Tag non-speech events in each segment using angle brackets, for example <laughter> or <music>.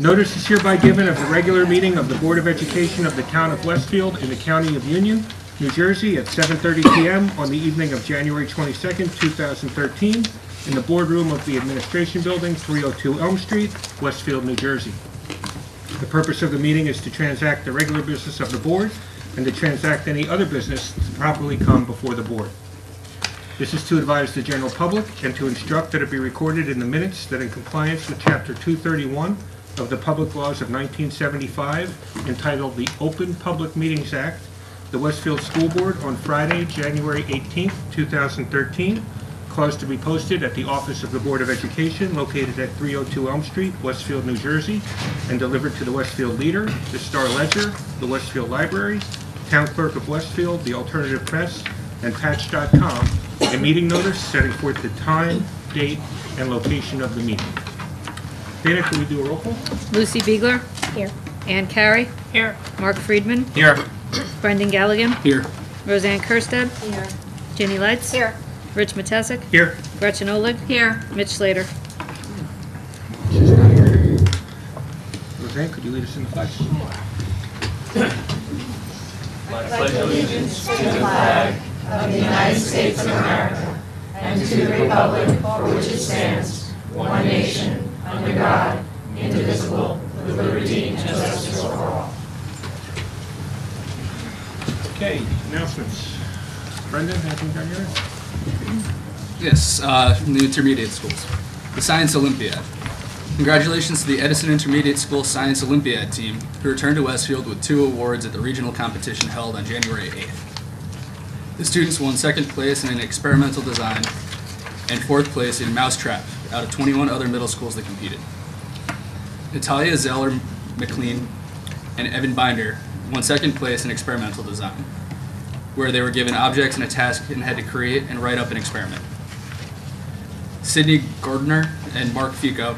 Notice is hereby given of the regular meeting of the Board of Education of the Town of Westfield in the County of Union, New Jersey, at 7:30 PM on the evening of January 22nd, 2013, in the boardroom of the Administration Building, 302 Elm Street, Westfield, New Jersey. The purpose of the meeting is to transact the regular business of the board and to transact any other business to properly come before the board. This is to advise the general public and to instruct that it be recorded in the minutes that in compliance with Chapter 231 of the Public Laws of 1975, entitled the Open Public Meetings Act, the Westfield School Board on Friday, January 18th, 2013, caused to be posted at the office of the Board of Education located at 302 Elm Street, Westfield, New Jersey, and delivered to the Westfield Leader, the Star Ledger, the Westfield Library, Town Clerk of Westfield, the Alternative Press, and Patch.com, a meeting notice setting forth the time, date, and location of the meeting. Dana, can we do a roll call? Lucy Biegler, Here. Ann Carey, Here. Mark Friedman, Here. Brendan Galligan, Here. Roseanne Kerstead, Here. Ginny Lights, Here. Rich Matasek, Here. Gretchen Ohlig, Here. Mitch Slater. Roseanne, could you lead us in the flag? pledge? Pledge allegiance to the flag? Okay, announcements. Brendan, anything down here? Yes, uh, new intermediate schools. The Science Olympiad. Congratulations to the Edison Intermediate School Science Olympiad team, who returned to Westfield with two awards at the regional competition held on January 8th. The students won second place in an experimental design and fourth place in mousetrap out of 21 other middle schools that competed. Natalia Zeller McLean and Evan Binder won second place in experimental design, where they were given objects and a task and had to create and write up an experiment. Sydney Gardner and Mark Fico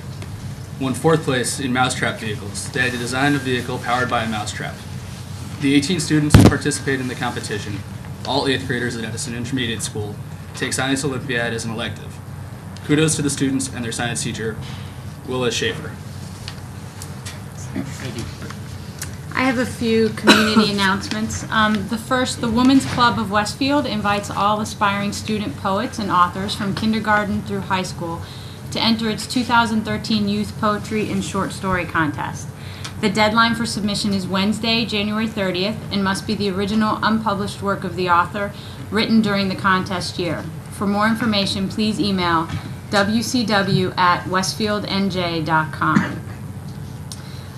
won fourth place in mousetrap vehicles. They had to design a vehicle powered by a mousetrap. The 18 students who participated in the competition, all eighth graders at Edison Intermediate School, take Science Olympiad as an elective. Kudos to the students and their science teacher, Willa Schaefer. Thank you. I have a few community <laughs> announcements. Um, the first, the Women's Club of Westfield invites all aspiring student poets and authors from kindergarten through high school to enter its 2013 Youth Poetry and Short Story Contest. The deadline for submission is Wednesday, January 30th, and must be the original unpublished work of the author written during the contest year. For more information, please email wcw at westfieldnj.com.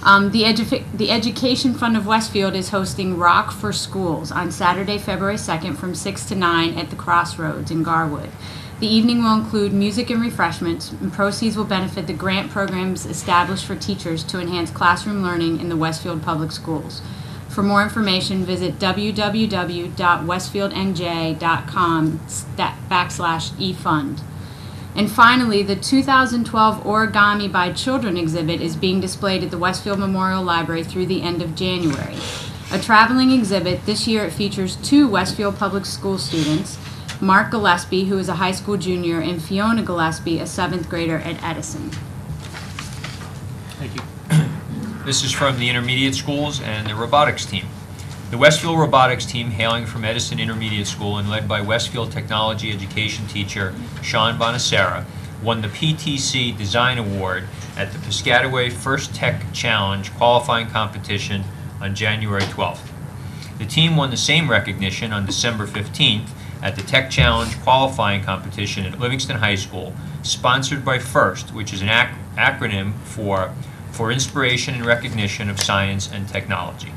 Um, the, edu- the Education Fund of Westfield is hosting Rock for Schools on Saturday, February 2nd from 6 to 9 at the Crossroads in Garwood. The evening will include music and refreshments, and proceeds will benefit the grant programs established for teachers to enhance classroom learning in the Westfield Public Schools. For more information, visit www.westfieldnj.com backslash efund. And finally, the 2012 Origami by Children exhibit is being displayed at the Westfield Memorial Library through the end of January. A traveling exhibit, this year it features two Westfield Public School students, Mark Gillespie, who is a high school junior, and Fiona Gillespie, a seventh grader at Edison. Thank you. <clears throat> This is from the intermediate schools and the robotics team. The Westfield robotics team, hailing from Edison Intermediate School and led by Westfield technology education teacher Sean Bonacera, won the PTC Design Award at the Piscataway First Tech Challenge qualifying competition on January 12th. The team won the same recognition on December 15th at the Tech Challenge qualifying competition at Livingston High School, sponsored by FIRST, which is an ac- acronym for For Inspiration and Recognition of Science and Technology.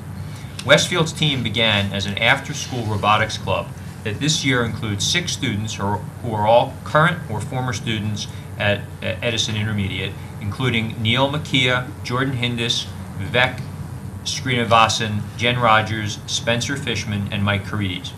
Westfield's team began as an after-school robotics club that this year includes six students who are, all current or former students at, Edison Intermediate, including Neil Makia, Jordan Hindis, Vivek Srinivasan, Jen Rogers, Spencer Fishman, and Mike Carides.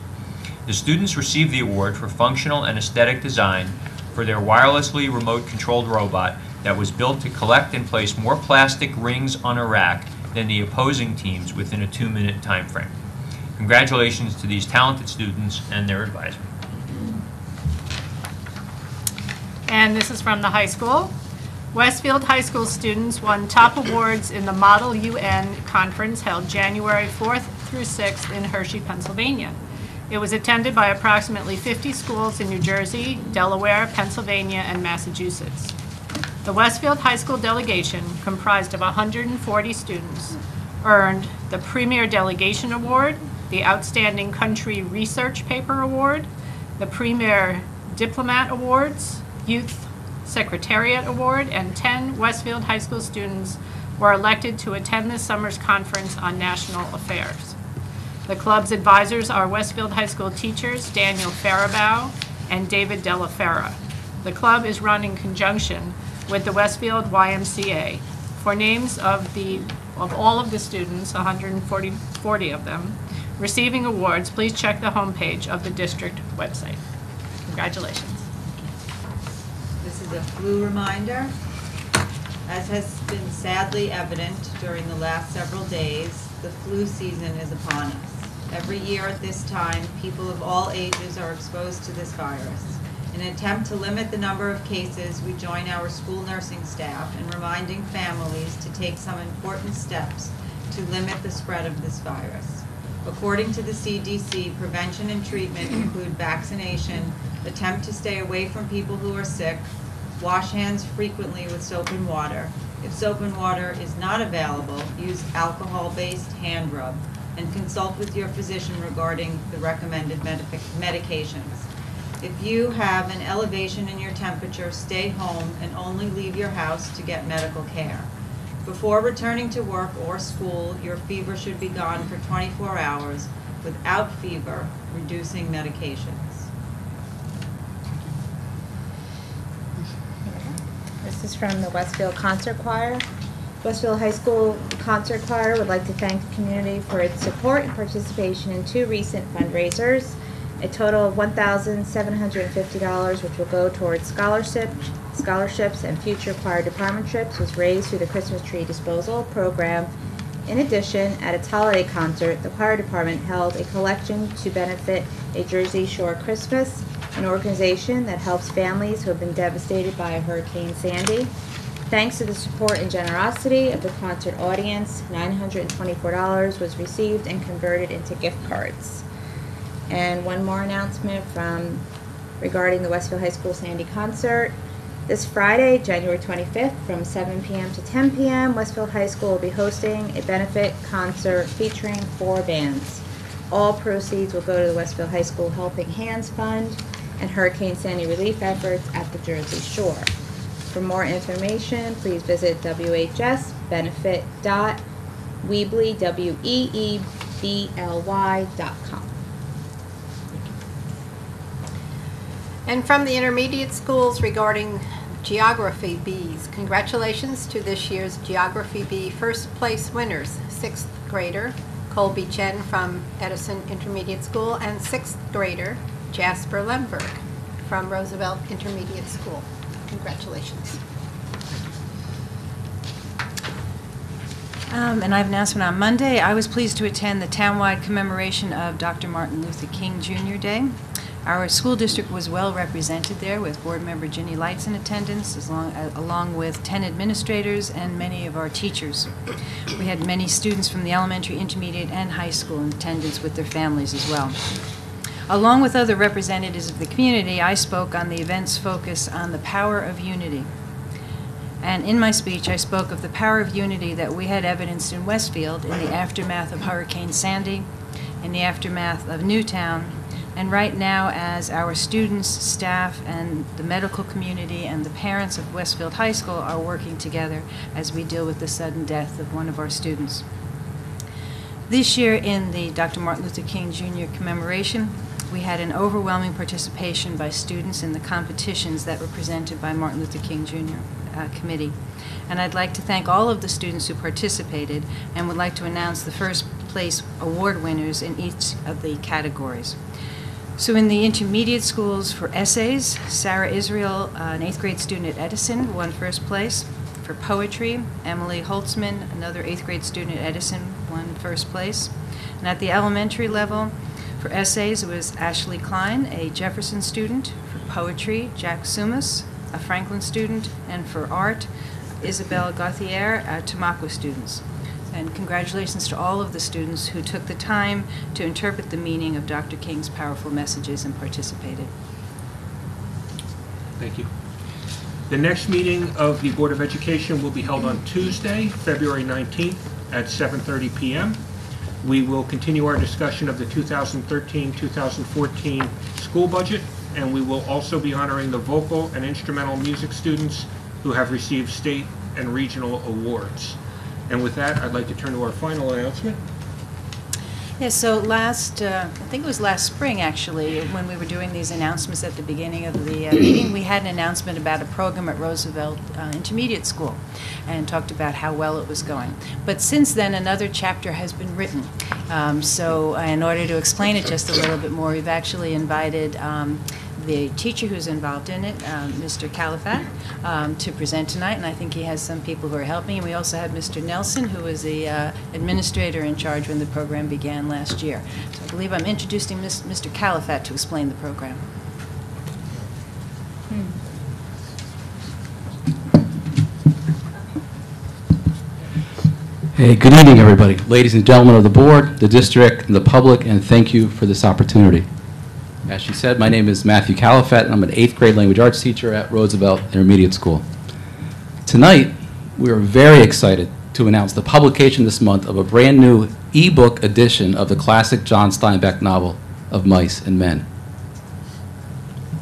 The students received the award for functional and aesthetic design for their wirelessly remote-controlled robot that was built to collect and place more plastic rings on a rack than the opposing teams within a two-minute time frame. Congratulations to these talented students and their advisor. And this is from the high school. Westfield High School students won top awards in the Model UN Conference held January 4th through 6th in Hershey, Pennsylvania. It was attended by approximately 50 schools in New Jersey, Delaware, Pennsylvania, and Massachusetts. The Westfield High School delegation, comprised of 140 students, earned the Premier Delegation Award, the Outstanding Country Research Paper Award, the Premier Diplomat Awards, Youth Secretariat Award, and 10 Westfield High School students were elected to attend this summer's conference on national affairs. The club's advisors are Westfield High School teachers Daniel Faribault and David Della Fera. The club is run in conjunction with the Westfield YMCA. For names of the, of all of the students, 140 40 of them, receiving awards, please check the homepage of the district website. Congratulations. This is a flu reminder. As has been sadly evident during the last several days, the flu season is upon us. Every year at this time, people of all ages are exposed to this virus. In an attempt to limit the number of cases, we join our school nursing staff in reminding families to take some important steps to limit the spread of this virus. According to the CDC, prevention and treatment include vaccination, attempt to stay away from people who are sick, wash hands frequently with soap and water. If soap and water is not available, use alcohol-based hand rub, and consult with your physician regarding the recommended medic- medications. If you have an elevation in your temperature, stay home and only leave your house to get medical care. Before returning to work or school, your fever should be gone for 24 hours. Without fever, reducing medications. This is from the Westfield Concert Choir. Westfield High School Concert Choir would like to thank the community for its support and participation in two recent fundraisers. A total of $1,750, which will go towards scholarship, scholarships and future choir department trips, was raised through the Christmas tree disposal program. In addition, at its holiday concert, the choir department held a collection to benefit a Jersey Shore Christmas, an organization that helps families who have been devastated by Hurricane Sandy. Thanks to the support and generosity of the concert audience, $924 was received and converted into gift cards. And one more announcement from regarding the Westfield High School Sandy concert. This Friday, January 25th, from 7 p.m. to 10 p.m., Westfield High School will be hosting a benefit concert featuring four bands. All proceeds will go to the Westfield High School Helping Hands Fund and Hurricane Sandy relief efforts at the Jersey Shore. For more information, please visit whsbenefit.weebly, And from the intermediate schools regarding Geography Bees, congratulations to this year's Geography B first place winners, sixth grader Colby Chen from Edison Intermediate School and sixth grader Jasper Lemberg from Roosevelt Intermediate School. Congratulations. Um, And I have an announcement on Monday. I was pleased to attend the townwide commemoration of Dr. Martin Luther King Jr. Day. Our school district was well represented there with Board Member Ginny Lights in attendance, long- uh, along with 10 administrators and many of our teachers. We had many students from the elementary, intermediate, and high school in attendance with their families as well. Along with other representatives of the community, I spoke on the event's focus on the power of unity. And in my speech, I spoke of the power of unity that we had evidenced in Westfield in the aftermath of Hurricane Sandy, in the aftermath of Newtown, and right now as our students, staff, and the medical community and the parents of Westfield High School are working together as we deal with the sudden death of one of our students. This year in the Dr. Martin Luther King Jr. commemoration, we had an overwhelming participation by students in the competitions that were presented by Martin Luther King Jr. uh, Committee. And I'd like to thank all of the students who participated and would like to announce the first place award winners in each of the categories. So in the intermediate schools for essays, Sarah Israel, uh, an eighth grade student at Edison, won first place. For poetry, Emily Holtzman, another eighth grade student at Edison, won first place. And at the elementary level, for essays, it was Ashley Klein, a Jefferson student. For poetry, Jack Sumas, a Franklin student. And for art, Isabel Gauthier, uh, Tamaques students. And congratulations to all of the students who took the time to interpret the meaning of Dr. King's powerful messages and participated. Thank you. The next meeting of the Board of Education will be held on Tuesday, February 19th at 7:30 PM. We will continue our discussion of the 2013-2014 school budget, and we will also be honoring the vocal and instrumental music students who have received state and regional awards. And with that, I'd like to turn to our final announcement. Yeah, so last, uh, I think it was last spring, actually, when we were doing these announcements at the beginning of the uh, meeting, we had an announcement about a program at Roosevelt uh, Intermediate School and talked about how well it was going. But since then, another chapter has been written. Um, So uh, in order to explain it just a little bit more, we've actually invited um, the teacher who's involved in it, um, Mr. Califat, um, to present tonight, and I think he has some people who are helping. And we also have Mr. Nelson, who was the uh, administrator in charge when the program began last year. So I believe I'm introducing Mis- Mr. Califat to explain the program. Hey, good evening, everybody. Ladies and gentlemen of the board, the district, the public, and thank you for this opportunity. As she said, my name is Matthew Califat, and I'm an eighth grade language arts teacher at Roosevelt Intermediate School. Tonight, we are very excited to announce the publication this month of a brand-new ebook edition of the classic John Steinbeck novel of Mice and Men.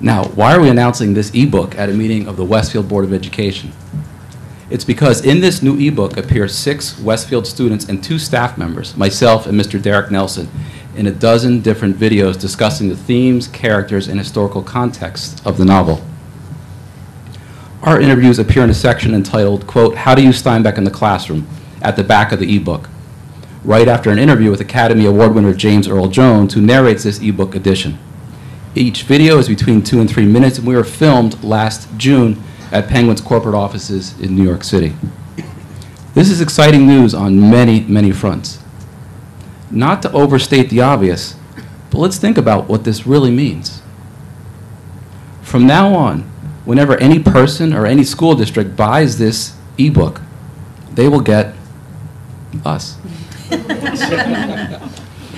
Now, why are we announcing this ebook at a meeting of the Westfield Board of Education? It's because in this new ebook appear six Westfield students and two staff members, myself and Mr. Derek Nelson, in a dozen different videos discussing the themes, characters, and historical context of the novel. Our interviews appear in a section entitled, quote, How to Use Steinbeck in the Classroom, at the back of the ebook, right after an interview with Academy Award winner James Earl Jones, who narrates this ebook edition. Each video is between two and three minutes, and we were filmed last June at Penguin's corporate offices in New York City. This is exciting news on many, many fronts. Not to overstate the obvious, but let's think about what this really means. From now on, whenever any person or any school district buys this ebook, they will get us. <laughs>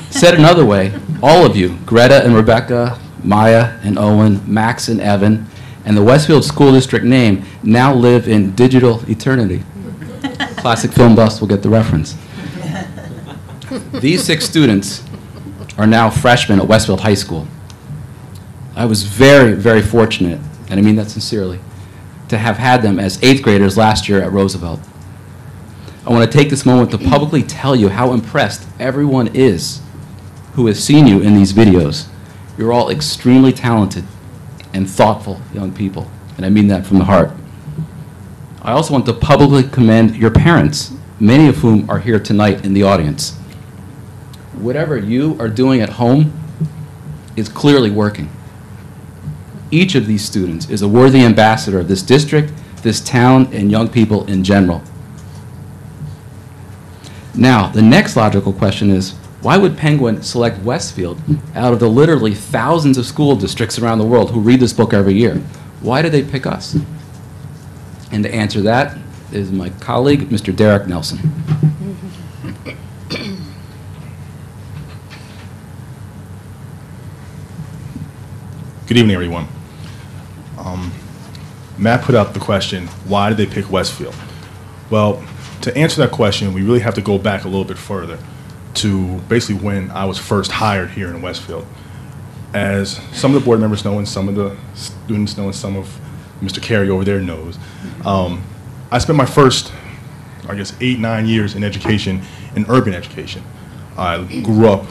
Said another way, all of you, Greta and Rebecca, Maya and Owen, Max and Evan, and the Westfield School District name now live in digital eternity. <laughs> Classic film buffs will get the reference. These six students are now freshmen at Westfield High School. I was very, very fortunate, and I mean that sincerely, to have had them as eighth graders last year at Roosevelt. I want to take this moment to publicly tell you how impressed everyone is who has seen you in these videos. You're all extremely talented and thoughtful young people, and I mean that from the heart. I also want to publicly commend your parents, many of whom are here tonight in the audience. Whatever you are doing at home is clearly working. Each of these students is a worthy ambassador of this district, this town, and young people in general. Now, the next logical question is, why would Penguin select Westfield out of the literally thousands of school districts around the world who read this book every year? Why did they pick us? And to answer that is my colleague, Mr. Derek Nelson. Good evening, everyone. Um, Matt put out the question, why did they pick Westfield? Well, to answer that question, we really have to go back a little bit further to basically when I was first hired here in Westfield. As some of the board members know and some of the students know and some of Mr. Carey over there knows, um, I spent my first, I guess, eight, nine years in education, in urban education. I grew up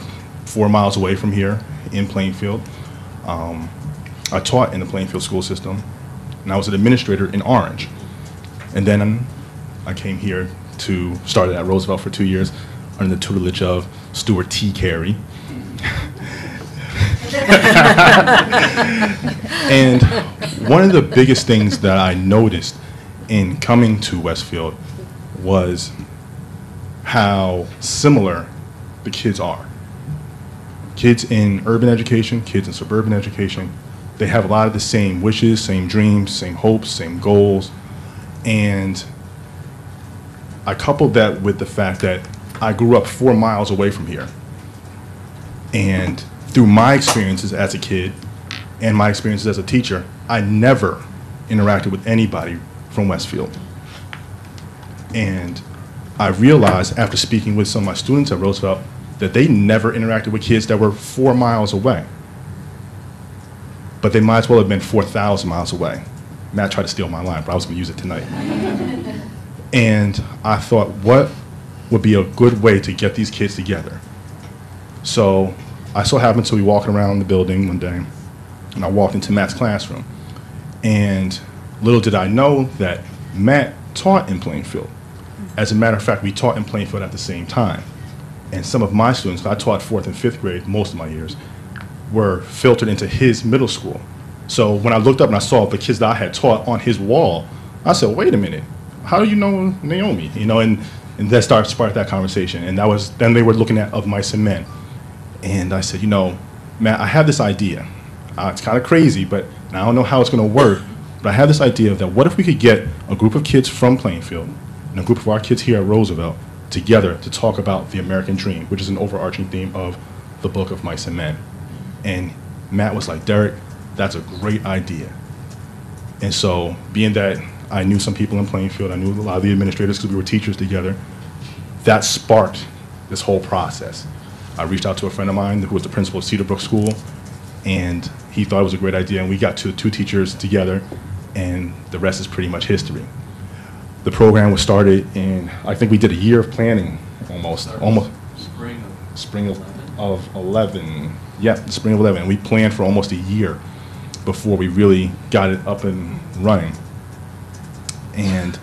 four miles away from here in Plainfield. Um, I taught in the Plainfield school system, and I was an administrator in Orange. And then I came here to start at Roosevelt for two years under the tutelage of Stuart T. Carey. and one of the biggest things that I noticed in coming to Westfield was how similar the kids are. Kids in urban education, kids in suburban education, they have a lot of the same wishes, same dreams, same hopes, same goals. And I coupled that with the fact that I grew up four miles away from here. And through my experiences as a kid and my experiences as a teacher, I never interacted with anybody from Westfield. And I realized after speaking with some of my students at Roosevelt that they never interacted with kids that were four miles away. But they might as well have been 4,000 miles away. Matt tried to steal my line, but I was going to use it tonight. <laughs> and I thought, what would be a good way to get these kids together? So I so happened to be walking around the building one day, and I walked into Matt's classroom. And little did I know that Matt taught in Plainfield. As a matter of fact, we taught in Plainfield at the same time. And some of my students, I taught fourth and fifth grade most of my years, were filtered into his middle school. So when I looked up and I saw the kids that I had taught on his wall, I said, wait a minute, how do you know Naomi? You know, and, and that started sparked that conversation. And that was, then they were looking at Of Mice and Men. And I said, you know, Matt, I have this idea. Uh, it's kind of crazy, but I don't know how it's going to work. But I have this idea that what if we could get a group of kids from Plainfield and a group of our kids here at Roosevelt together to talk about the American dream, which is an overarching theme of the book of Mice and Men. And Matt was like, Derek, that's a great idea. And so, being that I knew some people in Plainfield, I knew a lot of the administrators because we were teachers together, that sparked this whole process. I reached out to a friend of mine who was the principal of Cedarbrook School, and he thought it was a great idea, and we got two, two teachers together, and the rest is pretty much history. The program was started in, I think we did a year of planning, almost, almost. Spring of. Spring of, of 11, yeah, spring of 11. We planned for almost a year before we really got it up and running. And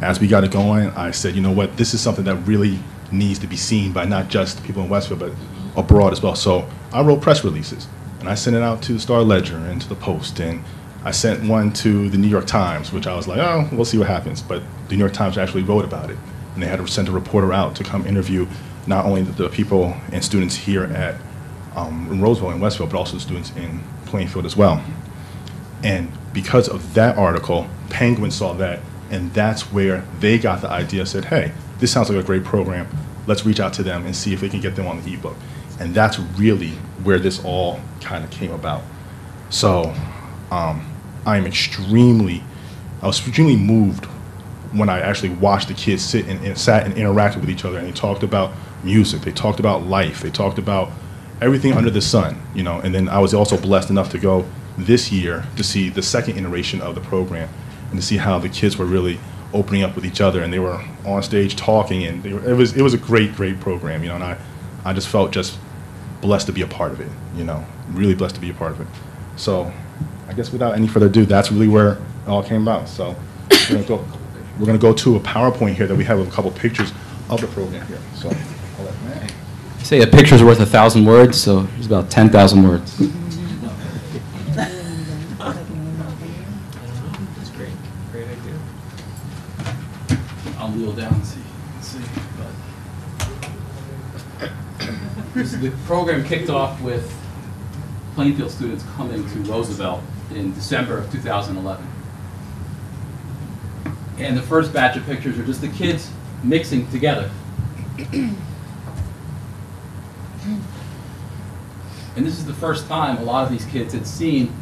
as we got it going, I said, you know what, this is something that really needs to be seen by not just people in Westfield, but abroad as well. So I wrote press releases, and I sent it out to the Star Ledger and to the Post, and I sent one to the New York Times, which I was like, oh, we'll see what happens. But the New York Times actually wrote about it, and they had to send a reporter out to come interview not only the, people and students here at um, Roosevelt and Westfield, but also students in Plainfield as well. And because of that article, Penguin saw that, and that's where they got the idea. Said, "Hey, this sounds like a great program. Let's reach out to them and see if we can get them on the ebook." And that's really where this all kind of came about. So, um, I am extremely, I was extremely moved when I actually watched the kids sit and, and sat and interacted with each other, and they talked about music, they talked about life, they talked about everything under the sun, you know. And then I was also blessed enough to go this year to see the second iteration of the program and to see how the kids were really opening up with each other and they were on stage talking and were, it was it was a great great program, you know. And I I just felt just blessed to be a part of it, you know, really blessed to be a part of it. So I guess without any further ado, that's really where it all came about. So we're gonna go, we're gonna go to a PowerPoint here that we have with a couple pictures of the program here. So. Say a picture's worth a thousand words, so it's about 10,000 words. The program kicked off with Plainfield students coming to Roosevelt in December of 2011. And the first batch of pictures are just the kids mixing together. And this is the first time a lot of these kids had seen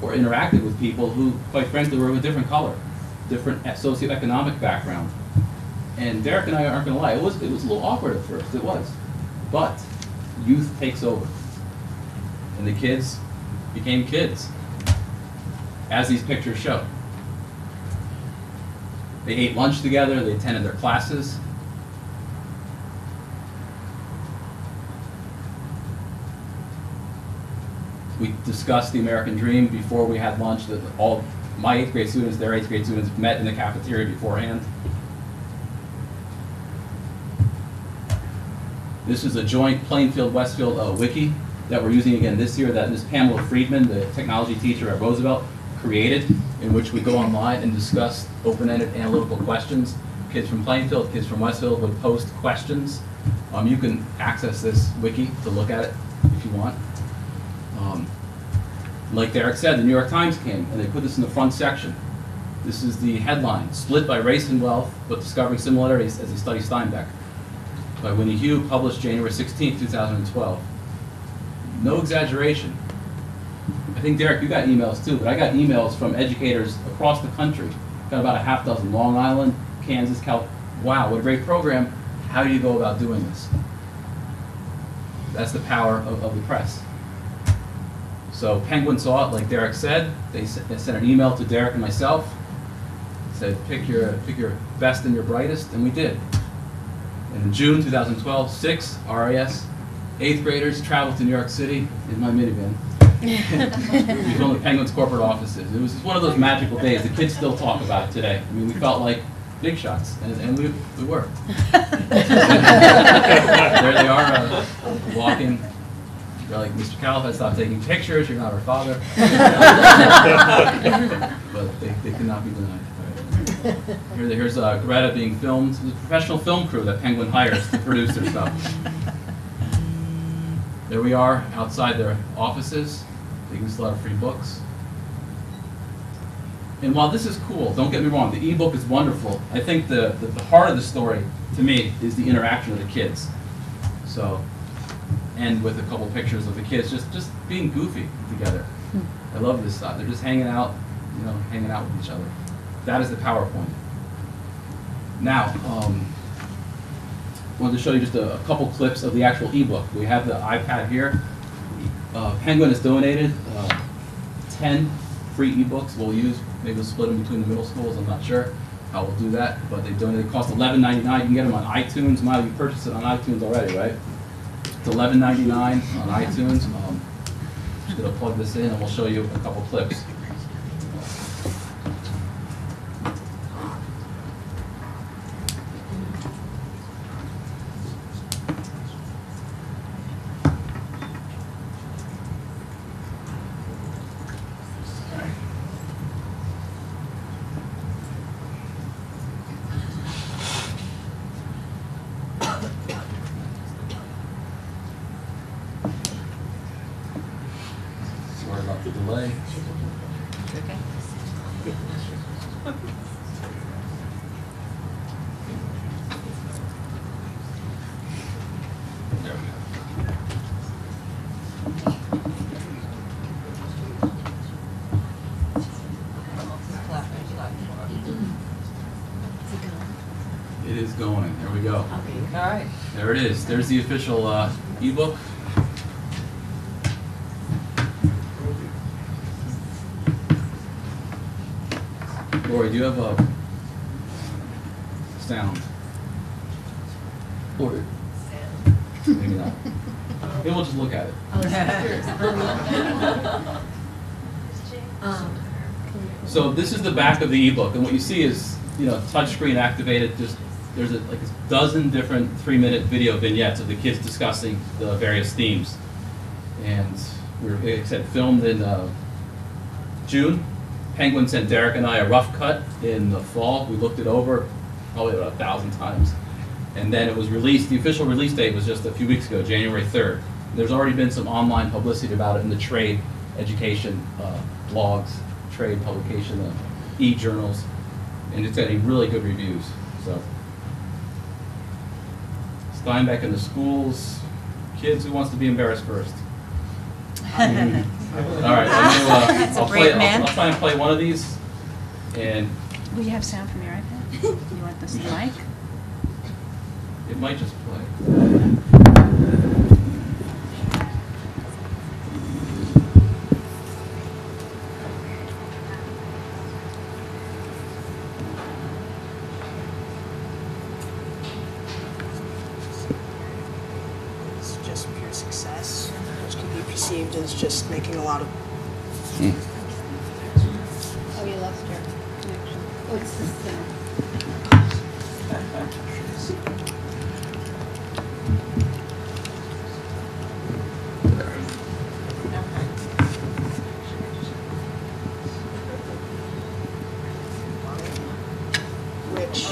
or interacted with people who, quite frankly, were of a different color, different socioeconomic background. And Derek and I aren't going to lie, it was, it was a little awkward at first, it was. But youth takes over. And the kids became kids, as these pictures show. They ate lunch together, they attended their classes, we discussed the American Dream before we had lunch. That all my eighth grade students, their eighth grade students, met in the cafeteria beforehand. This is a joint Plainfield-Westfield uh, wiki that we're using again this year that Ms. Pamela Friedman, the technology teacher at Roosevelt, created, in which we go online and discuss open-ended analytical questions. Kids from Plainfield, kids from Westfield would post questions. Um, you can access this wiki to look at it if you want. Like Derek said, the New York Times came and they put this in the front section. This is the headline, Split by Race and Wealth, but Discovering Similarities as They Study Steinbeck, by Winnie Hu, published January 16, 2012. No exaggeration. I think, Derek, you got emails too, but I got emails from educators across the country. Got about a half dozen, Long Island, Kansas, Cal. Wow, what a great program. How do you go about doing this? That's the power of, of the press. So Penguin saw it, like Derek said. They, they sent an email to Derek and myself. Said, pick your, pick your best and your brightest, and we did. And in June 2012, six RIS eighth graders traveled to New York City in my minivan. we filmed the Penguin's corporate offices. It was just one of those magical days. The kids still talk about it today. I mean, we felt like big shots, and, and we, we were. <laughs> <laughs> there they are, uh, walking. They're like, Mr. Califat, stop taking pictures. You're not our father. <laughs> but they, they could not be denied. Here, here's uh, Greta being filmed. It's a professional film crew that Penguin hires to produce their stuff. There we are outside their offices. They can lot of free books. And while this is cool, don't get me wrong, the ebook is wonderful. I think the, the, the heart of the story, to me, is the interaction of the kids. So, end with a couple pictures of the kids just, just being goofy together. I love this stuff. They're just hanging out, you know, hanging out with each other. That is the PowerPoint. Now, um, wanted to show you just a, a couple clips of the actual ebook. We have the iPad here. Uh, Penguin has donated uh, 10 free ebooks we'll use. Maybe we'll split them between the middle schools. I'm not sure how we'll do that. But they donated. They cost $11.99. You can get them on iTunes. Miley, you purchased it on iTunes already, right? It's $11.99 on iTunes. Um, just gonna plug this in and we'll show you a couple clips. Sorry about the delay. There we go. It is going. There we go. All right. There it is. There's the official uh, ebook. Lori, do you have a sound? Or maybe not. <laughs> Maybe we'll just look at it. <laughs> So this is the back of the ebook, and what you see is, you know, touchscreen activated. Just there's a, like a dozen different three-minute video vignettes of the kids discussing the various themes, and we were, like I said, filmed in uh, June. Penguin sent Derek and I a rough cut in the fall. We looked it over probably about a thousand times, and then it was released. The official release date was just a few weeks ago, January 3rd. There's already been some online publicity about it in the trade education uh, blogs, trade publication, uh, e-journals, and it's getting really good reviews. So Steinbeck in the schools, kids who wants to be embarrassed first. <laughs> All right, I'm gonna, uh, That's a I'll brave play, I'll- I'll try and play one of these, and Will you have sound from your iPad? <laughs> You want this mic? it might just play. It's just pure success, which can be perceived as just making a lot of. Oh, you lost your connection. Oh, it's this thing. which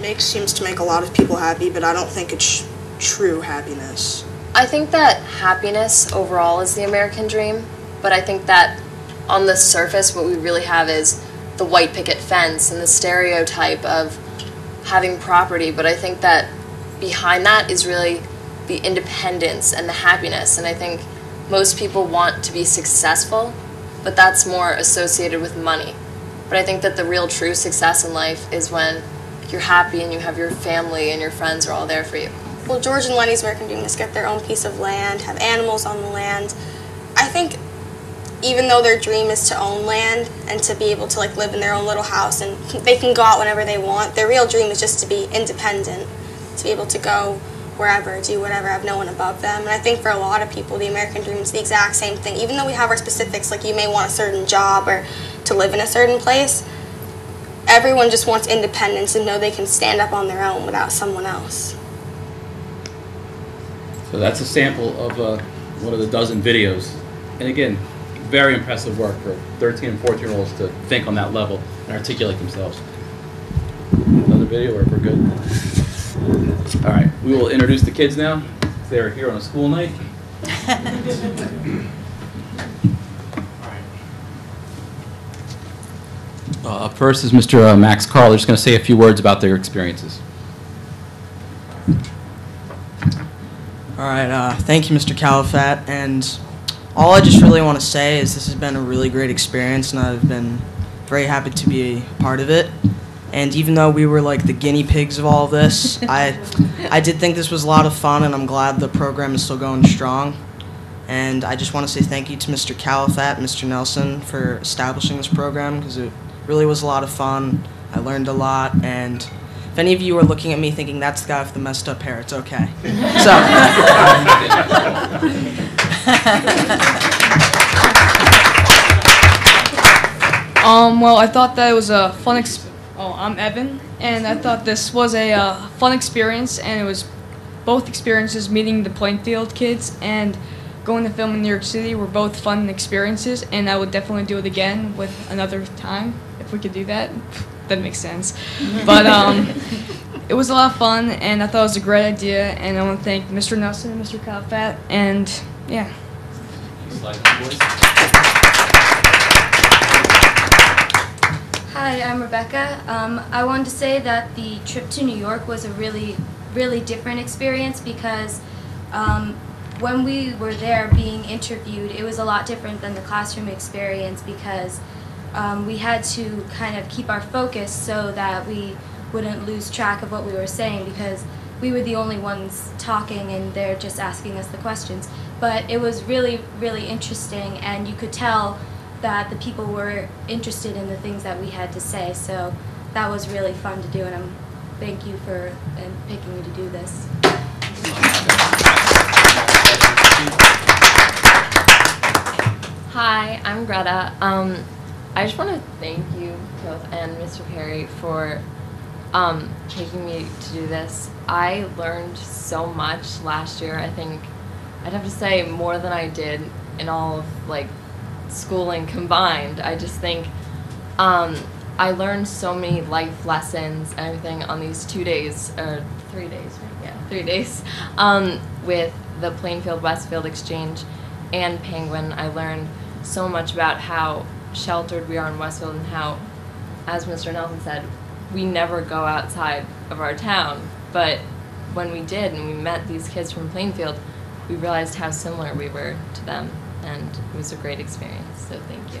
makes seems to make a lot of people happy, but I don't think it's true happiness. I think that happiness overall is the American dream, but I think that on the surface, what we really have is the white picket fence and the stereotype of having property, but I think that behind that is really the independence and the happiness. And I think most people want to be successful, but that's more associated with money. But I think that the real true success in life is when you're happy and you have your family and your friends are all there for you. Well, George and Lennie's American Dream is get their own piece of land, have animals on the land. I think even though their dream is to own land and to be able to like live in their own little house and <laughs> they can go out whenever they want, their real dream is just to be independent, to be able to go wherever, do whatever, have no one above them. And I think for a lot of people, the American dream is the exact same thing. Even though we have our specifics, like you may want a certain job or to live in a certain place, everyone just wants independence and know they can stand up on their own without someone else. So that's a sample of uh, one of the dozen videos. And again, very impressive work for 13 and 14 year olds to think on that level and articulate themselves. Another video, or we're good? All right, we will introduce the kids now. They're here on a school night. <laughs> Uh, up first is Mr. uh, Max Carl. They're just going to say a few words about their experiences. All right, uh, thank you, Mr. Califat. And all I just really want to say is this has been a really great experience, and I've been very happy to be a part of it. And even though we were like the guinea pigs of all of this, <laughs> I, I did think this was a lot of fun, and I'm glad the program is still going strong. And I just want to say thank you to Mr. Califat, Mr. Nelson, for establishing this program because it really was a lot of fun. I learned a lot, and if any of you are looking at me thinking that's the guy with the messed up hair, it's okay. <laughs> So. <laughs> Um, well, I thought that it was a fun ex- Oh, I'm Evan, and I thought this was a uh, fun experience, and it was both experiences meeting the Plainfield kids and going to film in New York City were both fun experiences, and I would definitely do it again with another time if we could do that. <laughs> that makes sense. But um, <laughs> it was a lot of fun, and I thought it was a great idea, and I want to thank Mr. Nelson and Mr. Calfat, and yeah. Hi, I'm Rebecca. Um, I wanted to say that the trip to New York was a really, really different experience because um, when we were there being interviewed, it was a lot different than the classroom experience because um, we had to kind of keep our focus so that we wouldn't lose track of what we were saying because we were the only ones talking and they're just asking us the questions. But it was really, really interesting and you could tell that the people were interested in the things that we had to say. So that was really fun to do, and I'm thank you for uh, picking me to do this. Hi, I'm Greta. Um, I just want to thank you both and Mr. Perry for um, taking me to do this. I learned so much last year. I think I'd have to say more than I did in all of like schooling combined. I just think um, I learned so many life lessons and everything on these two days or three days, right? Yeah, three days <laughs> um, with the Plainfield Westfield Exchange and Penguin. I learned so much about how sheltered we are in Westfield and how, as Mr. Nelson said, we never go outside of our town. But when we did and we met these kids from Plainfield, we realized how similar we were to them and it was a great experience, so thank you.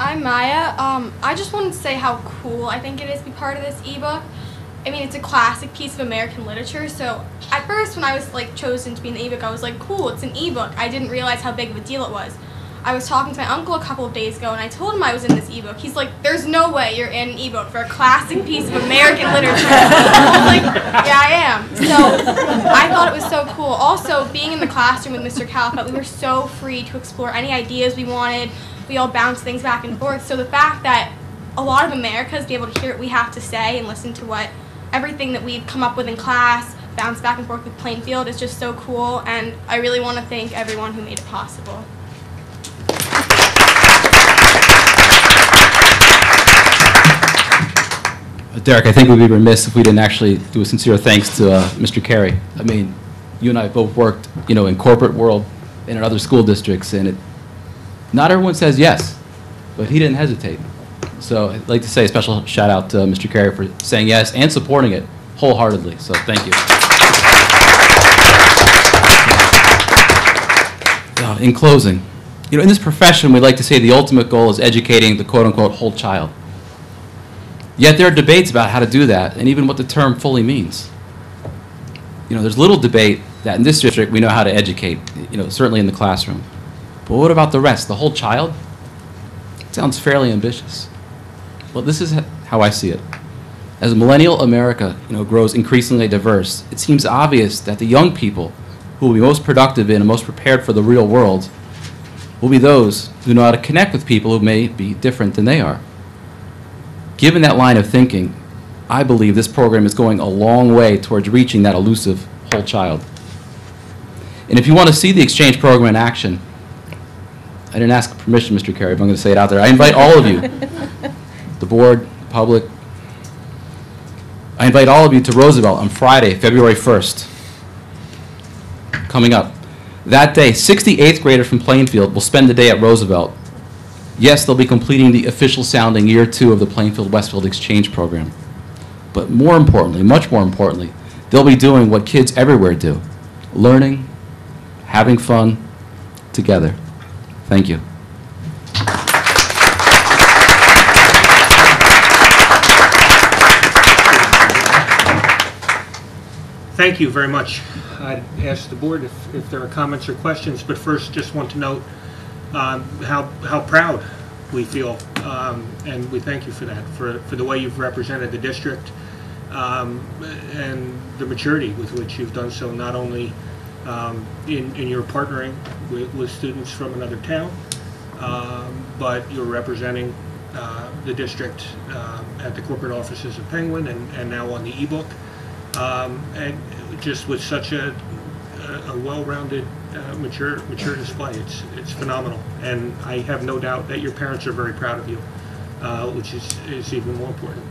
I'm Maya. Um, I just wanted to say how cool I think it is to be part of this ebook. I mean, it's a classic piece of American literature, so at first when I was like chosen to be in the ebook, I was like, cool, it's an ebook. I didn't realize how big of a deal it was. I was talking to my uncle a couple of days ago, and I told him I was in this ebook. He's like, "There's no way you're in an ebook for a classic piece of American literature." <laughs> I like, "Yeah, I am." So I thought it was so cool. Also, being in the classroom with Mr. Califat, we were so free to explore any ideas we wanted. We all bounced things back and forth. So the fact that a lot of America is be able to hear what we have to say and listen to what everything that we've come up with in class, bounce back and forth with Plainfield is just so cool. And I really want to thank everyone who made it possible. Derek, I think we'd be remiss if we didn't actually do a sincere thanks to uh, Mr. Carey. I mean, you and I both worked, you know, in corporate world and in other school districts, and it, not everyone says yes, but he didn't hesitate. So I'd like to say a special shout out to Mr. Carey for saying yes and supporting it wholeheartedly, so thank you. Uh, In closing, you know, in this profession, we'd like to say the ultimate goal is educating the quote-unquote whole child. Yet there are debates about how to do that and even what the term fully means. You know, there's little debate that in this district we know how to educate, you know, certainly in the classroom. But what about the rest, the whole child? It sounds fairly ambitious. Well, this is how I see it. As millennial America, you know, grows increasingly diverse, it seems obvious that the young people who will be most productive in and most prepared for the real world will be those who know how to connect with people who may be different than they are. Given that line of thinking, I believe this program is going a long way towards reaching that elusive whole child. And if you want to see the exchange program in action, I didn't ask permission, Mr. Carey, but I'm going to say it out there. I invite all of you, <laughs> the board, the public, I invite all of you to Roosevelt on Friday, February 1st, coming up. That day, 68th graders from Plainfield will spend the day at Roosevelt. Yes, they'll be completing the official sounding year two of the Plainfield Westfield Exchange Program. But more importantly, much more importantly, they'll be doing what kids everywhere do learning, having fun, together. Thank you. Thank you very much. I'd ask the board if, if there are comments or questions, but first, just want to note um, how, how proud we feel, um, and we thank you for that, for, for the way you've represented the district, um, and the maturity with which you've done so, not only um, in, in your partnering with, with students from another town, um, but you're representing uh, the district um, at the corporate offices of Penguin and, and now on the ebook. Um, and just with such a, a, well-rounded, uh, mature, mature display, it's, it's phenomenal. And I have no doubt that your parents are very proud of you, uh, which is, is even more important.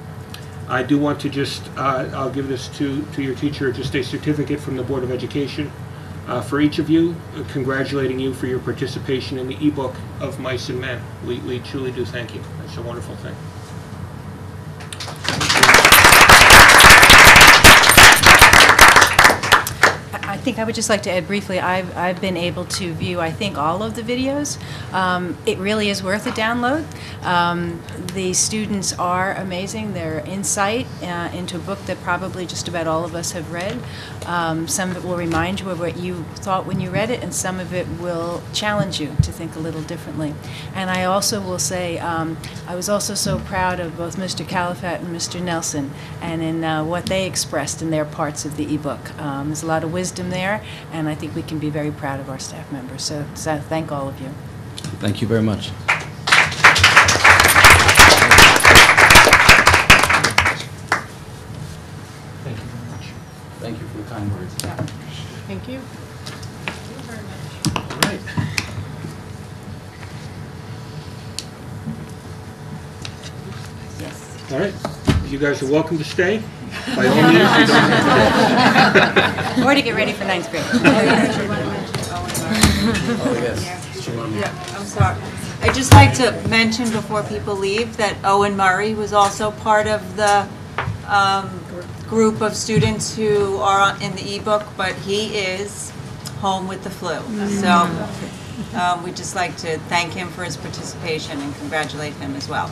I do want to just, uh, I'll give this to, to your teacher, just a certificate from the Board of Education uh, for each of you, uh, congratulating you for your participation in the ebook of Mice and Men. We, we truly do thank you. It's a wonderful thing. Think I would just like to add briefly, I've, I've been able to view, I think, all of the videos. Um, It really is worth a download. Um, The students are amazing, their insight uh, into a book that probably just about all of us have read. Um, Some of it will remind you of what you thought when you read it, and some of it will challenge you to think a little differently. And I also will say, um, I was also so proud of both Mr. Califat and Mr. Nelson, and in uh, what they expressed in their parts of the ebook. Um, There's a lot of wisdom there, and I think we can be very proud of our staff members. So, so thank all of you. Thank you very much. Thank you very much. Thank you for the kind words. Thank you. All right. Yes. All right. You guys are welcome to stay. By all <laughs> means, you don't have to. <laughs> Or to get ready for ninth grade. <laughs> Yes. Yeah, I'm sorry. I'd just like to mention before people leave that Owen Murray was also part of the um, group of students who are in the ebook, but he is home with the flu. So um, we'd just like to thank him for his participation and congratulate him as well.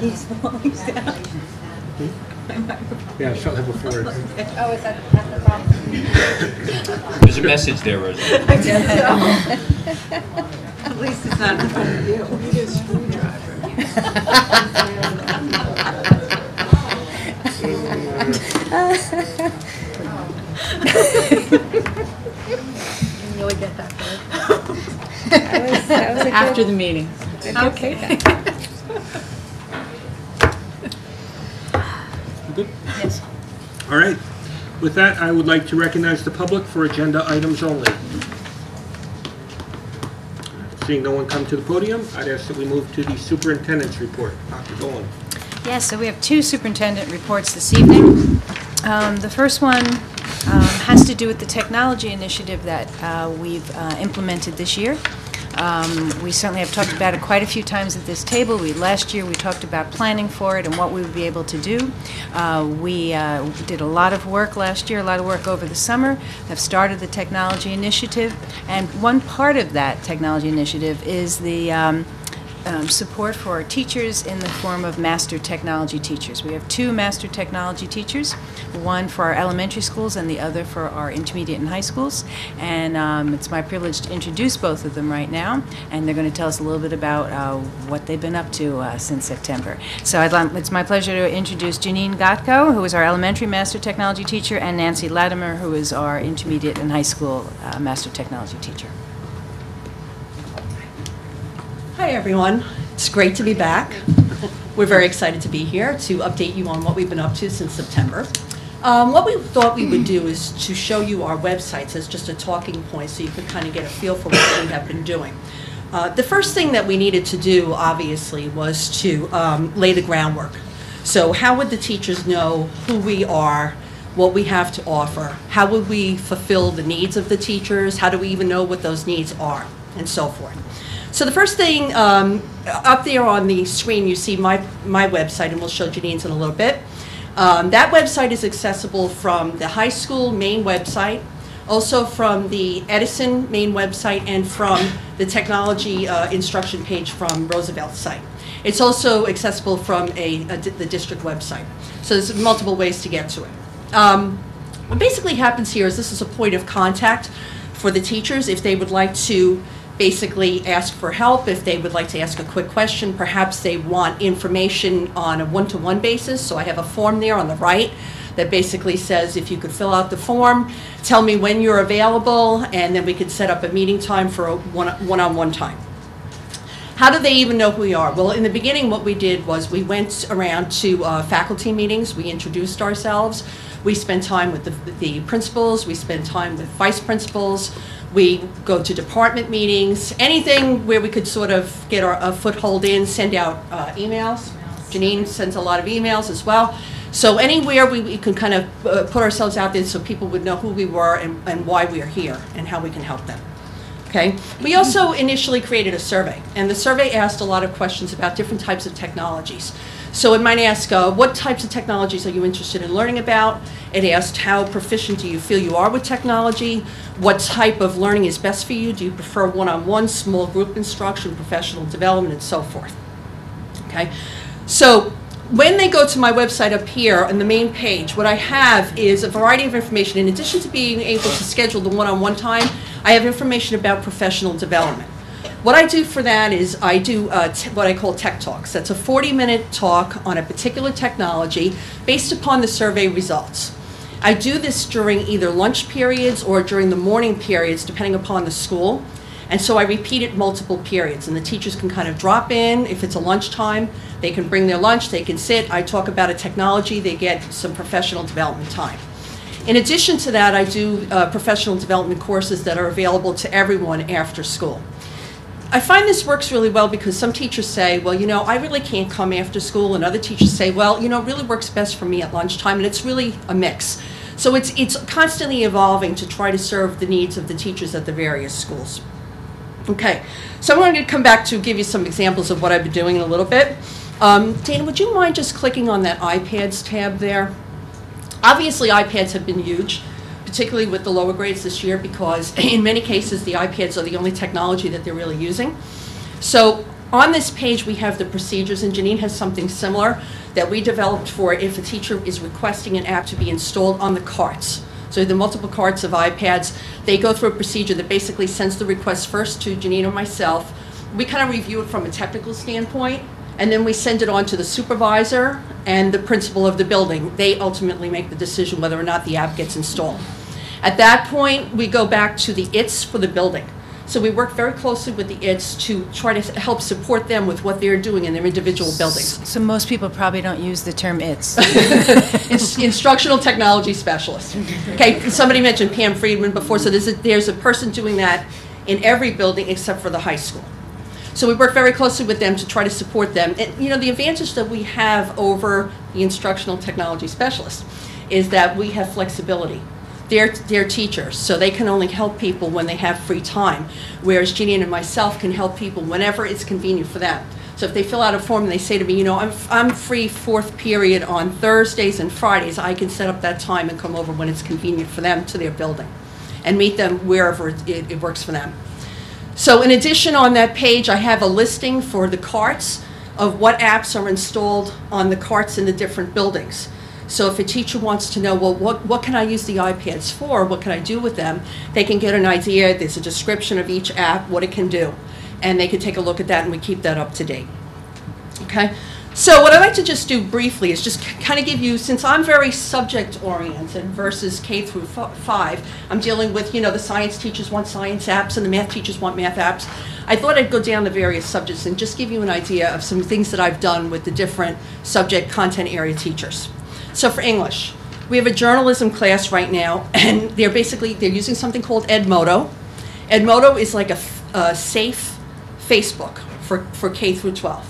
He's falling down. Yeah, I saw that before. <laughs> Oh, is that, that's the problem? There's a message there, Rosa. <laughs> At least it's not in front of you. really get that good. That was- that was a good- After the meeting. Okay. <laughs> Good? Yes. All right. With that, I would like to recognize the public for agenda items only. Seeing no one come to the podium, I'd ask that we move to the superintendent's report. Dr. Dolan. Yes, so we have two superintendent reports this evening. Um, The first one um, has to do with the technology initiative that uh, we've uh, implemented this year. Um, We certainly have talked about it quite a few times at this table. We, last year, we talked about planning for it and what we would be able to do. Uh, We uh, did a lot of work last year, a lot of work over the summer, have started the technology initiative, and one part of that technology initiative is the um, um, support for our teachers in the form of master technology teachers. We have two master technology teachers, one for our elementary schools and the other for our intermediate and high schools. And um, it's my privilege to introduce both of them right now, and they're going to tell us a little bit about uh, what they've been up to uh, since September. So it's my pleasure to introduce Janine Gotko, who is our elementary master technology teacher, and Nancy Latimer, who is our intermediate and high school uh, master technology teacher. Hi, everyone. It's great to be back. We're very excited to be here to update you on what we've been up to since September. Um, What we thought we would do is to show you our websites as just a talking point so you could kind of get a feel for what we have been doing. Uh, The first thing that we needed to do, obviously, was to um, lay the groundwork. So how would the teachers know who we are, what we have to offer? How would we fulfill the needs of the teachers? How do we even know what those needs are, and so forth? So the first thing, um, up there on the screen, you see my, my website, and we'll show Janine's in a little bit. Um, That website is accessible from the high school main website, also from the Edison main website, and from the technology uh, instruction page from Roosevelt's site. It's also accessible from a, a the district website. So there's multiple ways to get to it. Um, What basically happens here is this is a point of contact for the teachers if they would like to basically ask for help, if they would like to ask a quick question, perhaps they want information on a one-to-one basis. So I have a form there on the right that basically says if you could fill out the form, tell me when you're available, and then we could set up a meeting time for a one- one-on-one time. How do they even know who we are? Well, in the beginning, what we did was we went around to uh, faculty meetings, we introduced ourselves, we spent time with the, the principals, we spent time with vice principals, we go to department meetings, anything where we could sort of get our a foothold in, send out uh, emails. Janine sends a lot of emails as well. So anywhere we, we can kind of uh, put ourselves out there so people would know who we were and, and why we are here and how we can help them. Okay. We also initially created a survey, and the survey asked a lot of questions about different types of technologies. So it might ask, uh, what types of technologies are you interested in learning about? It asked, how proficient do you feel you are with technology? What type of learning is best for you? Do you prefer one-on-one, small group instruction, professional development, and so forth? Okay. So when they go to my website up here on the main page, what I have is a variety of information. In addition to being able to schedule the one-on-one time, I have information about professional development. What I do for that is I do uh, what I call tech talks. That's a 40-minute talk on a particular technology based upon the survey results. I do this during either lunch periods or during the morning periods, depending upon the school. And so I repeat it multiple periods, and the teachers can kind of drop in. If it's a lunchtime, they can bring their lunch, they can sit. I talk about a technology, they get some professional development time. In addition to that, I do uh, professional development courses that are available to everyone after school. I find this works really well because some teachers say, well, you know, I really can't come after school, and other teachers say, well, you know, it really works best for me at lunchtime, and it's really a mix. So it's, it's constantly evolving to try to serve the needs of the teachers at the various schools. Okay, so I'm going to come back to give you some examples of what I've been doing in a little bit. Um, Dana, would you mind just clicking on that iPads tab there? Obviously, iPads have been huge, particularly with the lower grades this year, because in many cases, the iPads are the only technology that they're really using. So on this page, we have the procedures, and Janine has something similar that we developed for if a teacher is requesting an app to be installed on the carts. So the multiple carts of iPads, they go through a procedure that basically sends the request first to Janine or myself. We kind of review it from a technical standpoint, and then we send it on to the supervisor and the principal of the building. They ultimately make the decision whether or not the app gets installed. At that point, we go back to the ITS for the building. So we work very closely with the ITS to try to help support them with what they're doing in their individual buildings. So most people probably don't use the term "it's." <laughs> Ins- Instructional technology specialist. Okay, somebody mentioned Pam Friedman before, so there's a, there's a person doing that in every building except for the high school. So we work very closely with them to try to support them. And, you know, the advantage that we have over the instructional technology specialist is that we have flexibility. They're, they're teachers, so they can only help people when they have free time, whereas Jeannie and myself can help people whenever it's convenient for them. So if they fill out a form and they say to me, you know, I'm, I'm free fourth period on Thursdays and Fridays, I can set up that time and come over when it's convenient for them to their building and meet them wherever it, it it works for them. So in addition, on that page, I have a listing for the carts of what apps are installed on the carts in the different buildings. So if a teacher wants to know, well, what, what can I use the iPads for? What can I do with them? They can get an idea. There's a description of each app, what it can do. And they can take a look at that and we keep that up to date. Okay? So what I'd like to just do briefly is just kind of give you, since I'm very subject-oriented versus K through fi- five, I'm dealing with, you know, the science teachers want science apps and the math teachers want math apps. I thought I'd go down the various subjects and just give you an idea of some things that I've done with the different subject content area teachers. So for English, we have a journalism class right now, and they're basically, they're using something called Edmodo. Edmodo is like a safe Facebook for, for K through 12.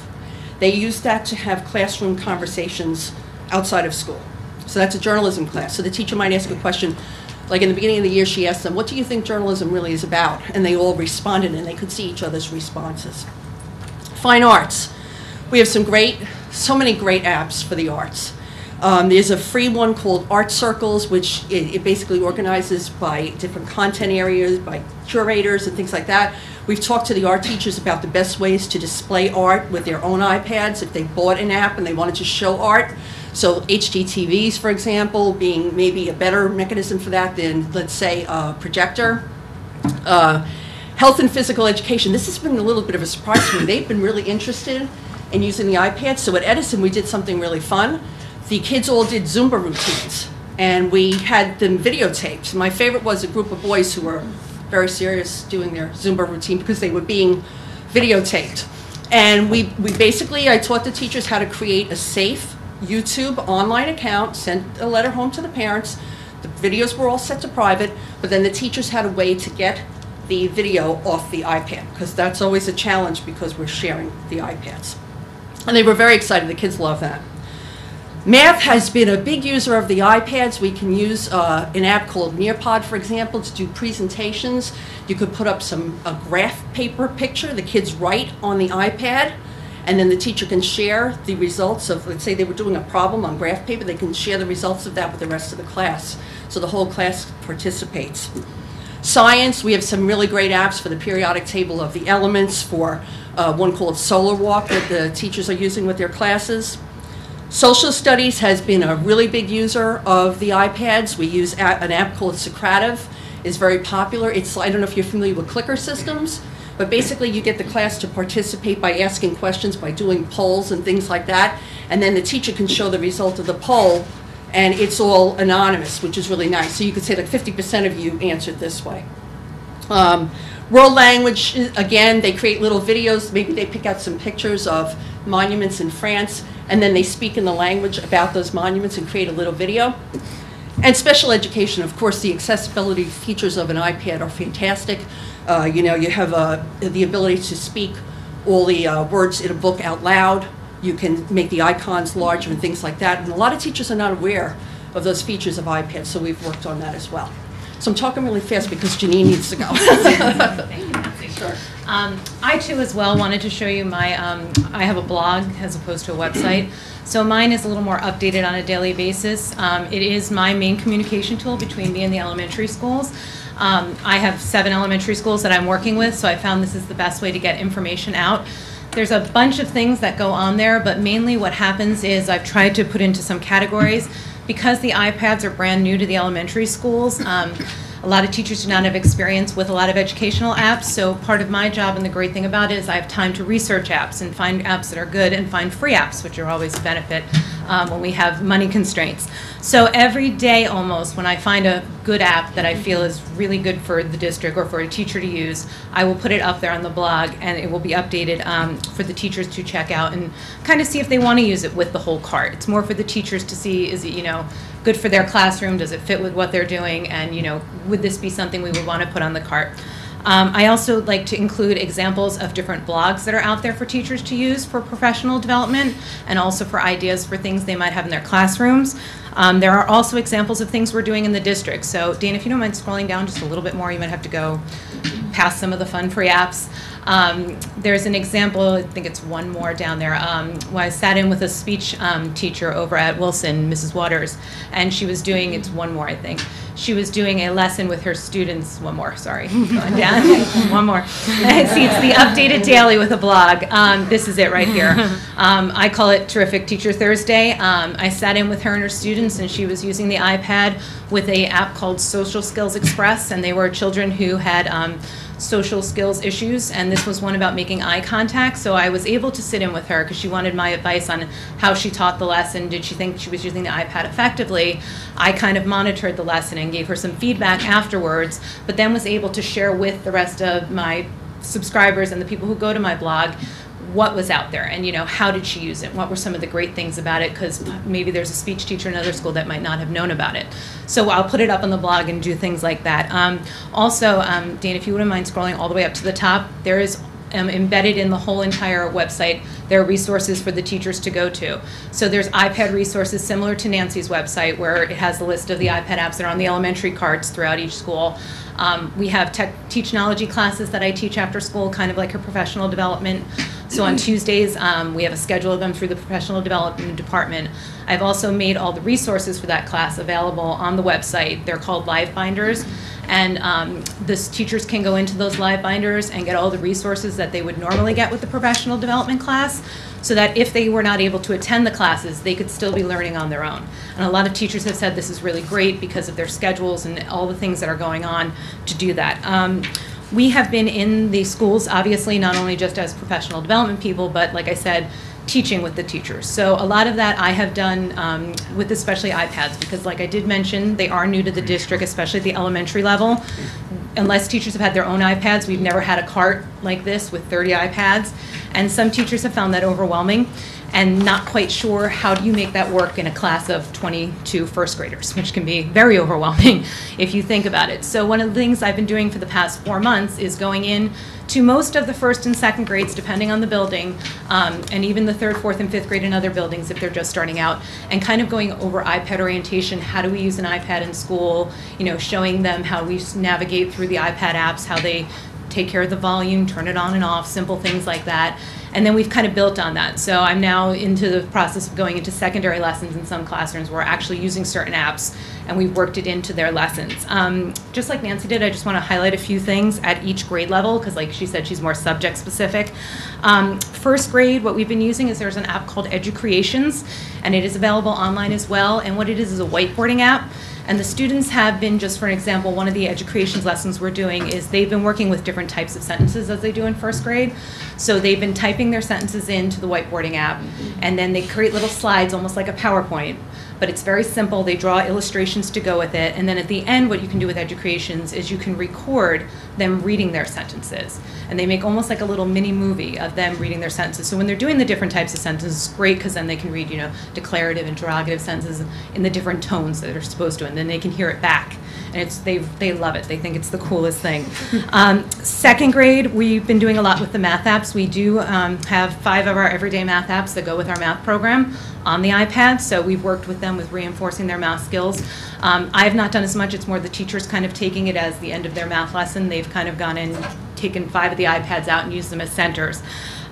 They use that to have classroom conversations outside of school. So that's a journalism class. So the teacher might ask a question, like in the beginning of the year, she asked them, what do you think journalism really is about? And they all responded, and they could see each other's responses. Fine arts. We have some great, so many great apps for the arts. Um, there's a free one called Art Circles, which it, it basically organizes by different content areas, by curators and things like that. We've talked to the art teachers about the best ways to display art with their own iPads if they bought an app and they wanted to show art. So HDTVs, for example, being maybe a better mechanism for that than, let's say, a projector. Uh, health and physical education. This has been a little bit of a surprise to me. They've been really interested in using the iPad. So at Edison, we did something really fun. The kids all did Zumba routines, and we had them videotaped. My favorite was a group of boys who were very serious doing their Zumba routine because they were being videotaped. And we, we basically, I taught the teachers how to create a safe YouTube online account, sent a letter home to the parents. The videos were all set to private, but then the teachers had a way to get the video off the iPad, because that's always a challenge because we're sharing the iPads. And they were very excited, the kids love that. Math has been a big user of the iPads. We can use uh, an app called Nearpod, for example, to do presentations. You could put up some a graph paper picture. The kids write on the iPad, and then the teacher can share the results of, let's say they were doing a problem on graph paper, they can share the results of that with the rest of the class. So the whole class participates. Science, we have some really great apps for the periodic table of the elements, for uh, one called Solar Walk that the teachers are using with their classes. Social Studies has been a really big user of the iPads. We use an app called Socrative, is very popular. It's, I don't know if you're familiar with clicker systems, but basically you get the class to participate by asking questions, by doing polls and things like that, and then the teacher can show the result of the poll, and it's all anonymous, which is really nice. So you could say like 50% of you answered this way. Um, world language, again, they create little videos. Maybe they pick out some pictures of monuments in France, and then they speak in the language about those monuments and create a little video. And special education, of course, the accessibility features of an iPad are fantastic. Uh, you know, you have uh, the ability to speak all the uh, words in a book out loud. You can make the icons larger and things like that. And a lot of teachers are not aware of those features of iPads, so we've worked on that as well. So I'm talking really fast because Janine needs to go. <laughs> Sure. Um, I too as well wanted to show you my, um, I have a blog as opposed to a website. So mine is a little more updated on a daily basis. Um, it is my main communication tool between me and the elementary schools. Um, I have seven elementary schools that I'm working with, so I found this is the best way to get information out. There's a bunch of things that go on there, but mainly what happens is I've tried to put into some categories. Because the iPads are brand new to the elementary schools, um, a lot of teachers do not have experience with a lot of educational apps, so part of my job and the great thing about it is I have time to research apps and find apps that are good and find free apps, which are always a benefit. Um, when we have money constraints. So every day almost, when I find a good app that I feel is really good for the district or for a teacher to use, I will put it up there on the blog and it will be updated um, for the teachers to check out and kind of see if they want to use it with the whole cart. It's more for the teachers to see is it, you know, good for their classroom? Does it fit with what they're doing? And, you know, would this be something we would want to put on the cart? Um, I also like to include examples of different blogs that are out there for teachers to use for professional development and also for ideas for things they might have in their classrooms. Um, there are also examples of things we're doing in the district. So, Dana, if you don't mind scrolling down just a little bit more, you might have to go past some of the fun free apps. Um, there's an example, I think it's one more down there, um, where I sat in with a speech um, teacher over at Wilson, Mrs. Waters, and she was doing, it's one more, I think. She was doing a lesson with her students, one more, sorry, <laughs> going down, <laughs> one more. <laughs> See, it's the updated daily with a blog. Um, this is it right here. Um, I call it Terrific Teacher Thursday. Um, I sat in with her and her students, and she was using the iPad with a app called Social Skills Express, and they were children who had um, social skills issues, and this was one about making eye contact. So I was able to sit in with her because she wanted my advice on how she taught the lesson. Did she think she was using the iPad effectively? I kind of monitored the lesson and gave her some feedback afterwards, but then was able to share with the rest of my subscribers and the people who go to my blog what was out there and you know how did she use it? What were some of the great things about it? Because maybe there's a speech teacher in another school that might not have known about it. So i'll put it up on the blog and do things like that. Um, also um, dana if you wouldn't mind scrolling all the way up to the top there is um, embedded in the whole entire website there are resources for the teachers to go to. So there's ipad resources similar to nancy's website where it has a list of the ipad apps that are on the elementary cards throughout each school. Um, we have tech technology classes that I teach after school, kind of like her professional development. So on Tuesdays, um, we have a schedule of them through the professional development department. I've also made all the resources for that class available on the website. They're called Live Binders. And um, the teachers can go into those live binders and get all the resources that they would normally get with the professional development class so that if they were not able to attend the classes, they could still be learning on their own. And a lot of teachers have said this is really great because of their schedules and all the things that are going on to do that. Um, we have been in the schools, obviously, not only just as professional development people, but like I said, teaching with the teachers. So a lot of that I have done um, with especially iPads because like I did mention, they are new to the district, especially at the elementary level. Unless teachers have had their own iPads, we've never had a cart like this with 30 iPads. And some teachers have found that overwhelming and not quite sure how do you make that work in a class of 22 first graders, which can be very overwhelming <laughs> if you think about it. So one of the things I've been doing for the past four months is going in to most of the first and second grades, depending on the building, um, and even the third, fourth, and fifth grade in other buildings if they're just starting out, and kind of going over iPad orientation. How do we use an iPad in school? You know, showing them how we navigate through the iPad apps, how they take care of the volume, turn it on and off, simple things like that. And then we've kind of built on that. So I'm now into the process of going into secondary lessons in some classrooms where we're actually using certain apps and we've worked it into their lessons. Um, just like Nancy did, I just want to highlight a few things at each grade level because, like she said, she's more subject specific. Um, first grade, what we've been using is there's an app called EduCreations, and it is available online as well. And what it is is a whiteboarding app. And the students have been, just for an example, one of the educations lessons we're doing is they've been working with different types of sentences as they do in first grade. So they've been typing their sentences into the whiteboarding app, and then they create little slides, almost like a PowerPoint. But it's very simple. They draw illustrations to go with it. And then at the end, what you can do with Educreations is you can record them reading their sentences. And they make almost like a little mini movie of them reading their sentences. So when they're doing the different types of sentences, it's great because then they can read, you know, declarative, and interrogative sentences in the different tones that they're supposed to, and then they can hear it back and it's they they love it. They think it's the coolest thing. Um, second grade, we've been doing a lot with the math apps. We do um, have five of our everyday math apps that go with our math program on the iPad. So we've worked with them with reinforcing their math skills. Um, I have not done as much. It's more the teachers kind of taking it as the end of their math lesson. They've kind of gone in, taken five of the iPads out and used them as centers.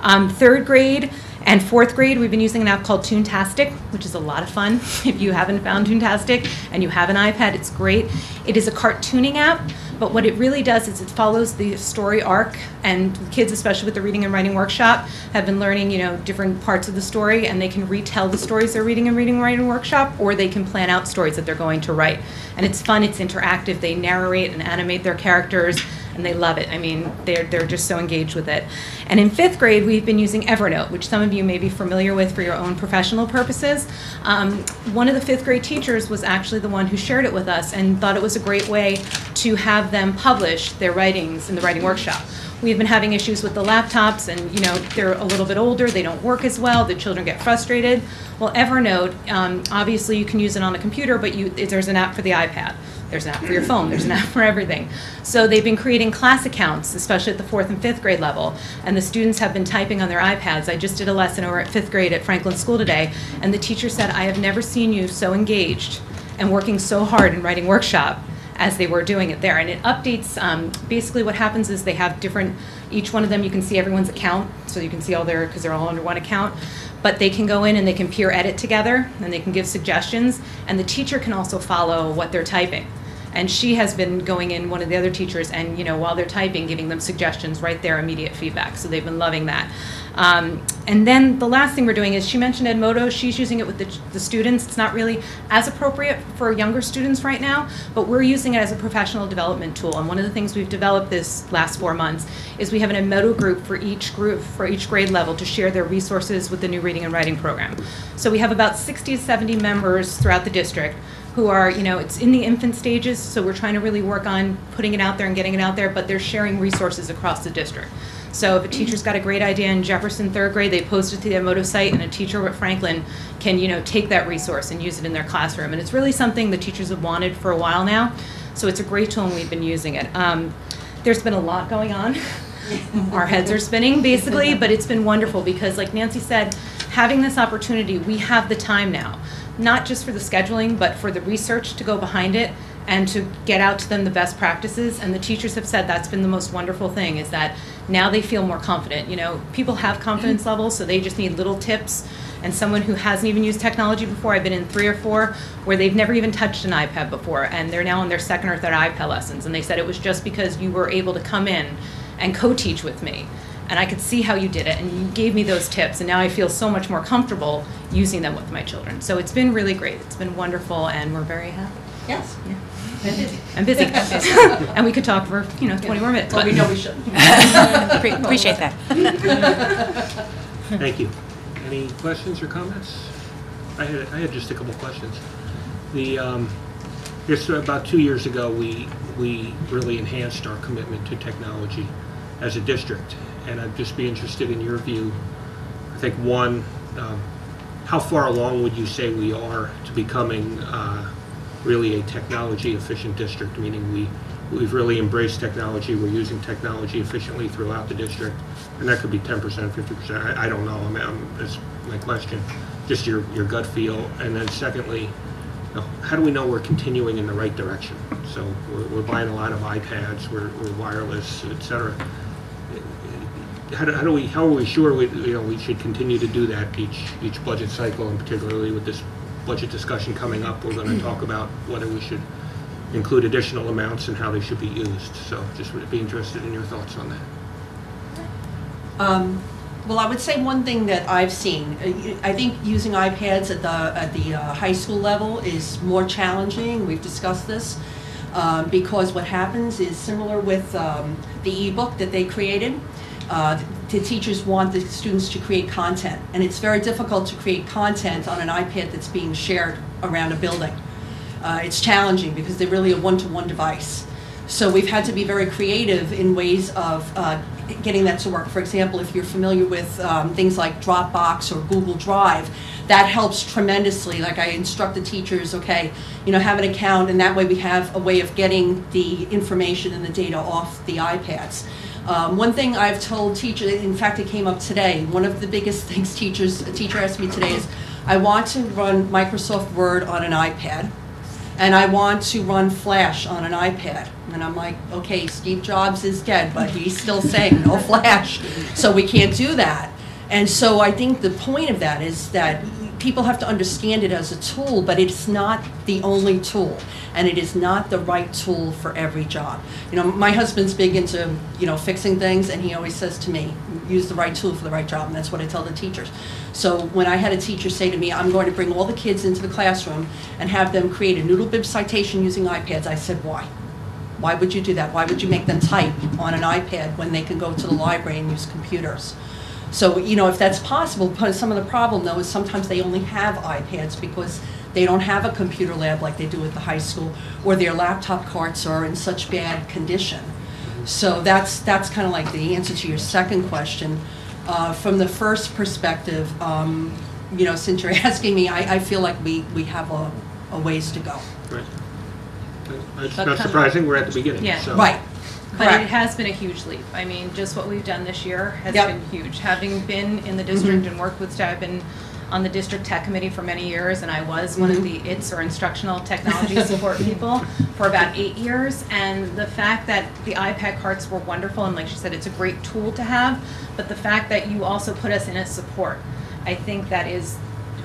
Um, third grade and fourth grade, we've been using an app called Toontastic, which is a lot of fun. <laughs> If you haven't found Toontastic and you have an iPad, it's great. It is a cartooning app, but what it really does is it follows the story arc, and kids, especially with the reading and writing workshop, have been learning, you know, different parts of the story, and they can retell the stories they're reading in reading and writing workshop, or they can plan out stories that they're going to write. And it's fun, it's interactive. They narrate and animate their characters and they love it. I mean, they're, they're just so engaged with it. And in fifth grade, we've been using Evernote, which some of you may be familiar with for your own professional purposes. Um, one of the fifth grade teachers was actually the one who shared it with us and thought it was a great way to have them publish their writings in the writing workshop. We've been having issues with the laptops and, you know, they're a little bit older, they don't work as well, the children get frustrated. Well, Evernote, um, obviously you can use it on a computer, but you, there's an app for the iPad. There's an app for your phone, there's an app for everything. So they've been creating class accounts, especially at the fourth and fifth grade level, and the students have been typing on their iPads. I just did a lesson over at fifth grade at Franklin School today, and the teacher said, I have never seen you so engaged and working so hard in writing workshop as they were doing it there. And it updates, um, basically what happens is they have different, each one of them, you can see everyone's account, so you can see all their, because they're all under one account. But they can go in and they can peer edit together, and they can give suggestions, and the teacher can also follow what they're typing. And she has been going in, one of the other teachers, and, you know, while they're typing, giving them suggestions right there, immediate feedback. So they've been loving that. Um, and then the last thing we're doing is she mentioned Edmodo. She's using it with the, the students. It's not really as appropriate for younger students right now, but we're using it as a professional development tool. And one of the things we've developed this last four months is we have an Edmodo group for each group, for each grade level to share their resources with the new reading and writing program. So we have about 60 to 70 members throughout the district who are, you know, it's in the infant stages, so we're trying to really work on putting it out there and getting it out there, but they're sharing resources across the district. So if a teacher's got a great idea in Jefferson third grade, they post it to the Edmodo site, and a teacher at Franklin can, you know, take that resource and use it in their classroom. And it's really something the teachers have wanted for a while now, so it's a great tool and we've been using it. Um, there's been a lot going on. <laughs> Our heads are spinning, basically, but it's been wonderful because, like Nancy said, having this opportunity, we have the time now, not just for the scheduling, but for the research to go behind it and to get out to them the best practices. And the teachers have said that's been the most wonderful thing is that now they feel more confident. You know, people have confidence mm-hmm. levels, so they just need little tips. And someone who hasn't even used technology before, I've been in three or four where they've never even touched an iPad before, and they're now on their second or third iPad lessons. And they said it was just because you were able to come in and co-teach with me. And I could see how you did it, and you gave me those tips, and now I feel so much more comfortable using them with my children. So it's been really great. It's been wonderful, and we're very happy. Yes. Yeah. And busy. I'm busy. <laughs> <laughs> and we could talk for, you know, 20 more minutes. Well, we know we shouldn't. <laughs> Appre- Appreciate that. Thank you. Any questions or comments? I had, I had just a couple questions. The, um, just about two years ago, we, we really enhanced our commitment to technology as a district. And I'd just be interested in your view. I think, one, um, how far along would you say we are to becoming uh, really a technology-efficient district? Meaning we, we've really embraced technology, we're using technology efficiently throughout the district. And that could be 10%, 50%, I, I don't know, I mean, I'm- that's my question. Just your, your gut feel. And then secondly, how do we know we're continuing in the right direction? So we're, we're buying a lot of iPads, we're, we're wireless, et cetera. How do, how do we, how are we sure we, you know, we should continue to do that each, each budget cycle, and particularly with this budget discussion coming up, we're gonna talk about whether we should include additional amounts and how they should be used. So just would be interested in your thoughts on that. Um, Well, I would say one thing that I've seen, uh, I think using iPads at the, at the uh, high school level is more challenging, we've discussed this, um, because what happens is similar with um, the ebook that they created, uh, the teachers want the students to create content, and it's very difficult to create content on an iPad that's being shared around a building. Uh, It's challenging because they're really a one-to-one device. So we've had to be very creative in ways of uh, getting that to work. For example, if you're familiar with um, things like Dropbox or Google Drive, that helps tremendously. Like I instruct the teachers, okay, you know, have an account, and that way we have a way of getting the information and the data off the iPads. Um, one thing I've told teachers, in fact, it came up today. One of the biggest <laughs> things teachers, a teacher asked me today is, I want to run Microsoft Word on an iPad and I want to run Flash on an iPad. And I'm like, okay, Steve Jobs is dead, but he's still saying no <laughs> Flash. So we can't do that. And so I think the point of that is that people have to understand it as a tool, but it's not the only tool. And it is not the right tool for every job. You know, my husband's big into, you know, fixing things, and he always says to me, use the right tool for the right job, and that's what I tell the teachers. So when I had a teacher say to me, I'm going to bring all the kids into the classroom and have them create a Noodle Bib citation using iPads, I said, why? Why would you do that? Why would you make them type on an iPad when they can go to the library and use computers? So, you know, if that's possible, but some of the problem though is sometimes they only have iPads because they don't have a computer lab like they do at the high school, or their laptop carts are in such bad condition. So that's, that's kind of like the answer to your second question. Uh, From the first perspective, um, you know, since you're <laughs> asking me, I, I feel like we, we have a, a ways to go. Right. It's But not surprising, we're at the beginning, Yeah. so. Right. But it has been a huge leap. I mean, just what we've done this year has Yep. been huge. Having been in the district Mhm. and worked with staff, I've been on the district tech committee for many years, and I was one of Mhm. the ITS or instructional technology support <laughs> people for about eight years. And the fact that the iPad carts were wonderful, and like she said, it's a great tool to have, but the fact that you also put us in as support, I think that is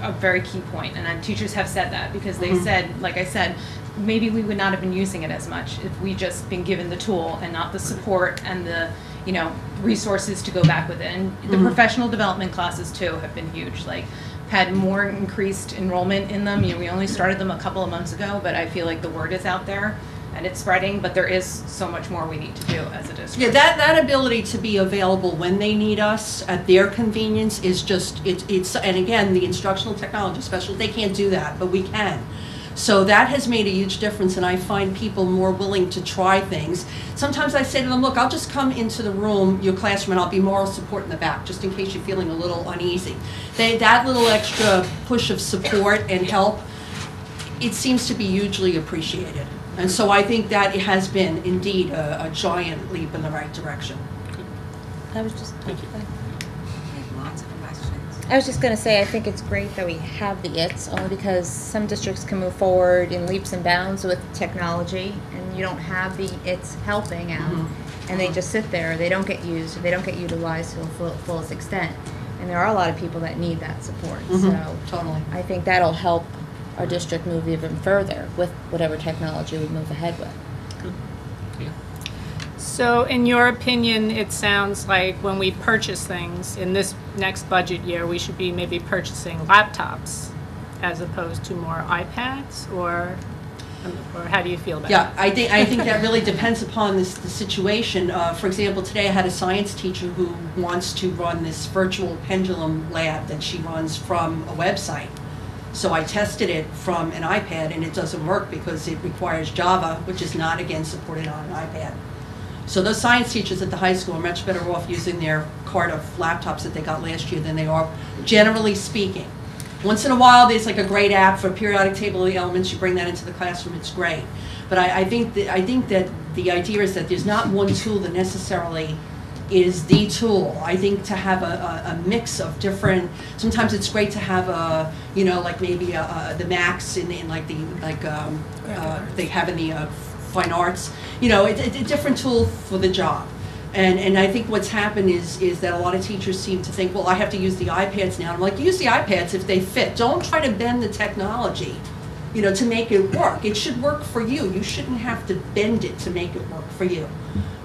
a very key point. And uh, teachers have said that because they Mhm. said, like I said, maybe we would not have been using it as much if we just been given the tool and not the support and the, you know, resources to go back with it. And the Mhm. professional development classes too have been huge, like had more increased enrollment in them. You know, we only started them a couple of months ago, but I feel like the word is out there and it's spreading, but there is so much more we need to do as a district. Yeah, that, that ability to be available when they need us at their convenience is just, it's, it's, and again, the instructional technology special, they can't do that, but we can. So that has made a huge difference, and I find people more willing to try things. Sometimes I say to them, look, I'll just come into the room, your classroom, and I'll be moral support in the back, just in case you're feeling a little uneasy. They, that little extra push of support and help, it seems to be hugely appreciated. And so I think that it has been indeed a, a giant leap in the right direction. I was just. Thank you. Lots of questions. I was just gonna say, I think it's great that we have the ITS, only because some districts can move forward in leaps and bounds with technology, and you don't have the ITS helping out, Mhm. and they just sit there, they don't get used, they don't get utilized to the full, fullest extent. And there are a lot of people that need that support, Mhm, so. totally. I think that'll help our district move even further with whatever technology we move ahead with. So in your opinion, it sounds like when we purchase things in this next budget year, we should be maybe purchasing laptops as opposed to more iPads, or, or how do you feel about Yeah, that? I think, I think that really depends upon this, the situation. Uh, for example, today I had a science teacher who wants to run this virtual pendulum lab that she runs from a website. So I tested it from an iPad and it doesn't work because it requires Java, which is not again supported on an iPad. So those science teachers at the high school are much better off using their cart of laptops that they got last year than they are, generally speaking. Once in a while, there's like a great app for periodic table of the elements, you bring that into the classroom, it's great. But I, I think that, I think that the idea is that there's not one tool that necessarily is the tool. I think to have a, a, a mix of different, sometimes it's great to have a, you know, like maybe a, the Macs in, in like the, like, um, uh, they have in the, uh, fine arts, you know, it's it's a different tool for the job. And, and I think what's happened is, is that a lot of teachers seem to think, well, I have to use the iPads now. I'm like, use the iPads if they fit. Don't try to bend the technology, you know, to make it work. It should work for you. You shouldn't have to bend it to make it work for you.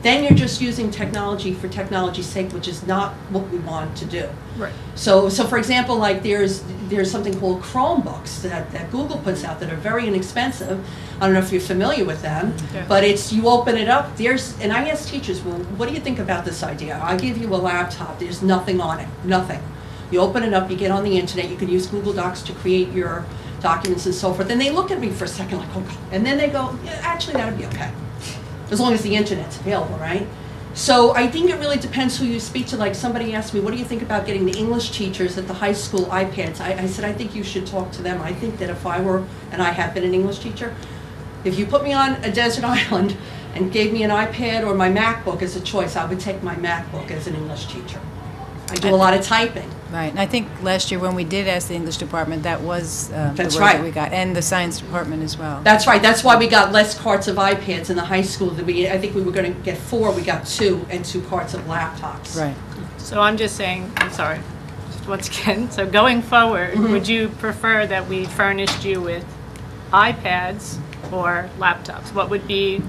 Then you're just using technology for technology's sake, which is not what we want to do. Right. So, so for example, like there's there's something called Chromebooks that, that Google puts out that are very inexpensive. I don't know if you're familiar with them, mm-hmm. Yeah. but it's you open it up. There's and I ask teachers, well, what do you think about this idea? I give you a laptop. There's nothing on it, nothing. You open it up, you get on the internet. You can use Google Docs to create your documents and so forth. And they look at me for a second, like, oh, God. and then they go, yeah, actually, that'd be okay as long as the internet's available, right? So I think it really depends who you speak to. Like somebody asked me, what do you think about getting the English teachers at the high school iPads? I, I said, I think you should talk to them. I think that if I were, and I have been an English teacher, if you put me on a desert <laughs> island and gave me an iPad or my MacBook as a choice, I would take my MacBook as an English teacher. I do a lot of typing. Right, and I think last year when we did ask the English department, that was uh, the That's word right. that we got, and the science department as well. That's right. That's why we got less carts of iPads in the high school. than we, I think we were going to get four. We got two, and two carts of laptops. Right. So I'm just saying, I'm sorry, just once again, so going forward, Mhm. would you prefer that we furnished you with iPads or laptops? What would be,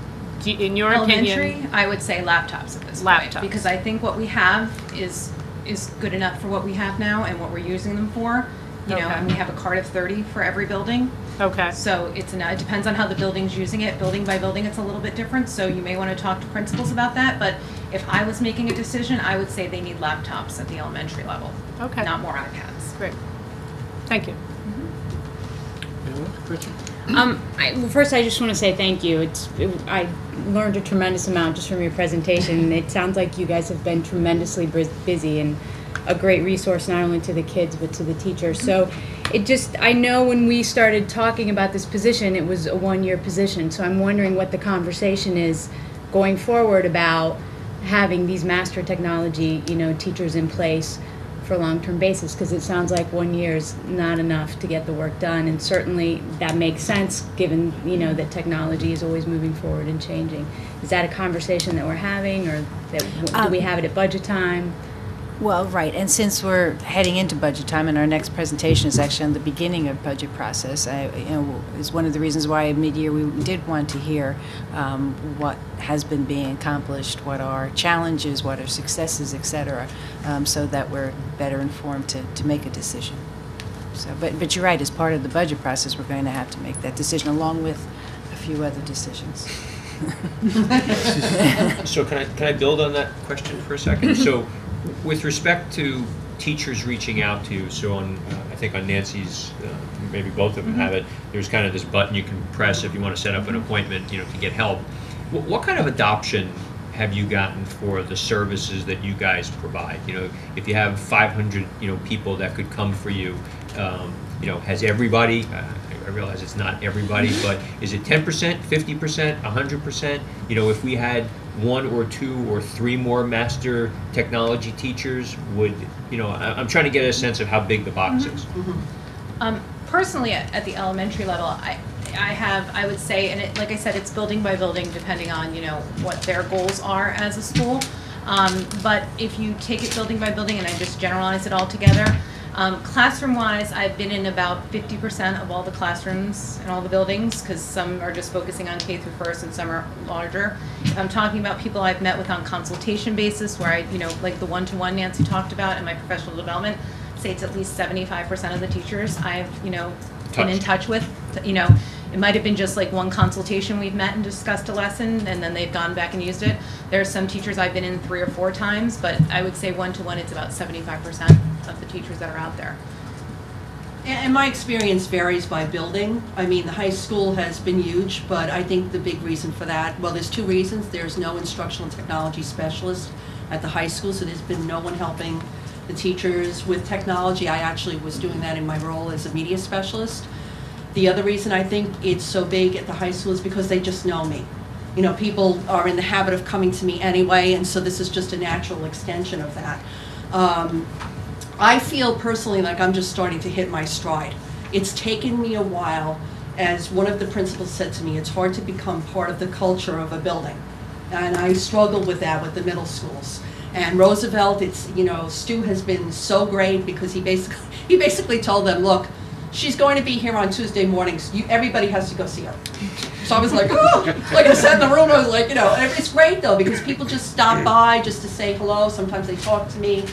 do- in your opinion? Elementary, I would say laptops at this Laptops. point. Because I think what we have is, is good enough for what we have now and what we're using them for. You know, Okay. and we have a card of thirty for every building. Okay. So it's, not- it depends on how the building's using it. Building by building, it's a little bit different, so you may want to talk to principals about that. But if I was making a decision, I would say they need laptops at the elementary level. Okay. Not more iPads. Great. Thank you. Um, I, well, first, I just want to say thank you. It's it, I learned a tremendous amount just from your presentation. <laughs> It sounds like you guys have been tremendously busy and a great resource not only to the kids but to the teachers. So, it just I know when we started talking about this position, it was a one-year position. So I'm wondering what the conversation is going forward about having these master technology, you know, teachers in place for a long-term basis because it sounds like one year is not enough to get the work done and certainly that makes sense given you know that technology is always moving forward and changing. Is that a conversation that we're having or that do we Um, have it at budget time Well, right, and since we're heading into budget time, and our next presentation is actually on the beginning of budget process, I, you know, is one of the reasons why mid-year we did want to hear um, what has been being accomplished, what are challenges, what are successes, et cetera, um, so that we're better informed to, to make a decision. So, but, but you're right, as part of the budget process, we're going to have to make that decision along with a few other decisions. <laughs> <laughs> So can I, can I build on that question for a second? So with respect to teachers reaching out to you, so on, uh, I think on Nancy's, uh, maybe both of them have it, there's kind of this button you can press if you want to set up an appointment, you know, to get help. What, what kind of adoption have you gotten for the services that you guys provide? You know, if you have 500, you know, people that could come for you, um, you know, has everybody, uh, I realize it's not everybody, but is it 10%, 50%, 100%? You know, if we had one or two or three more master technology teachers, would, you know, I- I'm trying to get a sense of how big the box is. Um, personally, at, at the elementary level, I, I have, I would say, and it, like I said, it's building by building, depending on, you know, what their goals are as a school. Um, but if you take it building by building and I just generalize it all together, um, classroom-wise, I've been in about fifty percent of all the classrooms in all the buildings, because some are just focusing on K through first and some are larger. I'm talking about people I've met with on consultation basis, where I, you know, like the one-to-one Nancy talked about in my professional development, say it's at least seventy-five percent of the teachers I've, you know, been in touch with, you know, it might have been just like one consultation we've met and discussed a lesson, and then they've gone back and used it. There are some teachers I've been in three or four times, but I would say one-to-one, it's about seventy-five percent of the teachers that are out there. And my experience varies by building. I mean, the high school has been huge, but I think the big reason for that, well, there's two reasons. There's no instructional technology specialist at the high school, so there's been no one helping the teachers with technology. I actually was doing that in my role as a media specialist. The other reason I think it's so big at the high school is because they just know me. You know, people are in the habit of coming to me anyway, and so this is just a natural extension of that. Um, I feel personally like I'm just starting to hit my stride. It's taken me a while, as one of the principals said to me, it's hard to become part of the culture of a building. And I struggle with that with the middle schools. And Roosevelt, it's, you know, Stu has been so great because he basically, <laughs> he basically told them, look, she's going to be here on Tuesday mornings, you, everybody has to go see her. So I was like, oh, like I sat in the room, I was like, you know, it's great though, because people just stop by just to say hello, sometimes they talk to me.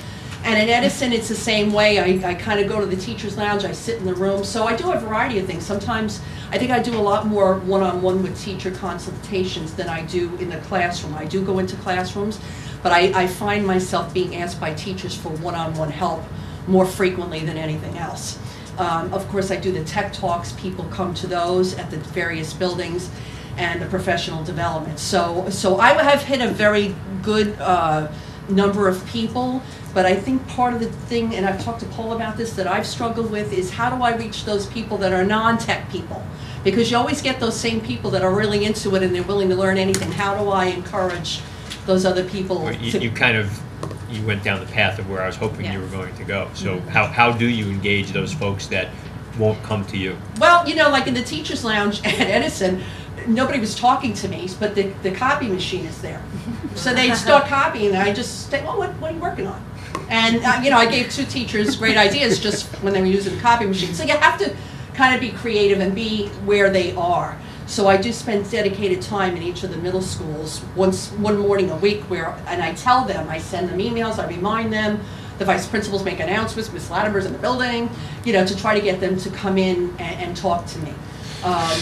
And in Edison, it's the same way. I, I kind of go to the teacher's lounge, I sit in the room. So I do a variety of things. Sometimes I think I do a lot more one-on-one with teacher consultations than I do in the classroom. I do go into classrooms, but I, I find myself being asked by teachers for one-on-one help more frequently than anything else. Um, of course, I do the tech talks. People come to those at the various buildings and the professional development. So, so I have hit a very good uh, number of people, but I think part of the thing, and I've talked to Paul about this, that I've struggled with is how do I reach those people that are non-tech people? Because you always get those same people that are really into it and they're willing to learn anything. How do I encourage those other people Well, You, to you kind of, you went down the path of where I was hoping you were going to go. So how, how do you engage those folks that won't come to you? Well, you know, like in the teacher's lounge <laughs> at Edison, nobody was talking to me, but the, the copy machine is there. <laughs> So they'd start copying, and I just say, well, what, what are you working on? And, uh, you know, I gave two teachers great <laughs> ideas just when they were using the copy machine. So you have to kind of be creative and be where they are. So I do spend dedicated time in each of the middle schools, once, one morning a week where, and I tell them, I send them emails, I remind them, the vice principals make announcements, Miss Latimer's in the building, you know, to try to get them to come in and, and talk to me. Um,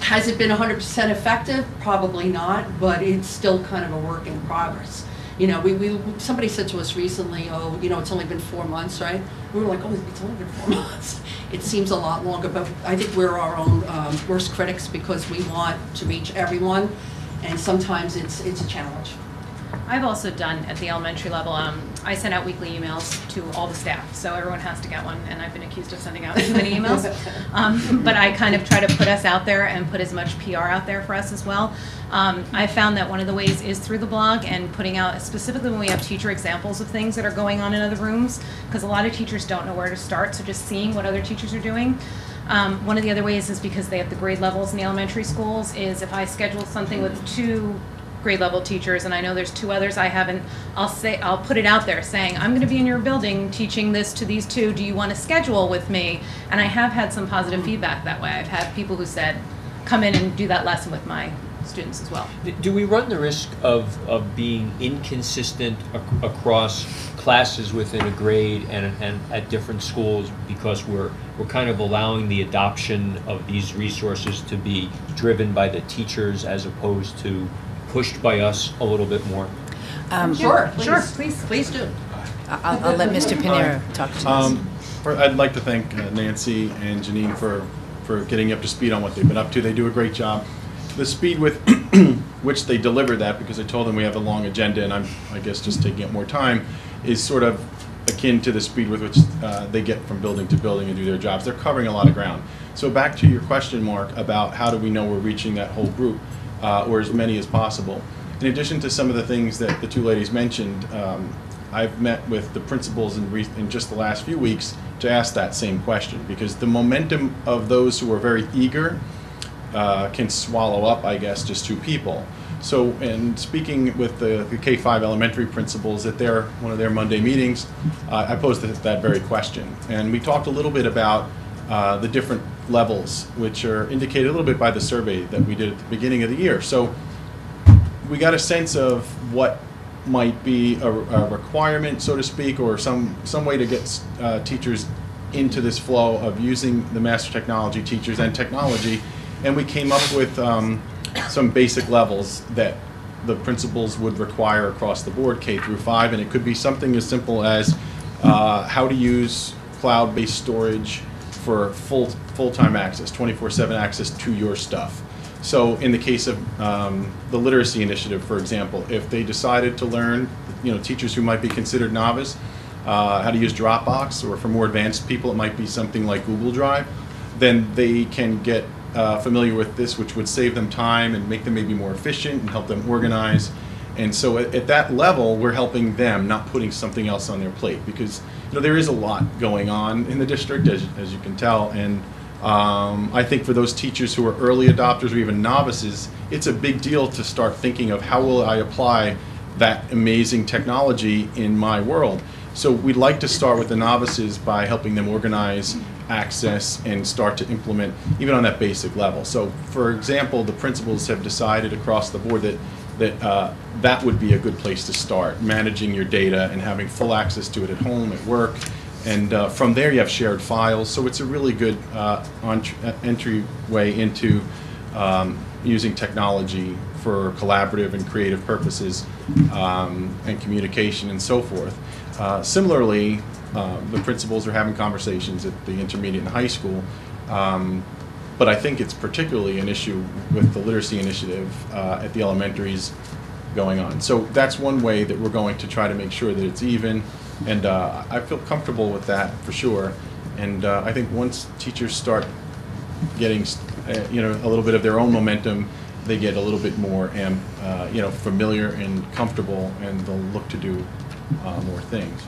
has it been 100% effective? Probably not, but it's still kind of a work in progress. You know, we, we, somebody said to us recently, oh, you know, it's only been four months, right? We were like, oh, it's only been four <laughs> months. It seems a lot longer, but I think we're our own um, worst critics because we want to reach everyone, and sometimes it's, it's a challenge. I've also done at the elementary level, um, I send out weekly emails to all the staff, so everyone has to get one, and I've been accused of sending out <laughs> too many emails. <laughs> Um, but I kind of try to put us out there and put as much PR out there for us as well. Um, I found that one of the ways is through the blog and putting out, specifically when we have teacher examples of things that are going on in other rooms, because a lot of teachers don't know where to start, so just seeing what other teachers are doing. Um, one of the other ways is because they have the grade levels in the elementary schools, is if I schedule something with two grade level teachers, and I know there's two others I haven't, I'll say, I'll put it out there saying, I'm gonna be in your building teaching this to these two, do you wanna schedule with me? And I have had some positive feedback that way. I've had people who said, come in and do that lesson with my students as well. Do we run the risk of, of being inconsistent ac- across classes within a grade and, and at different schools because we're, we're kind of allowing the adoption of these resources to be driven by the teachers as opposed to pushed by us a little bit more? Um, Sure, please. sure, please, please do. I'll, I'll let Mr. Pinero talk to this. Um, for- I'd like to thank uh, Nancy and Janine for, for getting up to speed on what they've been up to. They do a great job. The speed with <coughs> which they deliver that, because I told them we have a long agenda and I'm, I guess, just taking up more time, is sort of akin to the speed with which uh, they get from building to building and do their jobs. They're covering a lot of ground. So back to your question, Mark, about how do we know we're reaching that whole group, uh, or as many as possible. In addition to some of the things that the two ladies mentioned, um, I've met with the principals in, in just the last few weeks to ask that same question because the momentum of those who are very eager uh, can swallow up, I guess, just two people. So, in speaking with the, the K 5 elementary principals at their one of their Monday meetings, uh, I posed that, that very question. And we talked a little bit about uh, the different levels, which are indicated a little bit by the survey that we did at the beginning of the year. So, we got a sense of what might be a, a requirement, so to speak, or some, some way to get uh, teachers into this flow of using the master technology teachers and technology. And we came up with um, some basic levels that the principals would require across the board, K through five. And it could be something as simple as uh, how to use cloud-based storage for full, full-time access, 24-7 access to your stuff. So in the case of um, the literacy initiative, for example, if they decided to learn, you know, teachers who might be considered novice, uh, how to use Dropbox, or for more advanced people, it might be something like Google Drive, then they can get uh, familiar with this, which would save them time and make them maybe more efficient and help them organize. And so at, at that level, we're helping them, not putting something else on their plate, because you know there is a lot going on in the district, as, as you can tell, and um, I think for those teachers who are early adopters or even novices, it's a big deal to start thinking of how will I apply that amazing technology in my world. So we'd like to start with the novices by helping them organize, access, and start to implement even on that basic level. So for example, the principals have decided across the board that that uh, that would be a good place to start, managing your data and having full access to it at home, at work, and uh, from there, you have shared files. So it's a really good uh, entry, entryway into um, using technology for collaborative and creative purposes um, and communication and so forth. Uh, similarly, uh, the principals are having conversations at the intermediate and high school. Um, but I think it's particularly an issue with the literacy initiative uh, at the elementaries going on. So that's one way that we're going to try to make sure that it's even. And uh, I feel comfortable with that for sure. And uh, I think once teachers start getting, uh, you know, a little bit of their own momentum, they get a little bit more, um, uh, you know, familiar and comfortable, and they'll look to do uh, more things.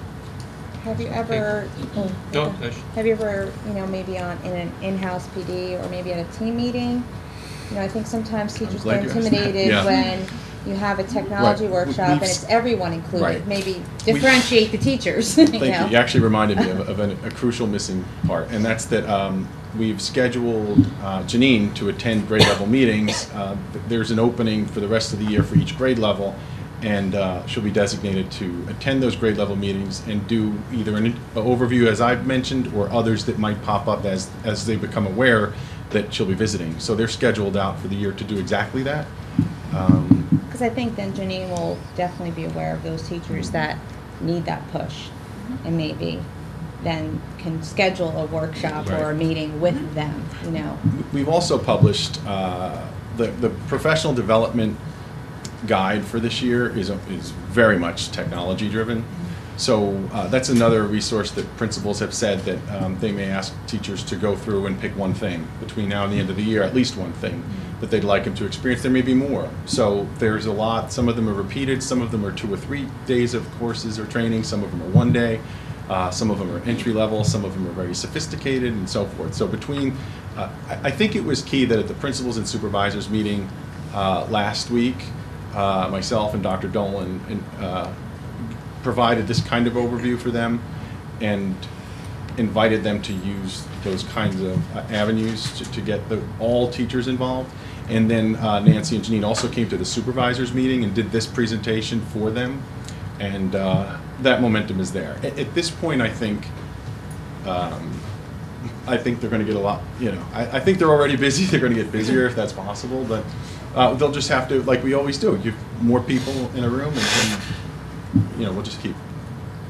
Have you ever, oh, No, okay. that's- have you ever, you know, maybe on, in an in-house PD or maybe at a team meeting? You know, I think sometimes teachers glad get you asked that. intimidated Yeah. when you have a technology Right. workshop and We've it's everyone included. Right. Maybe differentiate the teachers, <laughs> you Thank you. You actually reminded me of, of an, a crucial missing part, and that's that um, we've scheduled uh, Janine to attend grade level meetings. Uh, th- there's an opening for the rest of the year for each grade level, and uh, she'll be designated to attend those grade level meetings and do either an overview, as I've mentioned, or others that might pop up as, as they become aware that she'll be visiting. So they're scheduled out for the year to do exactly that. Um, Because I think then Janine will definitely be aware of those teachers that need that push. And maybe then can schedule a workshop or a meeting with them, you know. We've also published, uh, the, the professional development guide for this year is, is very much technology-driven. So uh, that's another resource that principals have said that um, they may ask teachers to go through and pick one thing between now and the end of the year, at least one thing that they'd like them to experience. There may be more. So there's a lot, some of them are repeated, some of them are two or three days of courses or training, some of them are one day. Uh, some of them are entry level, some of them are very sophisticated, and so forth. So between, uh, I, I think it was key that at the principals and supervisors meeting uh, last week, uh, myself and Dr. Dolan and, uh, provided this kind of overview for them and invited them to use those kinds of uh, avenues to, to get the, all teachers involved. And then uh, Nancy and Janine also came to the supervisors meeting and did this presentation for them. And uh, that momentum is there. At, at this point, I think, um, I think they're going to get a lot, you know, I, I think they're already busy. <laughs> They're going to get busier if that's possible, but uh, they'll just have to, like we always do, give more people in a room and, and you know, we'll just keep,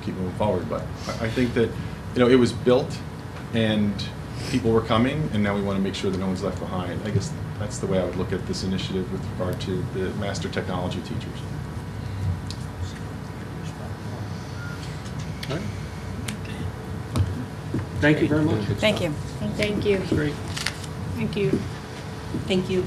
keep moving forward. But I, I think that, you know, it was built and people were coming and now we want to make sure that no one's left behind. I guess that's the way I would look at this initiative with regard to the master technology teachers. Thank you very much. Thank you. Thank you. Great. Thank you. Thank you.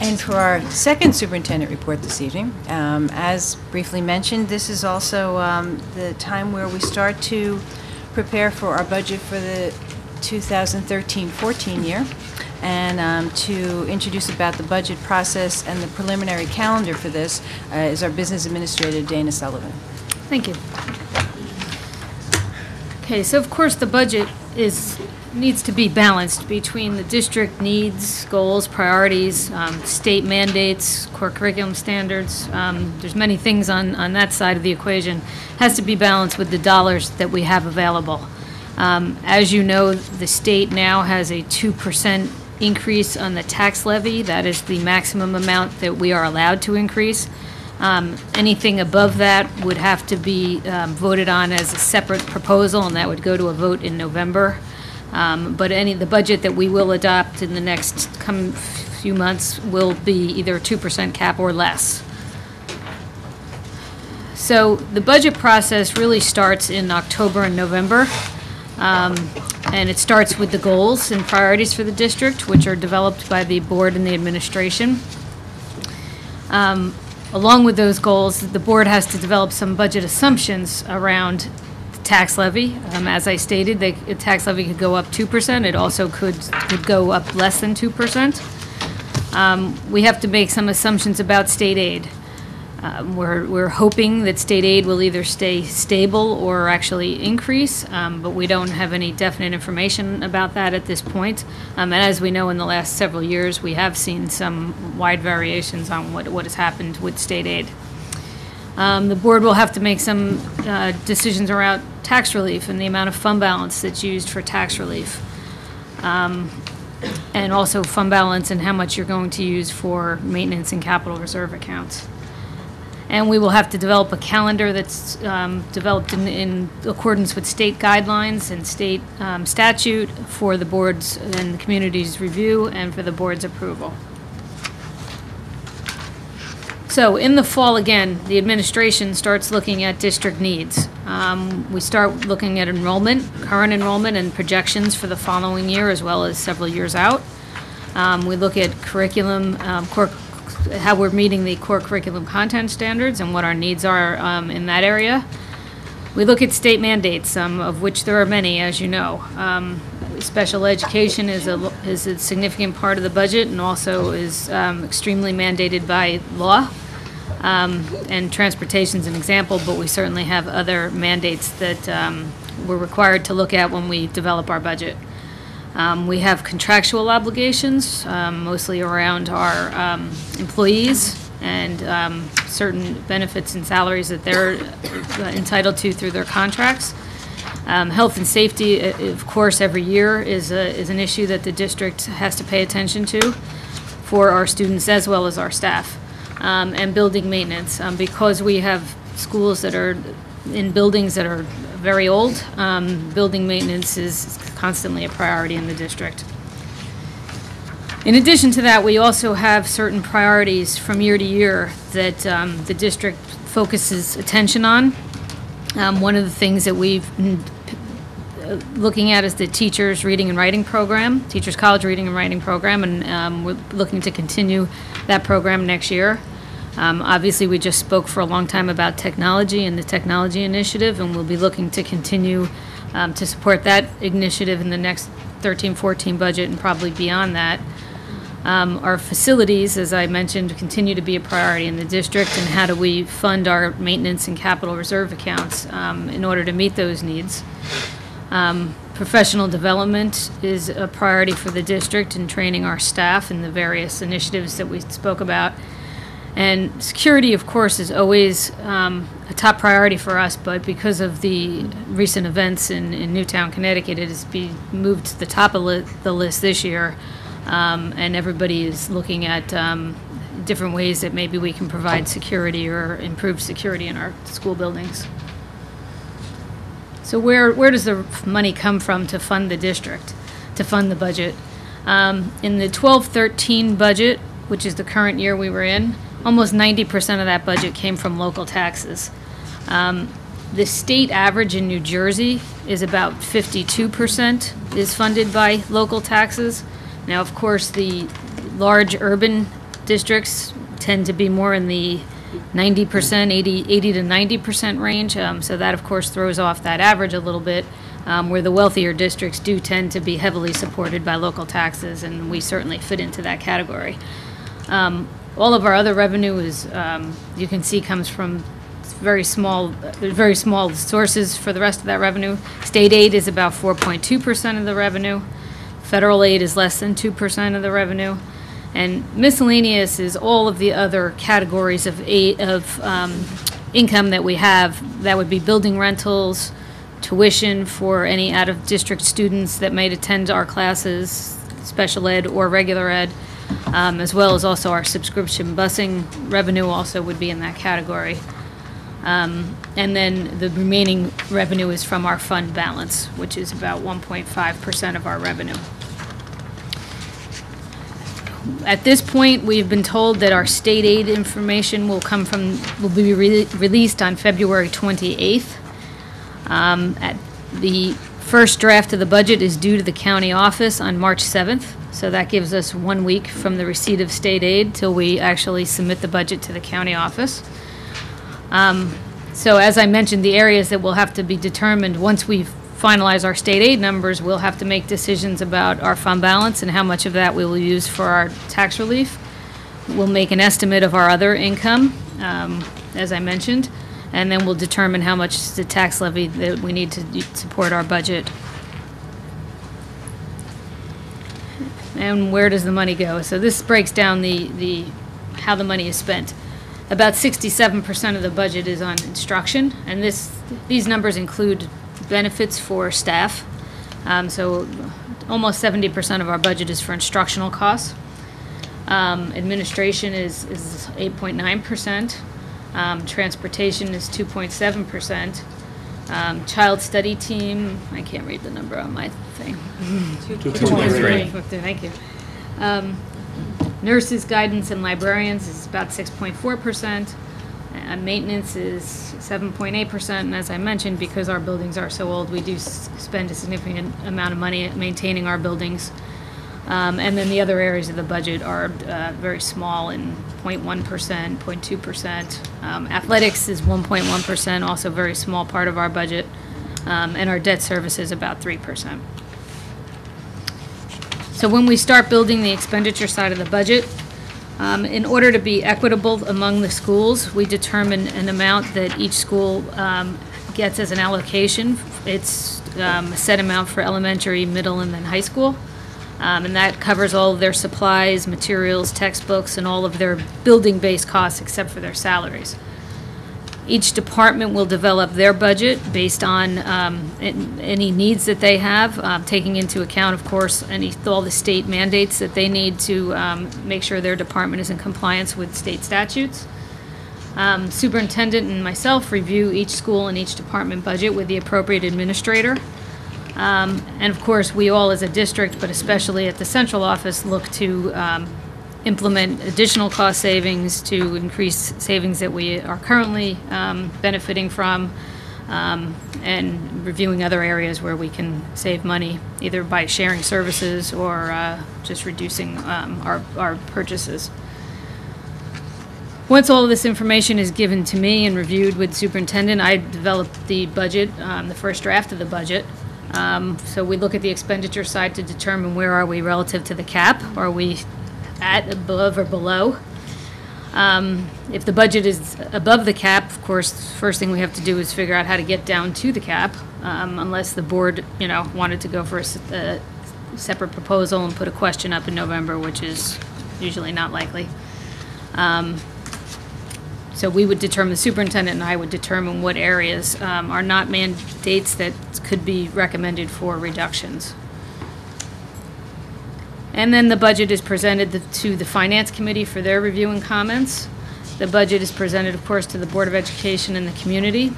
And for our second superintendent report this evening, um, as briefly mentioned, this is also um, the time where we start to prepare for our budget for the 2013-14 year, and um, to introduce about the budget process and the preliminary calendar for this uh, is our business administrator, Dana Sullivan. Thank you. Okay, so of course, the budget is, needs to be balanced between the district needs, goals, priorities, um, state mandates, core curriculum standards. Um, There's many things on, on that side of the equation. Has to be balanced with the dollars that we have available. Um, As you know, the state now has a 2% increase on the tax levy. That is the maximum amount that we are allowed to increase. Um, Anything above that would have to be um, voted on as a separate proposal, and that would go to a vote in November. Um, But any, the budget that we will adopt in the next come few months will be either a 2% cap or less. So the budget process really starts in October and November. Um, And it starts with the goals and priorities for the district, which are developed by the board and the administration. Um, Along with those goals, the board has to develop some budget assumptions around tax levy. Um, As I stated, the tax levy could go up 2%. It also could, could go up less than 2%. Um, We have to make some assumptions about state aid. Um, We're, we're hoping that state aid will either stay stable or actually increase, um, but we don't have any definite information about that at this point. Um, And as we know, in the last several years, we have seen some wide variations on what, what has happened with state aid. Um, The board will have to make some uh, decisions around tax relief and the amount of fund balance that's used for tax relief. Um, And also fund balance and how much you're going to use for maintenance and capital reserve accounts. And we will have to develop a calendar that's um, developed in, in accordance with state guidelines and state um, statute for the board's and the community's review and for the board's approval. So in the fall, again, the administration starts looking at district needs. Um, We start looking at enrollment, current enrollment, and projections for the following year, as well as several years out. Um, We look at curriculum, um, core, how we're meeting the core curriculum content standards and what our needs are um, in that area. We look at state mandates, um, of which there are many, as you know. Um, Special education is a, is a significant part of the budget and also is um, extremely mandated by law. Um, And is an example, but we certainly have other mandates that um, we're required to look at when we develop our budget. Um, We have contractual obligations, um, mostly around our um, employees and certain benefits and salaries that they're uh, entitled to through their contracts. Um, Health and safety, uh, of course, every year is a, is an issue that the district has to pay attention to for our students as well as our staff. Um, And building maintenance, um, because we have schools that are in buildings that are very old, um, building maintenance is constantly a priority in the district. In addition to that, we also have certain priorities from year to year that um, the district focuses attention on. Um, One of the things that we've uh, looking at is the teachers' reading and writing program, Teachers College Reading and Writing Program, and um, we're looking to continue that program next year. Um, Obviously, we just spoke for a long time about technology and the technology initiative, and we'll be looking to continue um, to support that initiative in the next 13, 14 budget and probably beyond that. Um, Our facilities, as I mentioned, continue to be a priority in the district, and how do we fund our maintenance and capital reserve accounts um, in order to meet those needs? Um, Professional development is a priority for the district in training our staff in the various initiatives that we spoke about. And security, of course, is always um, a top priority for us, but because of the recent events in, in Newtown, Connecticut, it has been moved to the top of li- the list this year. Um, and everybody is looking at um, different ways that maybe we can provide security or improve security in our school buildings. So where, where does the money come from to fund the district, to fund the budget? Um, In the 12-13 budget, which is the current year we were in, almost 90% of that budget came from local taxes. Um, The state average in New Jersey is about 52% is funded by local taxes. Now, of course, the large urban districts tend to be more in the 90%, 80, 80 to 90% range. Um, so that, of course, throws off that average a little bit, um, where the wealthier districts do tend to be heavily supported by local taxes, and we certainly fit into that category. Um, all of our other revenue is, um, you can see, comes from very small, very small sources for the rest of that revenue. State aid is about 4.2% of the revenue. Federal aid is less than 2% of the revenue. And miscellaneous is all of the other categories of of um, income that we have. That would be building rentals, tuition for any out-of-district students that might attend our classes, special ed or regular ed, um, as well as also our subscription busing revenue also would be in that category. Um, And then the remaining revenue is from our fund balance, which is about 1.5% of our revenue. At this point, we've been told that our state aid information will come from, will be re- released on February 28th. Um, at- The first draft of the budget is due to the county office on March 7th, so that gives us one week from the receipt of state aid till we actually submit the budget to the county office. Um, So as I mentioned, the areas that will have to be determined, once we finalize our state aid numbers, we'll have to make decisions about our fund balance and how much of that we will use for our tax relief. We'll make an estimate of our other income, um, as I mentioned, and then we'll determine how much the tax levy that we need to support our budget. And where does the money go? So this breaks down the, the, how the money is spent. About sixty-seven percent of the budget is on instruction, and this, these numbers include benefits for staff. Um, so almost seventy percent of our budget is for instructional costs. Um, administration is, is eight point nine percent. Um, transportation is two point seven percent. Um, child study team, I can't read the number on my thing. Two point three. Thank you. Um, Nurses, guidance, and librarians is about six point four percent. Uh, maintenance is seven point eight percent, and as I mentioned, because our buildings are so old, we do s- spend a significant amount of money maintaining our buildings. Um, and then the other areas of the budget are, uh, very small in 0.1 percent, 0.2 percent. Um, athletics is one point one percent, also very small part of our budget. Um, and our debt service is about three percent. So when we start building the expenditure side of the budget, um, in order to be equitable among the schools, we determine an amount that each school um, gets as an allocation. It's um, a set amount for elementary, middle, and then high school. Um, And that covers all of their supplies, materials, textbooks, and all of their building-based costs except for their salaries. Each department will develop their budget based on um, an- any needs that they have, um, taking into account, of course, any, all the state mandates that they need to um, make sure their department is in compliance with state statutes. Um, Superintendent and myself review each school and each department budget with the appropriate administrator. Um, And of course, we all as a district, but especially at the central office, look to um, implement additional cost savings to increase savings that we are currently um, benefiting from, um, and reviewing other areas where we can save money, either by sharing services or uh, just reducing um, our our purchases. Once all of this information is given to me and reviewed with superintendent, I develop the budget, um, the first draft of the budget. Um, so we look at the expenditure side to determine where are we relative to the cap? Are we at, above, or below? Um, if the budget is above the cap, of course, first thing we have to do is figure out how to get down to the cap, um, unless the board, you know, wanted to go for a, separate proposal and put a question up in November, which is usually not likely. Um, so we would determine, the superintendent and I would determine what areas um, are not mandates that could be recommended for reductions. And then the budget is presented to the Finance Committee for their review and comments. The budget is presented, of course, to the Board of Education and the community.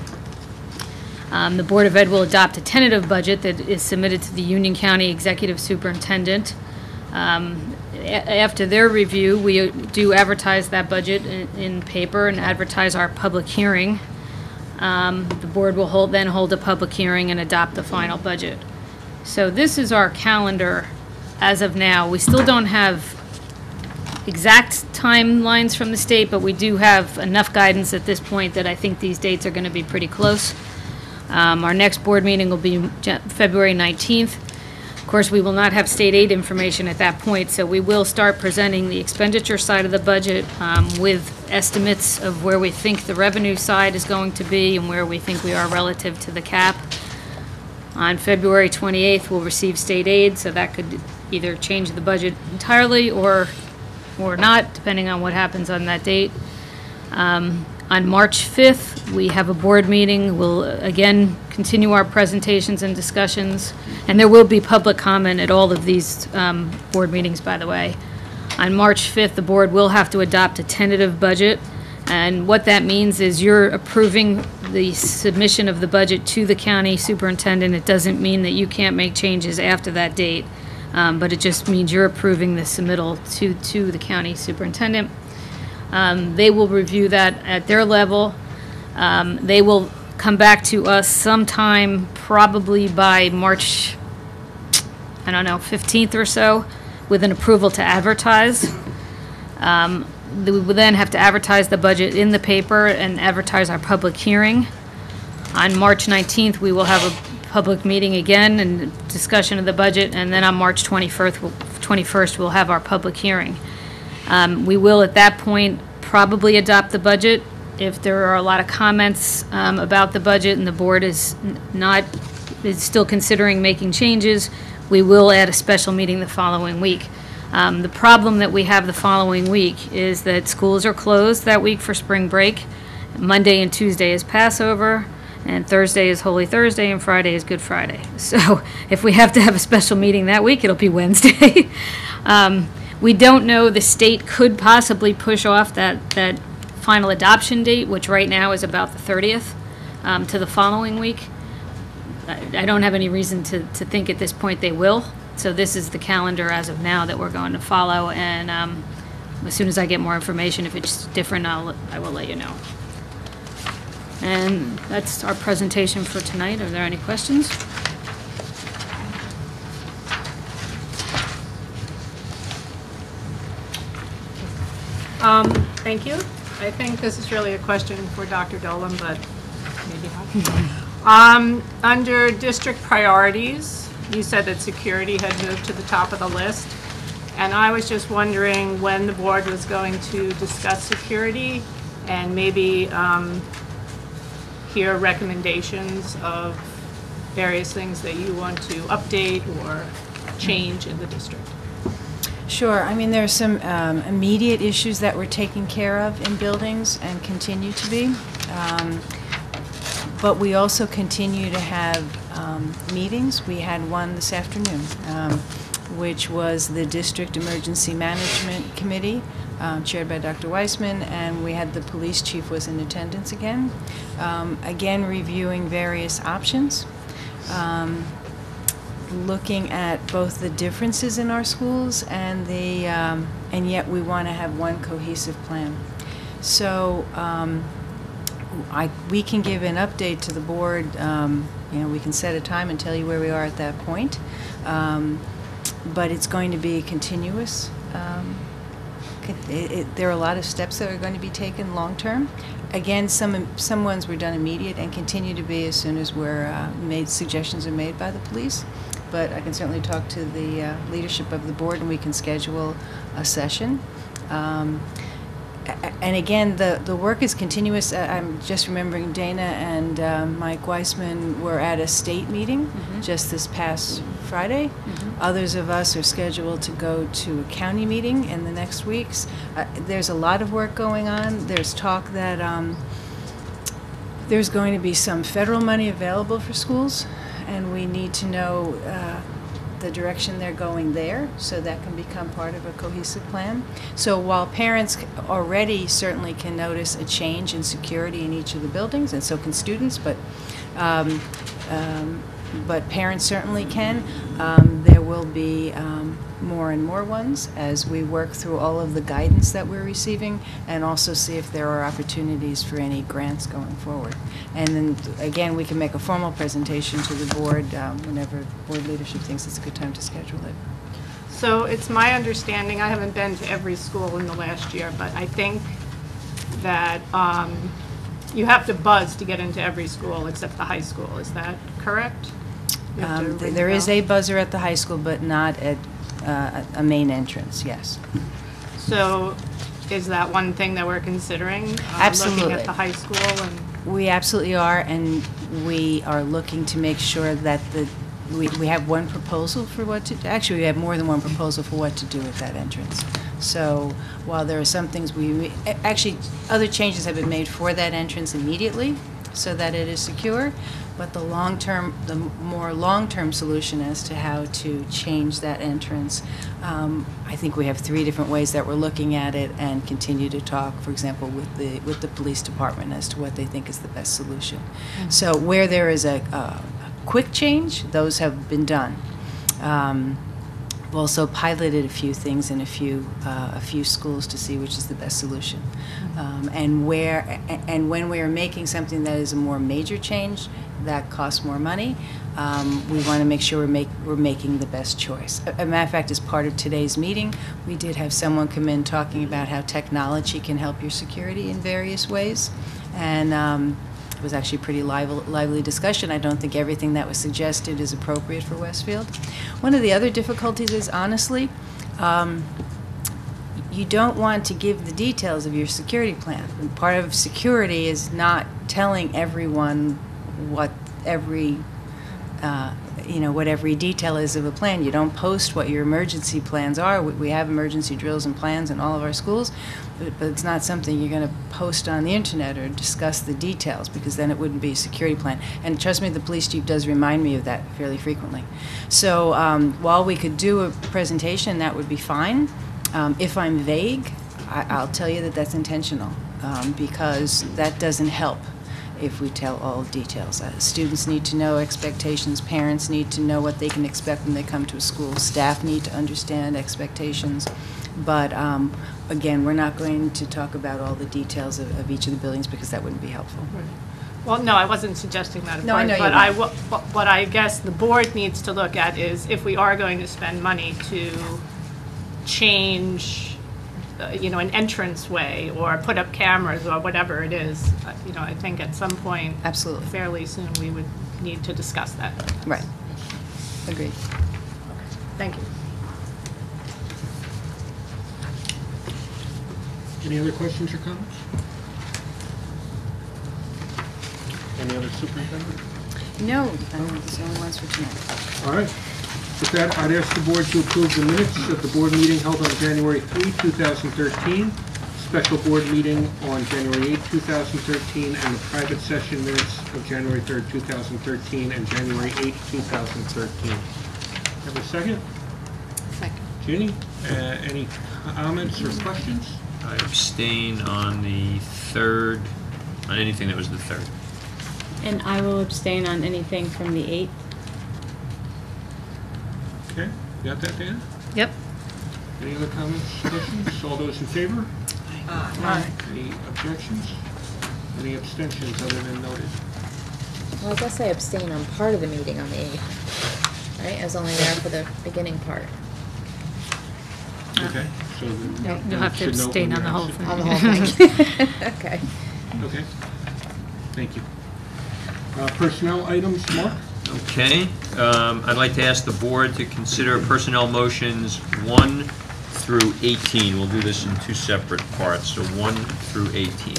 Um, The Board of Ed will adopt a tentative budget that is submitted to the Union County Executive Superintendent. Um, a- After their review, we do advertise that budget in- in paper and advertise our public hearing. Um, The board will hold, then hold a public hearing and adopt the final budget. So this is our calendar as of now. We still don't have exact timelines from the state, but we do have enough guidance at this point that I think these dates are going to be pretty close. Um, Our next board meeting will be February 19th. Of course, we will not have state aid information at that point, so we will start presenting the expenditure side of the budget um, with estimates of where we think the revenue side is going to be and where we think we are relative to the cap. On February 28th, we'll receive state aid, so that could either change the budget entirely or, or not, depending on what happens on that date. Um, On March 5th, we have a board meeting. We'll, uh, again, continue our presentations and discussions, and there will be public comment at all of these um, board meetings, by the way. On March 5th, the board will have to adopt a tentative budget, and what that means is you're approving the submission of the budget to the county superintendent. It doesn't mean that you can't make changes after that date, um, but it just means you're approving the submittal to, to the county superintendent. Um, They will review that at their level. Um, They will come back to us sometime, probably by March, I don't know, 15th or so, with an approval to advertise. Um, We will then have to advertise the budget in the paper and advertise our public hearing. On March 19th, we will have a public meeting again and discussion of the budget, and then on March 21st, we'll- 21st, we'll have our public hearing. Um, We will, at that point, probably adopt the budget. If there are a lot of comments um, about the budget and the board is not, is still considering making changes, we will add a special meeting the following week. Um, The problem that we have the following week is that schools are closed that week for spring break. Monday and Tuesday is Passover, and Thursday is Holy Thursday, and Friday is Good Friday. <laughs> So if we have to have a special meeting that week, it'll be <laughs> Wednesday. Um, We don't know, the state could possibly push off that, that final adoption date, which right now is about the 30th, um, to the following week. I I don't have any reason to, to think at this point they will. So this is the calendar as of now that we're going to follow, and um, as soon as I get more information, if it's different, I'll, I will let you know. And that's our presentation for tonight. Are there any questions? Um, Thank you. I think this is really a question for Dr. Dolan, but maybe not. Um, Under district priorities, you said that security had moved to the top of the list. And I was just wondering when the board was going to discuss security and maybe um, hear recommendations of various things that you want to update or change in the district. Sure. I mean, there are some um, immediate issues that we're taking care of in buildings and continue to be. Um, But we also continue to have um, meetings. We had one this afternoon, um, which was the District Emergency Management Committee, um, chaired by Dr. Weissman, and we had the police chief was in attendance again. Um, Again, reviewing various options. Um, looking at both the differences in our schools and the, um, and yet we want to have one cohesive plan. So, um, I, we can give an update to the board, um, you know, we can set a time and tell you where we are at that point. Um, but it's going to be continuous. Um, it, it, there are a lot of steps that are going to be taken long-term. Again, some, some ones were done immediate and continue to be as soon as we're, uh, made, suggestions are made by the police. But I can certainly talk to the uh, leadership of the board and we can schedule a session. Um, and again, the, the work is continuous. I'm just remembering Dana and um, Mike Weissman were at a state meeting just this past Friday. Others of us are scheduled to go to a county meeting in the next weeks. Uh, There's a lot of work going on. There's talk that um, there's going to be some federal money available for schools, and we need to know uh, the direction they're going there, so that can become part of a cohesive plan. So while parents already certainly can notice a change in security in each of the buildings, and so can students, but um, um, but parents certainly can. Um, there will be um, more and more ones as we work through all of the guidance that we're receiving and also see if there are opportunities for any grants going forward. And then, again, we can make a formal presentation to the board um, whenever board leadership thinks it's a good time to schedule it. So it's my understanding, I haven't been to every school in the last year, but I think that um, you have to buzz to get into every school except the high school. Is that correct? You have to Um, th- There the is a buzzer at the high school, but not at uh, a a main entrance, yes. So is that one thing that we're considering? uh, Looking Absolutely. at the high school and, We absolutely are, and we are looking to make sure that the, we, we have one proposal for what to, actually, we have more than one proposal for what to do with that entrance. So while there are some things we, a- actually, other changes have been made for that entrance immediately so that it is secure, but the long-term, the more long-term solution as to how to change that entrance, um, I think we have three different ways that we're looking at it and continue to talk, for example, with the, with the police department as to what they think is the best solution. Mhm. So where there is a, a quick change, those have been done. Um, We've also piloted a few things in a few, uh, a few schools to see which is the best solution. Um, And where, and when we are making something that is a more major change, that costs more money, um, we want to make sure we're make, we're making the best choice. A a matter of fact, as part of today's meeting, we did have someone come in talking about how technology can help your security in various ways. And um, it was actually a pretty lively, lively discussion. I don't think everything that was suggested is appropriate for Westfield. One of the other difficulties is honestly, um, you don't want to give the details of your security plan. And part of security is not telling everyone what every, uh, you know, what every detail is of a plan. You don't post what your emergency plans are. We- We have emergency drills and plans in all of our schools, but, but it's not something you're going to post on the internet or discuss the details because then it wouldn't be a security plan. And trust me, the police chief does remind me of that fairly frequently. So um, while we could do a presentation, that would be fine. Um, if I'm vague, I, I'll tell you that that's intentional um, because that doesn't help if we tell all details. Uh, students need to know expectations, parents need to know what they can expect when they come to a school, staff need to understand expectations. But um, again, we're not going to talk about all the details of, of each of the buildings because that wouldn't be helpful. well, no, I wasn't suggesting that, of No, I know But I, weren't. wa- what I guess the board needs to look at is if we are going to spend money to change, uh, you know, an entranceway or put up cameras or whatever it is, uh, you know, I think at some point. Absolutely. Fairly soon, we would need to discuss that. Right. Agreed. Thank you. Any other questions or comments? Any other superintendent? No, um, there's no ones for tonight. All right. With that, I'd ask the board to approve the minutes of the board meeting held on January 3, 2013, special board meeting on January 8, 2013, and the private session minutes of January 3, 2013, and January 8, 2013. Have a second? Second. Ginny, uh, any comments or questions? I abstain on the third, on anything that was the third. And I will abstain on anything from the 8th. Okay, you got that, Dan? Yep. Any other comments, questions? All those in favor? Aye. Any objections? Any abstentions other than noted? Well, I guess I abstain on part of the meeting on the 8th, right? I was only there for the beginning part. Okay, so. You'll- you'll have to should note abstain when on the you're whole absent. thing. On the whole thing. <laughs> Okay. Okay, thank you. Uh, Personnel items, Mark? Okay, um, I'd like to ask the board to consider personnel motions 1 through 18. We'll do this in two separate parts, so 1 through 18.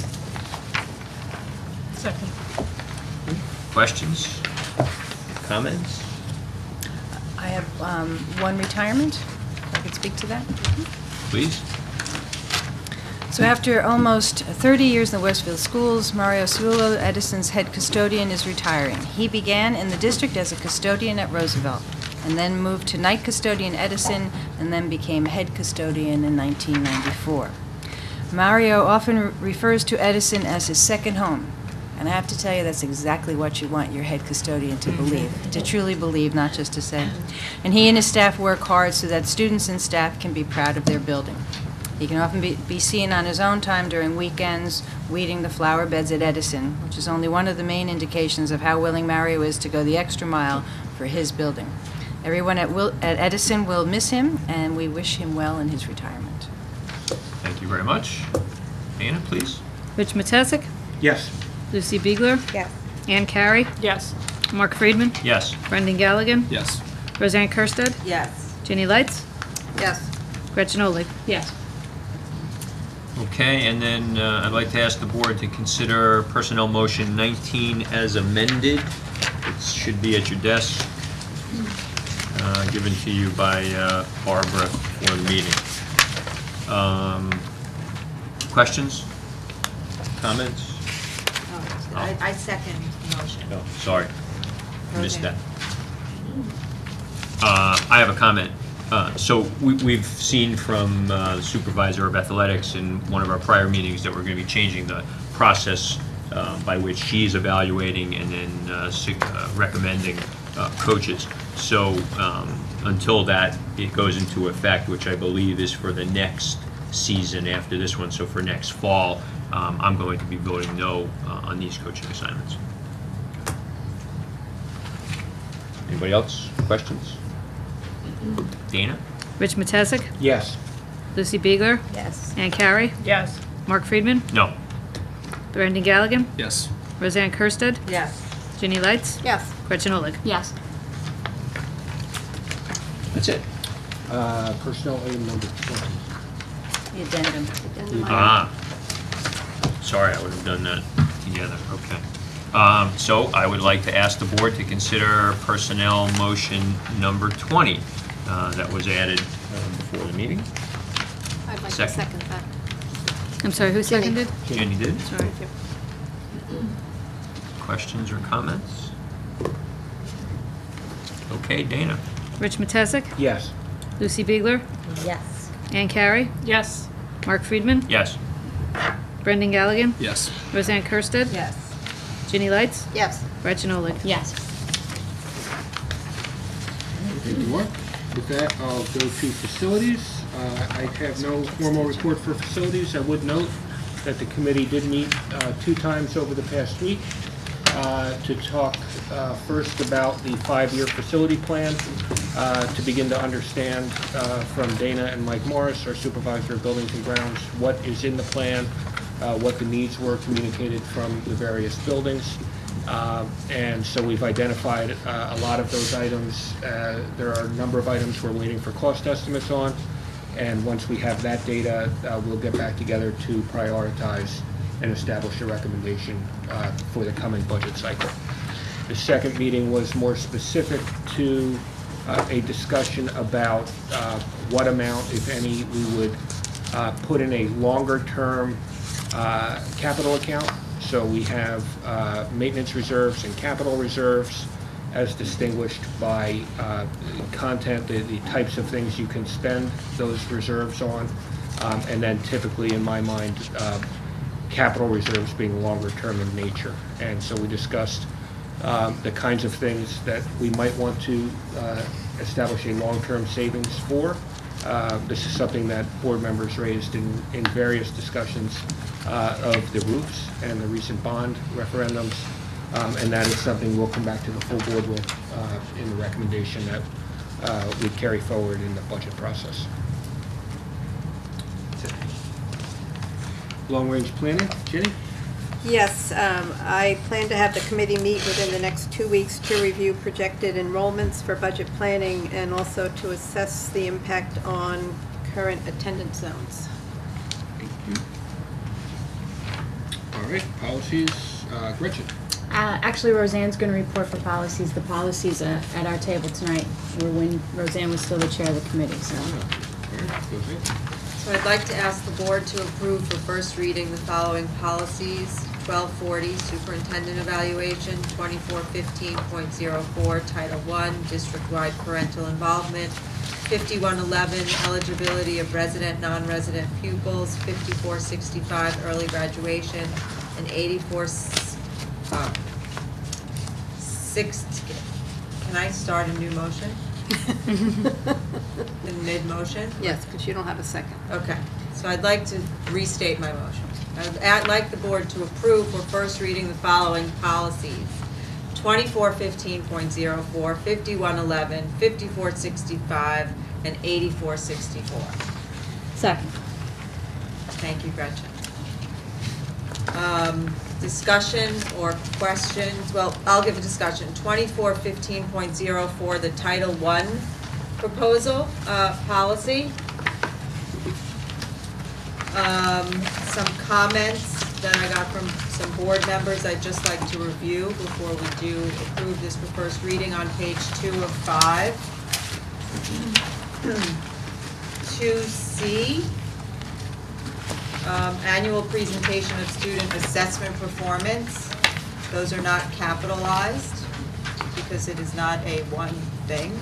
Second. Questions? Comments? I have um, one retirement, if I could speak to that. Please? So after almost 30 years in the Westfield schools, Mario Ciullo, Edison's head custodian, is retiring. He began in the district as a custodian at Roosevelt, and then moved to night custodian Edison, and then became head custodian in 1994. Mario often refers to Edison as his second home, and I have to tell you, that's exactly what you want your head custodian to mm-hmm. believe, to truly believe, not just to say. And he and his staff work hard so that students and staff can be proud of their building. He can often be, be seen on his own time during weekends weeding the flower beds at Edison, which is only one of the main indications of how willing Mario is to go the extra mile for his building. Everyone at, Wil- at Edison will miss him, and we wish him well in his retirement. Thank you very much. Anna, please? Rich Matesic? Yes. Lucy Biegler? Yes. Ann Carey? Yes. Mark Friedman? Yes. Brendan Galligan? Yes. Roseanne Kirsted? Yes. Ginny Lights? Yes. Gretchen Ohlig? Yes. Okay, and then uh, I'd like to ask the board to consider Personnel Motion 19 as amended. It should be at your desk, uh, given to you by uh, Barbara for the meeting. Um, Questions? Comments? Oh, I, I second the motion. No, sorry. Missed that. Uh, I have a comment. Uh, So we- we've seen from uh, the supervisor of athletics in one of our prior meetings that we're going to be changing the process uh, by which she's evaluating and then uh, uh, recommending uh, coaches. So um, until that, it goes into effect, which I believe is for the next season after this one, so for next fall, um, I'm going to be voting no uh, on these coaching assignments. Anybody else? Questions? Dana? Rich Matesic? Yes. Lucy Biegler? Yes. Ann Carey? Yes. Mark Friedman? No. Brendan Galligan? Yes. Roseanne Kirsted? Yes. Ginny Lights? Yes. Gretchen Ohlig? Yes. That's it. Uh, Personnel item number 20. The addendum. Ah. Sorry, I would have done that together. Okay. Um, So I would like to ask the board to consider personnel motion number 20 uh, that was added uh, before the meeting. I'd like to Second. second that. I'm sorry, who Ginny. seconded? Ginny did. Sorry. Questions or comments? Okay, Dana? Rich Matesic? Yes. Lucy Biegler? Yes. Ann Carey? Yes. Mark Friedman? Yes. Brendan Galligan? Yes. Roseanne Kirsted? Yes. Ginny Lights? Yes. Gretchen Ohlig? Yes. Thank you, Mark. With that, I'll go to facilities. Uh, I have no formal report for facilities. I would note that the committee did meet uh, two times over the past week uh, to talk uh, first about the five-year facility plan, uh, to begin to understand uh, from Dana and Mike Morris, our supervisor of buildings and grounds, what is in the plan, what the needs were communicated from the various buildings. Uh, And so we've identified uh, a lot of those items. Uh, There are a number of items we're waiting for cost estimates on, and once we have that data, uh, we'll get back together to prioritize and establish a recommendation uh, for the coming budget cycle. The second meeting was more specific to uh, a discussion about uh, what amount, if any, we would uh, put in a longer-term uh, capital account. So we have uh, maintenance reserves and capital reserves as distinguished by uh, content, the the types of things you can spend those reserves on. Um, And then typically, in my mind, uh, capital reserves being longer term in nature. And so we discussed um, the kinds of things that we might want to uh, establish a long-term savings for. Uh, This is something that board members raised in, in various discussions uh, of the roofs and the recent bond referendums. Um, And that is something we'll come back to the full board with uh, in the recommendation that uh, we carry forward in the budget process. Long-range planning, Ginny? Yes, um, I plan to have the committee meet within the next two weeks to review projected enrollments for budget planning and also to assess the impact on current attendance zones. Thank you. All right, policies, uh, Gretchen? Uh, Actually, Roseanne's going to report for policies. The policies are at our table tonight, were when Roseanne was still the chair of the committee, so. So I'd like to ask the board to approve for first reading the following policies. 1240, superintendent evaluation, 2415.04, Title I, district-wide parental involvement, 5111, eligibility of resident, non-resident pupils, 5465, early graduation, and 84, uh, six, can I start a new motion? <laughs> In mid-motion? Yes, because you don't have a second. Okay, so I'd like to restate my motion. I'd like the board to approve for first reading the following policies. 2415.04, 5111, 5465, and 8464. Second. Thank you, Gretchen. Um, Discussion or questions? Well, I'll give a discussion. 2415.04, the Title I proposal, uh, policy. Um, Some comments that I got from some board members I'd just like to review before we do approve this for first reading on page two of five. Two C, um, annual presentation of student assessment performance. Those are not capitalized because it is not a one thing.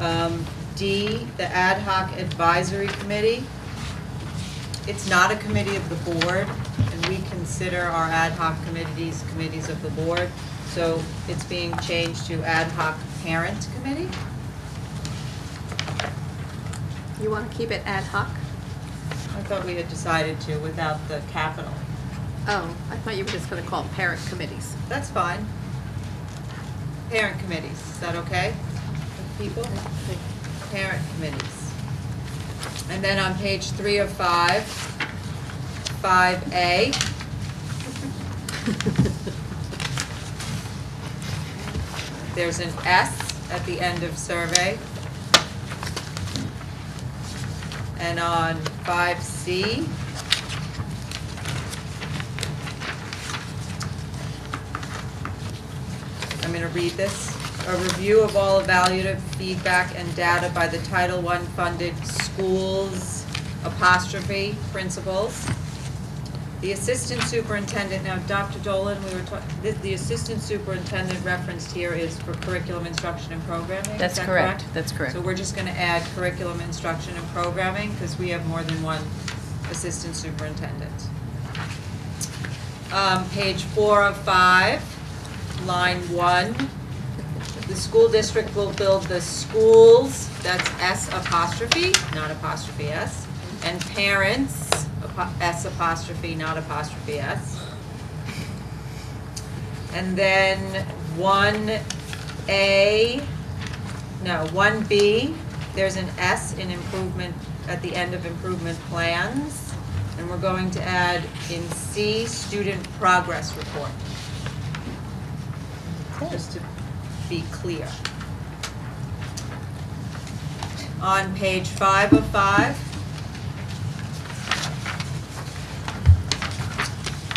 Um, D, the ad hoc advisory committee. It's not a committee of the board, and we consider our ad hoc committees, committees of the board. So it's being changed to ad hoc parent committee. You want to keep it ad hoc? I thought we had decided to without the capital. Oh, I thought you were just going to call them parent committees. That's fine. Parent committees, is that okay with people? Parent committees. And then on page three of five, five A. There's an S at the end of survey. And on five C, I'm going to read this. A review of all evaluative feedback and data by the Title I funded schools apostrophe principals. The assistant superintendent, now Dr. Dolan, we were talking, the, the assistant superintendent referenced here is for curriculum instruction and programming, is That's that correct. That's correct. So we're just gonna add curriculum instruction and programming, because we have more than one assistant superintendent. Um, page four of five, line one. The school district will build the schools, that's S apostrophe, not apostrophe S, and parents, S apostrophe, not apostrophe S. And then one A, no, one B, there's an S in improvement, at the end of improvement plans. And we're going to add in C, student progress report. Just to be clear. On page five of five.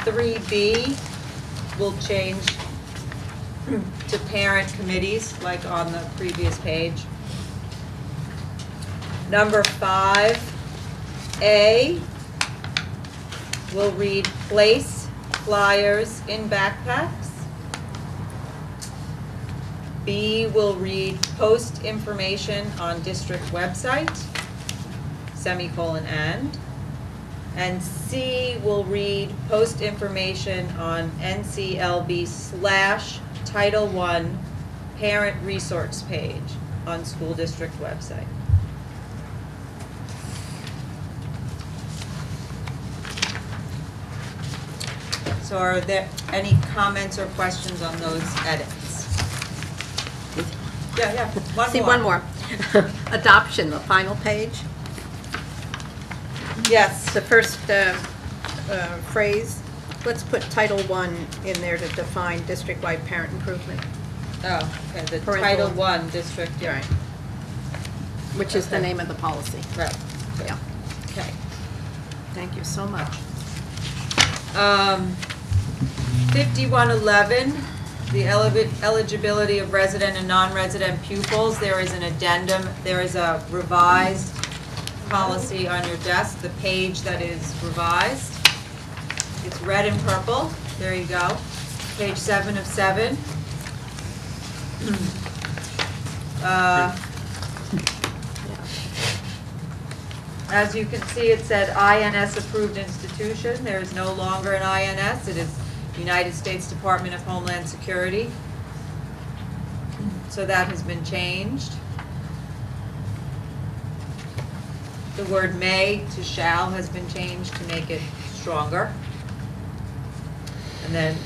3B will change to parent committees, like on the previous page. Number five, A will read place flyers in backpacks. B will read post information on district website, semicolon and. And C will read post information on NCLB slash Title I parent resource page on school district website. So are there any comments or questions on those edits? Yeah, yeah, one more. See, one more. <laughs> Adoption, the final page. Yes. The first uh, uh, phrase, let's put Title One in there to define district-wide parent improvement. Oh, okay, the Parental- Title One district. Right. Which is the Okay. name of the policy. Right. Yeah. Okay. Thank you so much. Um, fifty-one eleven, the eli- eligibility of resident and non-resident pupils, there is an addendum, there is a revised policy on your desk, the page that is revised. It's red and purple, there you go, page seven of seven. <clears throat> Uh, <laughs> As you can see, it said INS approved institution. There is no longer an INS. It is United States Department of Homeland Security. So that has been changed. The word may to shall has been changed to make it stronger. And then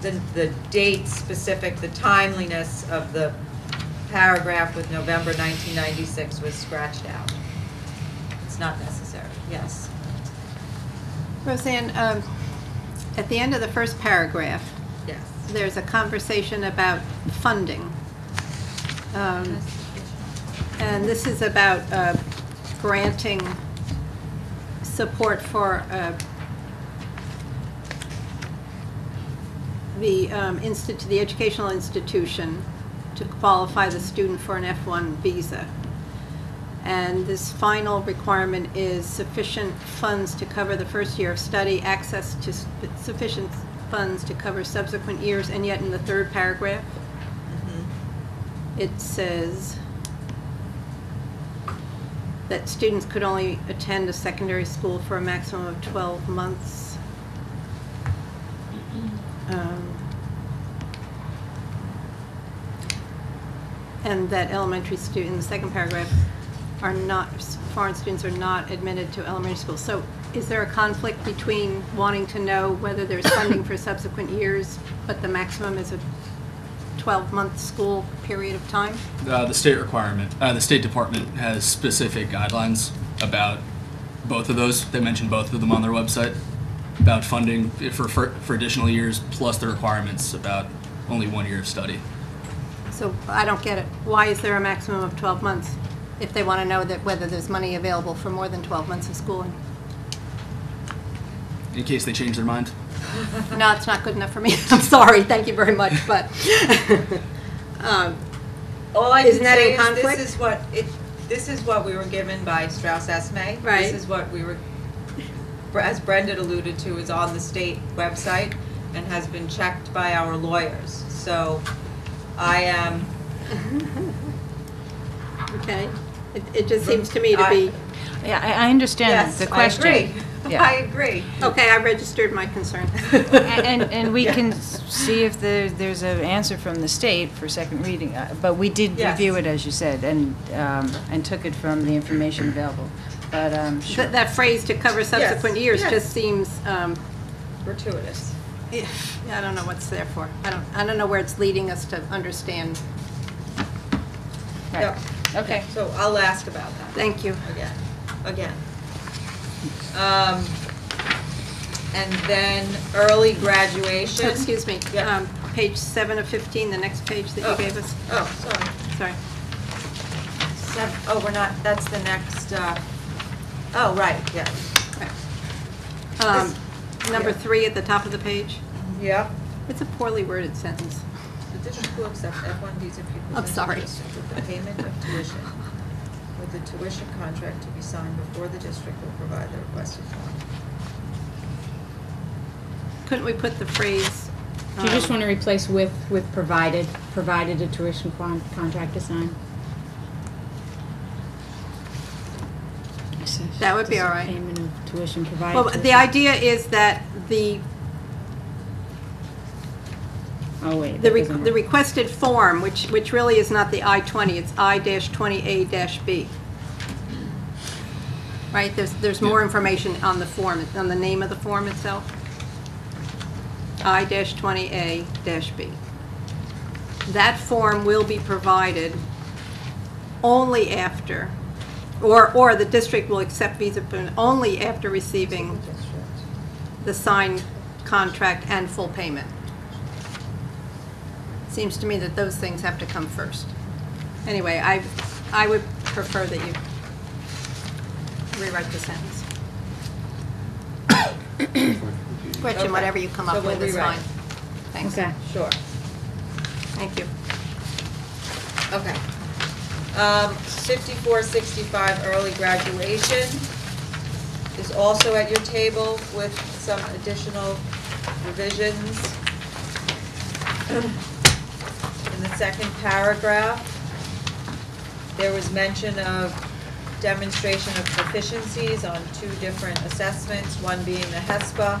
the, the date specific, the timeliness of the paragraph with November 1996 was scratched out. It's not necessary, yes. Roseanne, um, at the end of the first paragraph, Yes. there's a conversation about funding. Um, And this is about uh, granting support for uh, the um, institute, the educational institution to qualify the student for an F1 visa. And this final requirement is sufficient funds to cover the first year of study, access to sufficient funds to cover subsequent years, and yet in the third paragraph, it says that students could only attend a secondary school for a maximum of 12 months. Um, And that elementary student, in the second paragraph, are not, foreign students are not admitted to elementary school. So is there a conflict between wanting to know whether there's funding for subsequent years, but the maximum is a 12-month school period of time? Uh, the state requirement, uh, the State Department has specific guidelines about both of those. They mention both of them on their website about funding for, for, for additional years, plus the requirements about only one year of study. So I don't get it. Why is there a maximum of 12 months if they want to know that whether there's money available for more than 12 months of schooling? In case they change their mind. <laughs> No, it's not good enough for me. <laughs> I'm sorry, thank you very much, but, <laughs> um, All I can Isn't that say in is conflict? this is what, it, this is what we were given by Strauss Esmay. Right. This is what we were, as Brendan alluded to, is on the state website and has been checked by our lawyers. So I am, okay. It, it just seems to me to be. Yeah, I, I understand Yes, the I question. agree. <laughs> Yeah. I agree. Okay, I registered my concern. <laughs> And, and we can <laughs> s- see if there, there's an answer from the state for second reading, uh, but we did Yes. review it, as you said, and, um, and took it from the information available. But, um, sure. That, that phrase to cover subsequent years yes. just seems, um, Gratuitous. yeah, I don't know what's there for. I don't, I don't know where it's leading us to understand. Yep. Okay. So I'll ask about that. Thank you. Again, again. Um, and then early graduation. Excuse me, Yeah. um, page seven of 15, the next page that Oh. you gave us. Oh, sorry. Sorry. Seven, oh, we're not, that's the next, uh, oh, right, yeah. Um, number three at the top of the page? Yeah. It's a poorly worded sentence. The district will accept F1 visa pupils. I'm in the sorry. district With the payment of tuition, with the tuition contract to be signed before the district will provide the requested form. Couldn't we put the phrase? Do you just um, want to replace with, with provided, provided a tuition con- contract is signed? That would be all right. Payment of tuition provided. Well, to- the idea is that the, Oh, wait. the that re- doesn't the work. requested form, which, which really is not the I-20, it's I-20A-B. Right, there's, there's more information on the form, on the name of the form itself. I-20A-B. That form will be provided only after, or, or the district will accept visa payment only after receiving the signed contract and full payment. Seems to me that those things have to come first. Anyway, I, I would prefer that you rewrite the sentence. Gretchen, Okay. whatever you come So up we'll with is rewrite. fine. Thanks. Okay. Sure. Thank you. Okay. Um, 5465 early graduation is also at your table with some additional revisions. In the second paragraph, there was mention of demonstration of proficiencies on two different assessments, one being the HSPA,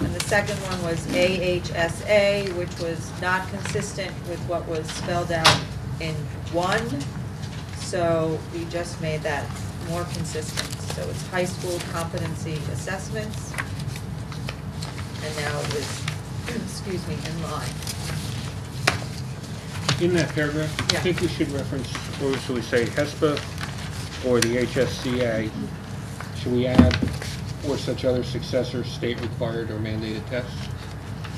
and the second one was AHSA, which was not consistent with what was spelled out in one. So we just made that more consistent. So it's high school competency assessments. And now it is, <clears throat> excuse me, in line. In that paragraph, I Yeah. think we should reference, or should we say HSPA or the HSCA? Should we add, or such other successor state-required or mandated tests?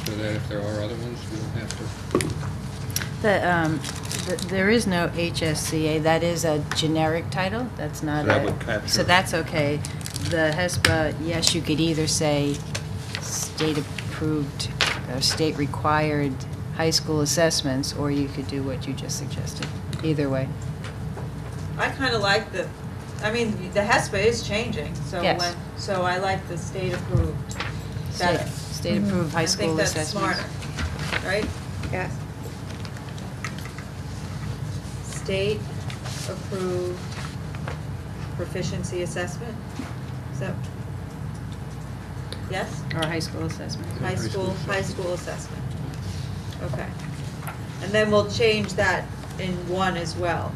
So that if there are other ones, we don't have to. The, um, th- there is no HSCA, that is a generic title, that's not So that a- would capture- So that's okay. The HSPA, yes, you could either say state-approved or state-required high school assessments, or you could do what you just suggested. Either way. I kind of like the, I mean, the HSPA is changing, so Yes. when, so I like the state approved better. State- State-approved high school I think that's smarter, right? Yes. State approved proficiency assessment? Is that? Yes? Or high school assessment. High school, high school assessment. Okay. And then we'll change that in one as well.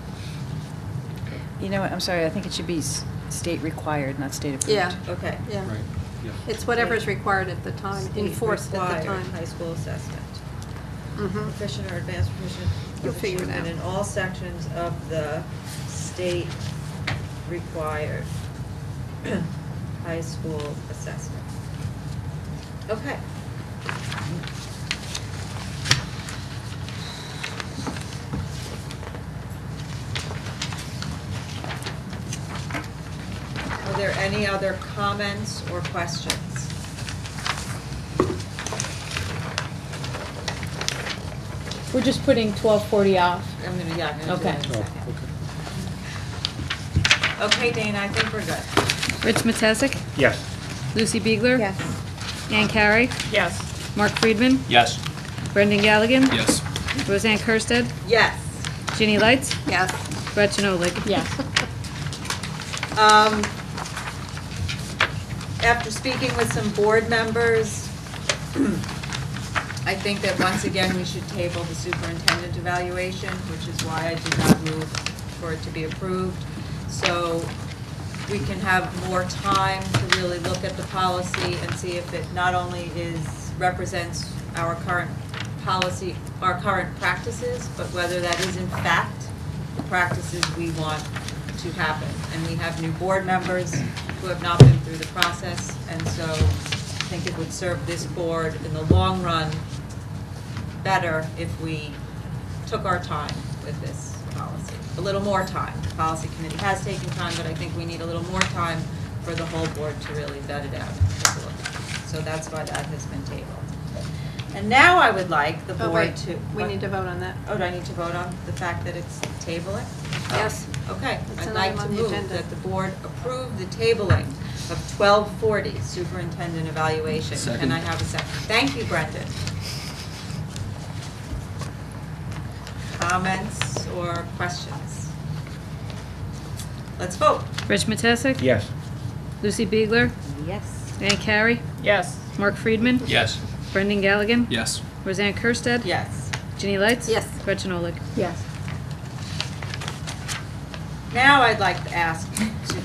You know what, I'm sorry, I think it should be s- state-required, not state-approved. Yeah. Okay. Yeah. Right, yes. It's whatever's required at the time, State enforced at the required time. High school assessment. Mhm. Proficient or advanced proficient. You'll figure it achievement out. In all sections of the state required <clears throat> high school assessment. Okay. There any other comments or questions? We're just putting twelve forty off. I'm gonna, yeah, I'm gonna do Okay. that in a second. Okay, Dana, I think we're good. Rich Matesic? Yes. Lucy Biegler? Yes. Ann Carey? Yes. Mark Friedman? Yes. Brendan Galligan? Yes. Roseanne Kirsted? Yes. Ginny Lights? Yes. Gretchen Ohlig? Yes. Um, after speaking with some board members, I think that once again, we should table the superintendent evaluation, which is why I did not move for it to be approved. So we can have more time to really look at the policy and see if it not only is, represents our current policy, our current practices, but whether that is in fact the practices we want to happen. And we have new board members who have not been through the process, and so I think it would serve this board in the long run better if we took our time with this policy. A little more time. The policy committee has taken time, but I think we need a little more time for the whole board to really vet it out. and take a look at it. So that's why that has been tabled. And now I would like the Oh, board wait, to. we need to vote on that. Oh, do I need to vote on the fact that it's tabling? Yes. Oh. Okay, It's I'd an like item to on the move agenda. that the board approve the tabling of twelve forty superintendent evaluation. Can Second. I have a second? Thank you, Brendan. Comments or questions? Let's vote. Rich Matesic? Yes. Lucy Biegler? Yes. Ann Carey? Yes. Mark Friedman? Yes. Brendan Galligan? Yes. Roseanne Kursted? Yes. Ginny Lights? Yes. Gretchen Ohlig? Yes. Now I'd like to ask,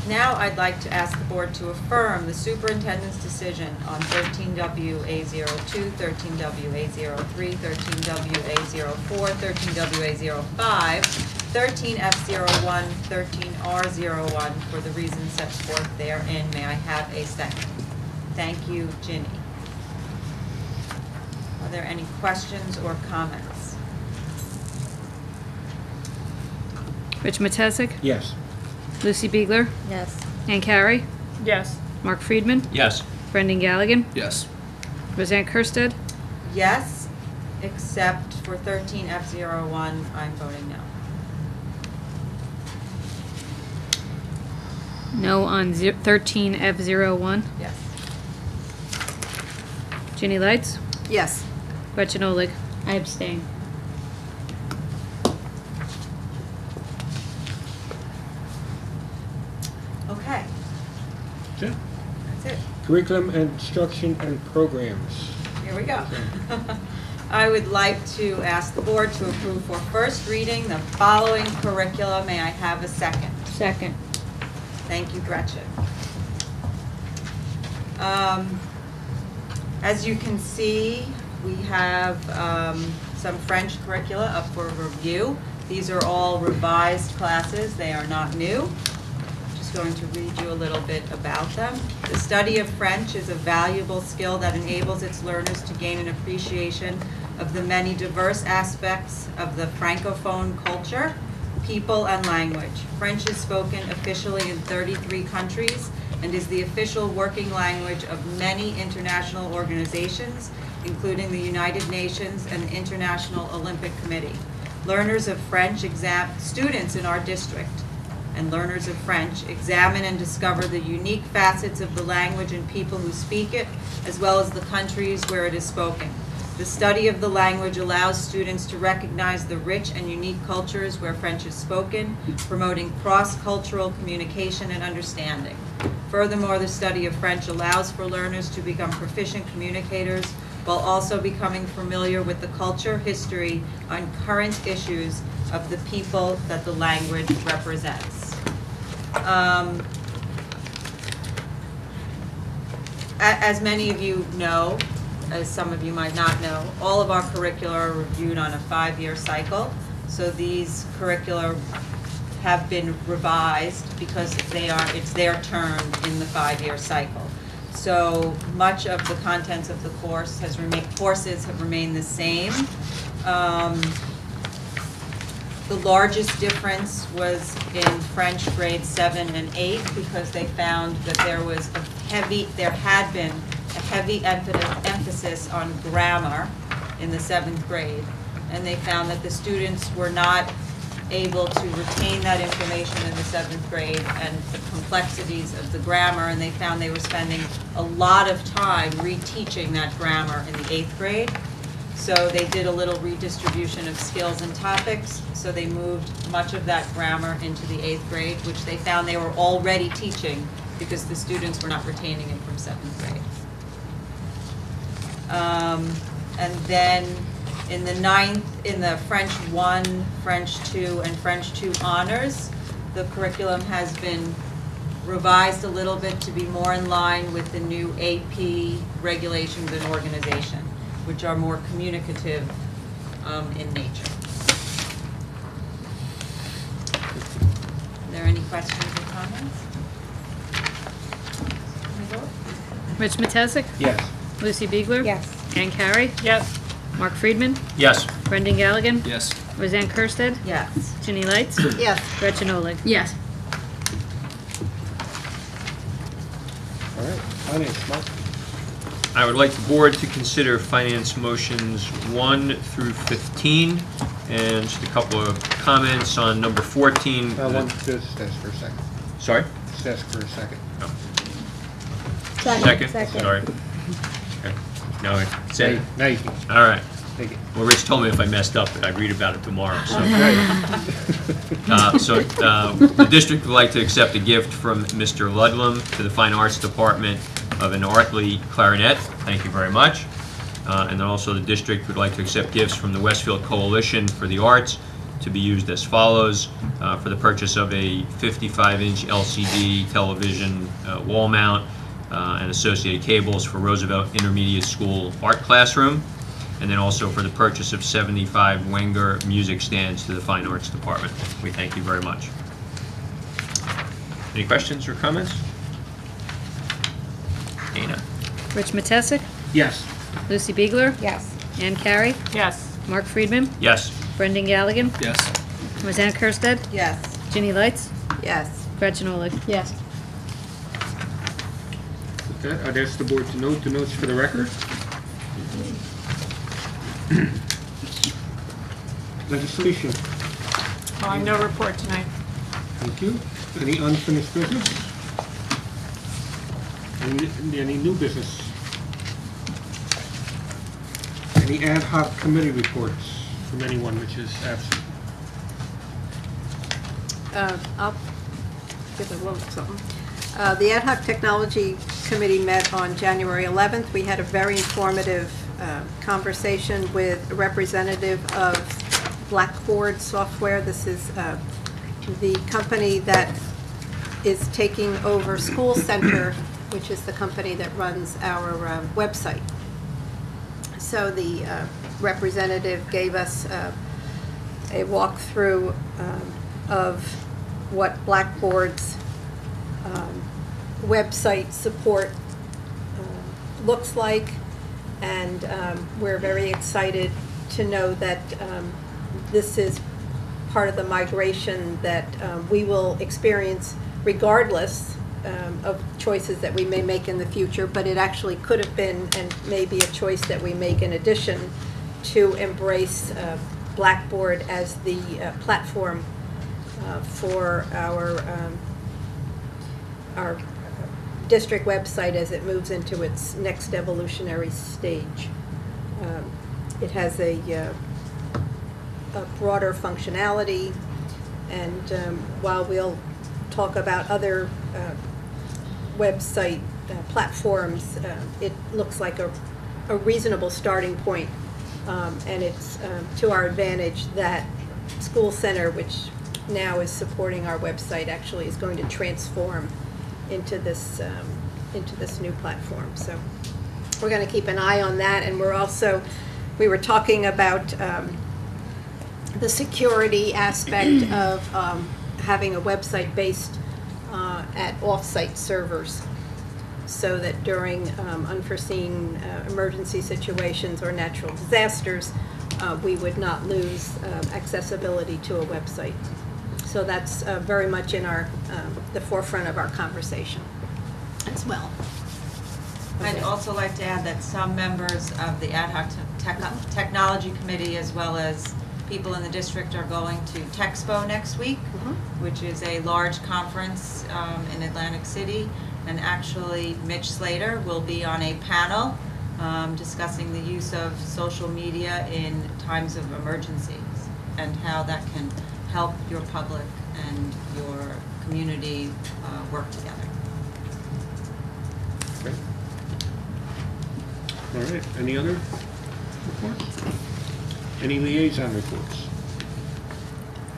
now I'd like to ask the board to affirm the superintendent's decision on thirteen W A 2 13 W A 3 13 W A 4 13 W A 5 13 F 1 13 R one for the reasons set forth therein. May I have a second? Thank you, Ginny. Are there any questions or comments? Rich Matesic? Yes. Lucy Biegler? Yes. Ann Carey? Yes. Mark Friedman? Yes. Brendan Galligan? Yes. Roseanne Kursted? Yes, except for thirteen F zero one, I'm voting no. No on ze- 13F01. Yes. Ginny Lights? Yes. Gretchen Ohlig? I abstain. Okay, That's it. That's and instruction, and programs. Here we go. <laughs> I would like to ask the board to approve for first reading the following curricula. May I have a second? Second. Thank you, Gretchen. Um, As you can see, we have um, some French curricula up for review. These are all revised classes, they are not new. Going to read you a little bit about them. The study of French is a valuable skill that enables its learners to gain an appreciation of the many diverse aspects of the Francophone culture, people, and language. French is spoken officially in 33 countries and is the official working language of many international organizations, including the United Nations and the International Olympic Committee. Learners of French exam, students in our district and learners of French examine and discover the unique facets of the language and people who speak it, as well as the countries where it is spoken. The study of the language allows students to recognize the rich and unique cultures where French is spoken, promoting cross-cultural communication and understanding. Furthermore, the study of French allows for learners to become proficient communicators while also becoming familiar with the culture, history, and current issues of the people that the language represents. Um, As many of you know, as some of you might not know, all of our curricula are reviewed on a five-year cycle. So these curricula have been revised because they are, it's their turn in the five-year cycle. So much of the contents of the course has remained, courses have remained the same. Um, The largest difference was in French grade seven and eight because they found that there was a heavy, there had been a heavy emphasis on grammar in the seventh grade. And they found that the students were not able to retain that information in the seventh grade and the complexities of the grammar, and they found they were spending a lot of time reteaching that grammar in the eighth grade. So they did a little redistribution of skills and topics, so they moved much of that grammar into the eighth grade, which they found they were already teaching because the students were not retaining it from seventh grade. Um, and then in the ninth, in the French one, French two, and French two honors, the curriculum has been revised a little bit to be more in line with the new AP regulations and organization, which are more communicative um, in nature. Are there any questions or comments? Can we? Rich Matesic? Yes. Lucy Biegler? Yes. Ann Carey? Yes. Mark Friedman? Yes. Brendan Galligan? Yes. Roseanne Kursted? Yes. Ginny Lights? Yes. Gretchen Ohlig? Yes. All right, finance, Mark. I would like the board to consider finance motions 1 through 15, and just a couple of comments on number 14. Uh, one, just ask for a second. Sorry? Just ask for a second. Second? Second. Sorry. Okay. Now, I say it? Now you can. All right. Take it. Well, Rich told me if I messed up, I'd read about it tomorrow, so. <laughs> Uh, So, uh, the district would like to accept a gift from Mr. Ludlam to the Fine Arts Department of an Artley clarinet. Thank you very much. Uh, And then also, the district would like to accept gifts from the Westfield Coalition for the Arts to be used as follows, uh, for the purchase of a 55-inch LCD television uh, wall mount uh, and associated cables for Roosevelt Intermediate School Art Classroom, and then also for the purchase of 75 Wenger music stands to the Fine Arts Department. We thank you very much. Any questions or comments? Dana? Rich Matesic? Yes. Lucy Biegler? Yes. Ann Carey? Yes. Mark Friedman? Yes. Brendan Galligan? Yes. Roseanne Kursted? Yes. Ginny Lights? Yes. Gretchen Ohlig? Yes. With that, I'd ask the board to note the notes for the record. Legislation. Uh, No report tonight. Thank you. Any unfinished business? Any, any new business? Any ad hoc committee reports from anyone which is absent? Uh, I'll give a little something. Uh, The Ad hoc Technology Committee met on January 11th. We had a very informative conversation with a representative of Blackboard Software. This is uh, the company that is taking over School Center, which is the company that runs our uh, website. So the uh, representative gave us uh, a walkthrough um, of what Blackboard's um, website support looks like, and um, we're very excited to know that um, this is part of the migration that um, we will experience regardless um, of choices that we may make in the future, but it actually could have been and may be a choice that we make in addition to embrace uh, Blackboard as the uh, platform uh, for our, um, our district website as it moves into its next evolutionary stage. Um, It has a, uh, a broader functionality, and um, while we'll talk about other uh, website uh, platforms, uh, it looks like a, a reasonable starting point. Um, And it's um, to our advantage that School Center, which now is supporting our website, actually is going to transform into this, um, into this new platform. So we're going to keep an eye on that, and we're also, we were talking about um, the security aspect <clears throat> of um, having a website based uh, at off-site servers, so that during um, unforeseen uh, emergency situations or natural disasters, uh, we would not lose um, accessibility to a website. So that's uh, very much in our, um, the forefront of our conversation as well. I'd also like to add that some members of the ad hoc Tech- Technology Committee, as well as people in the district, are going to Techspo next week, which is a large conference um, in Atlantic City. And actually, Mitch Slater will be on a panel um, discussing the use of social media in times of emergencies and how that can help your public and your community uh, work together. Great. All right, any other reports? Any liaison reports?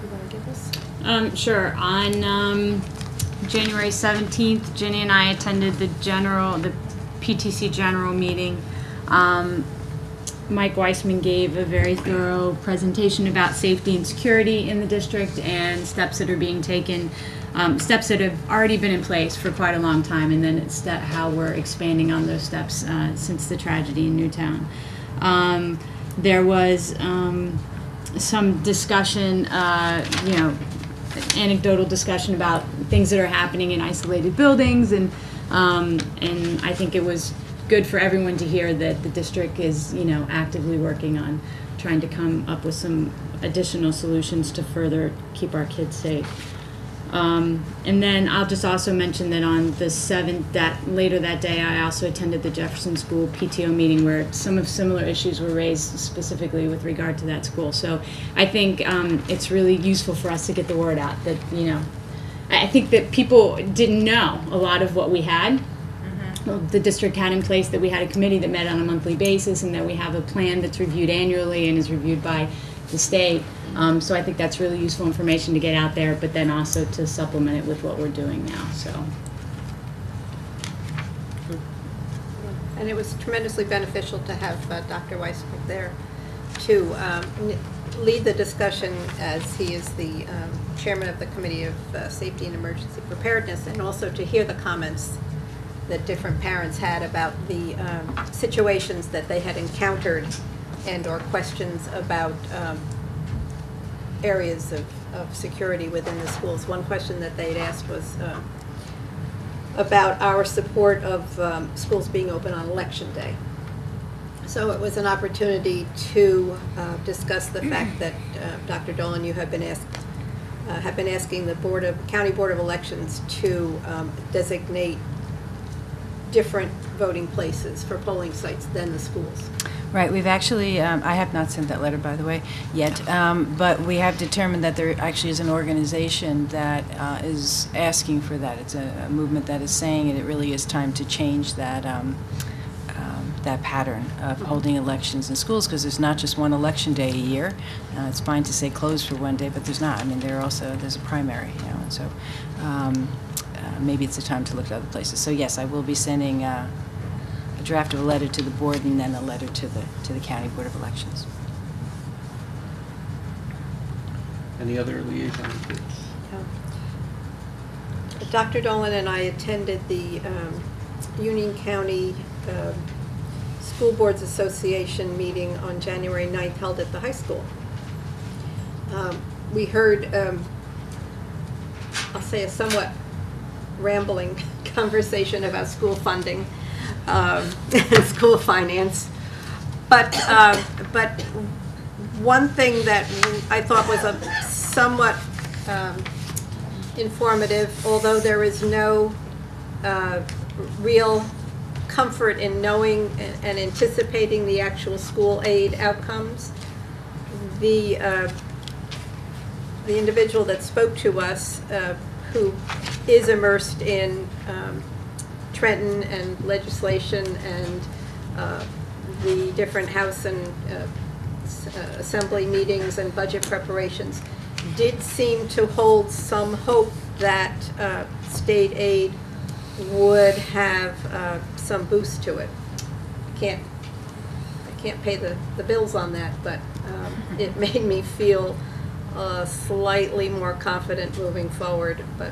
You want to give us? Um, sure. On, um, January seventeenth, Ginny and I attended the general, the PTC general meeting. Um, Mike Weissman gave a very thorough presentation about safety and security in the district and steps that are being taken, um, steps that have already been in place for quite a long time, and then it's that how we're expanding on those steps uh, since the tragedy in Newtown. Um, there was um, some discussion, uh, you know, anecdotal discussion about things that are happening in isolated buildings, and um, and I think it was good for everyone to hear that the district is, you know, actively working on trying to come up with some additional solutions to further keep our kids safe. Um, and then I'll just also mention that on the seventh, that later that day, I also attended the Jefferson School PTO meeting where some of similar issues were raised specifically with regard to that school. So I think um, it's really useful for us to get the word out that you know, I I think that people didn't know a lot of what we had. The district had in place that we had a committee that met on a monthly basis and that we have a plan that's reviewed annually and is reviewed by the state. Um, so I think that's really useful information to get out there, but then also to supplement it with what we're doing now, so. And it was tremendously beneficial to have uh, Dr. Weisberg there to um, lead the discussion as he is the um, chairman of the Committee of uh, Safety and Emergency Preparedness, and also to hear the comments that different parents had about the um, situations that they had encountered and/or questions about um, areas of, of security within the schools. One question that they'd asked was um, about our support of um, schools being open on election day. So it was an opportunity to uh, discuss the fact <clears throat> that, uh, Dr. Dolan, you have been asked, uh, have been asking the Board of, County Board of Elections to um, designate different voting places for polling sites than the schools. Right, we've actually, um, I have not sent that letter, by the way, yet, um, but we have determined that there actually is an organization that uh, is asking for that. It's a a movement that is saying it it really is time to change that, um, um, that pattern of holding elections in schools, because there's not just one election day a year. Uh, It's fine to say closed for one day, but there's not. I mean, there are also, there's a primary, you know, and so um, maybe it's a time to look at other places. So yes, I will be sending uh, a draft of a letter to the board and then a letter to the, to the county board of elections. Any other liaison reports? Dr. Dolan and I attended the um, Union County um, School Boards Association meeting on January 9th held at the high school. Um, We heard, um, I'll say a somewhat rambling <laughs> conversation about school funding um, <laughs> school finance. But, um, but one thing that I thought was a somewhat um, informative, although there is no uh, real comfort in knowing and anticipating the actual school aid outcomes. The, uh, the individual that spoke to us, uh, who is immersed in um, Trenton and legislation and uh, the different House and uh, uh, Assembly meetings and budget preparations, did seem to hold some hope that uh, state aid would have uh, some boost to it. Can't, I can't pay the, the bills on that, but um, it <laughs> made me feel uh, slightly more confident moving forward, but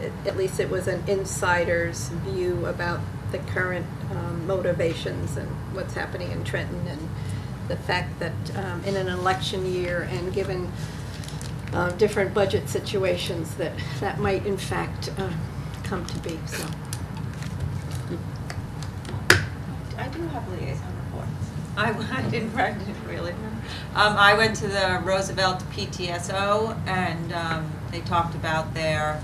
it- at least it was an insider's view about the current um, motivations and what's happening in Trenton and the fact that um, in an election year and given uh, different budget situations, that that might in fact uh, come to be, so. I do have liaison reports. I, <laughs> I didn't, I didn't really. Um, I went to the Roosevelt PTSO and, um, they talked about their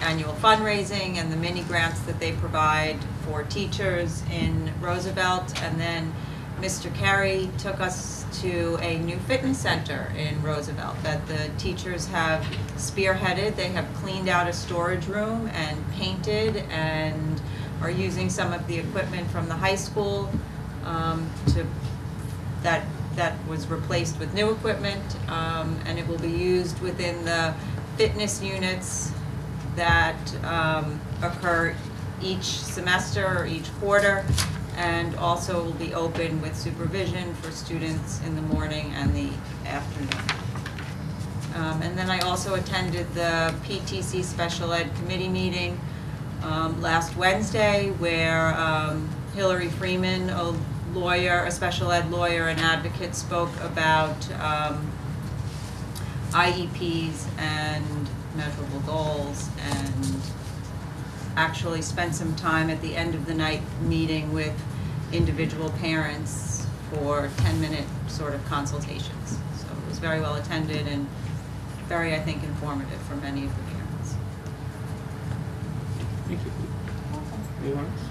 annual fundraising and the mini grants that they provide for teachers in Roosevelt. And then Mr. Carey took us to a new fitness center in Roosevelt that the teachers have spearheaded. They have cleaned out a storage room and painted and are using some of the equipment from the high school um, to, that, that was replaced with new equipment. um, And it will be used within the fitness units that um, occur each semester or each quarter, and also will be open with supervision for students in the morning and the afternoon. Um, And then I also attended the PTC Special Ed Committee meeting um, last Wednesday, where um, Hillary Freeman, lawyer, a special ed lawyer and advocate, spoke about um, IEPs and measurable goals and actually spent some time at the end of the night meeting with individual parents for 10-minute sort of consultations. So it was very well attended and very, I think, informative for many of the parents. Thank you. Anyone else?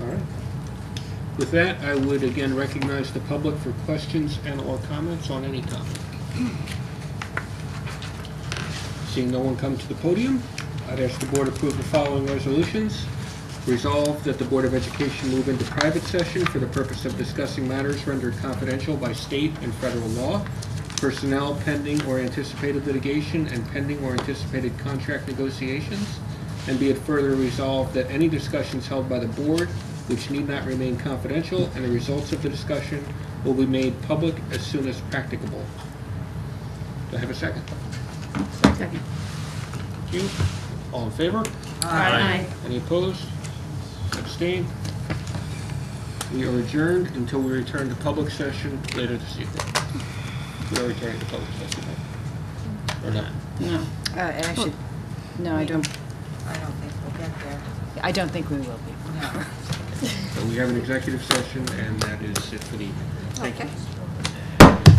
All right. With that, I would again recognize the public for questions and/or comments on any topic. Seeing no one come to the podium, I'd ask the board to approve the following resolutions. Resolve that the Board of Education move into private session for the purpose of discussing matters rendered confidential by state and federal law, personnel pending or anticipated litigation, and pending or anticipated contract negotiations. And be it further resolved that any discussions held by the board which need not remain confidential, and the results of the discussion will be made public as soon as practicable. Do I have a second? Second. Thank you. All in favor? Aye. Any opposed? Abstained? We are adjourned until we return to public session later this evening. We are returning to public session, right? Or not? No. Uh, Actually, no, I don't, I don't think we'll get there. I don't think we will be. No. We have an executive session, and that is it for the evening. Thank you.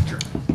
Sure.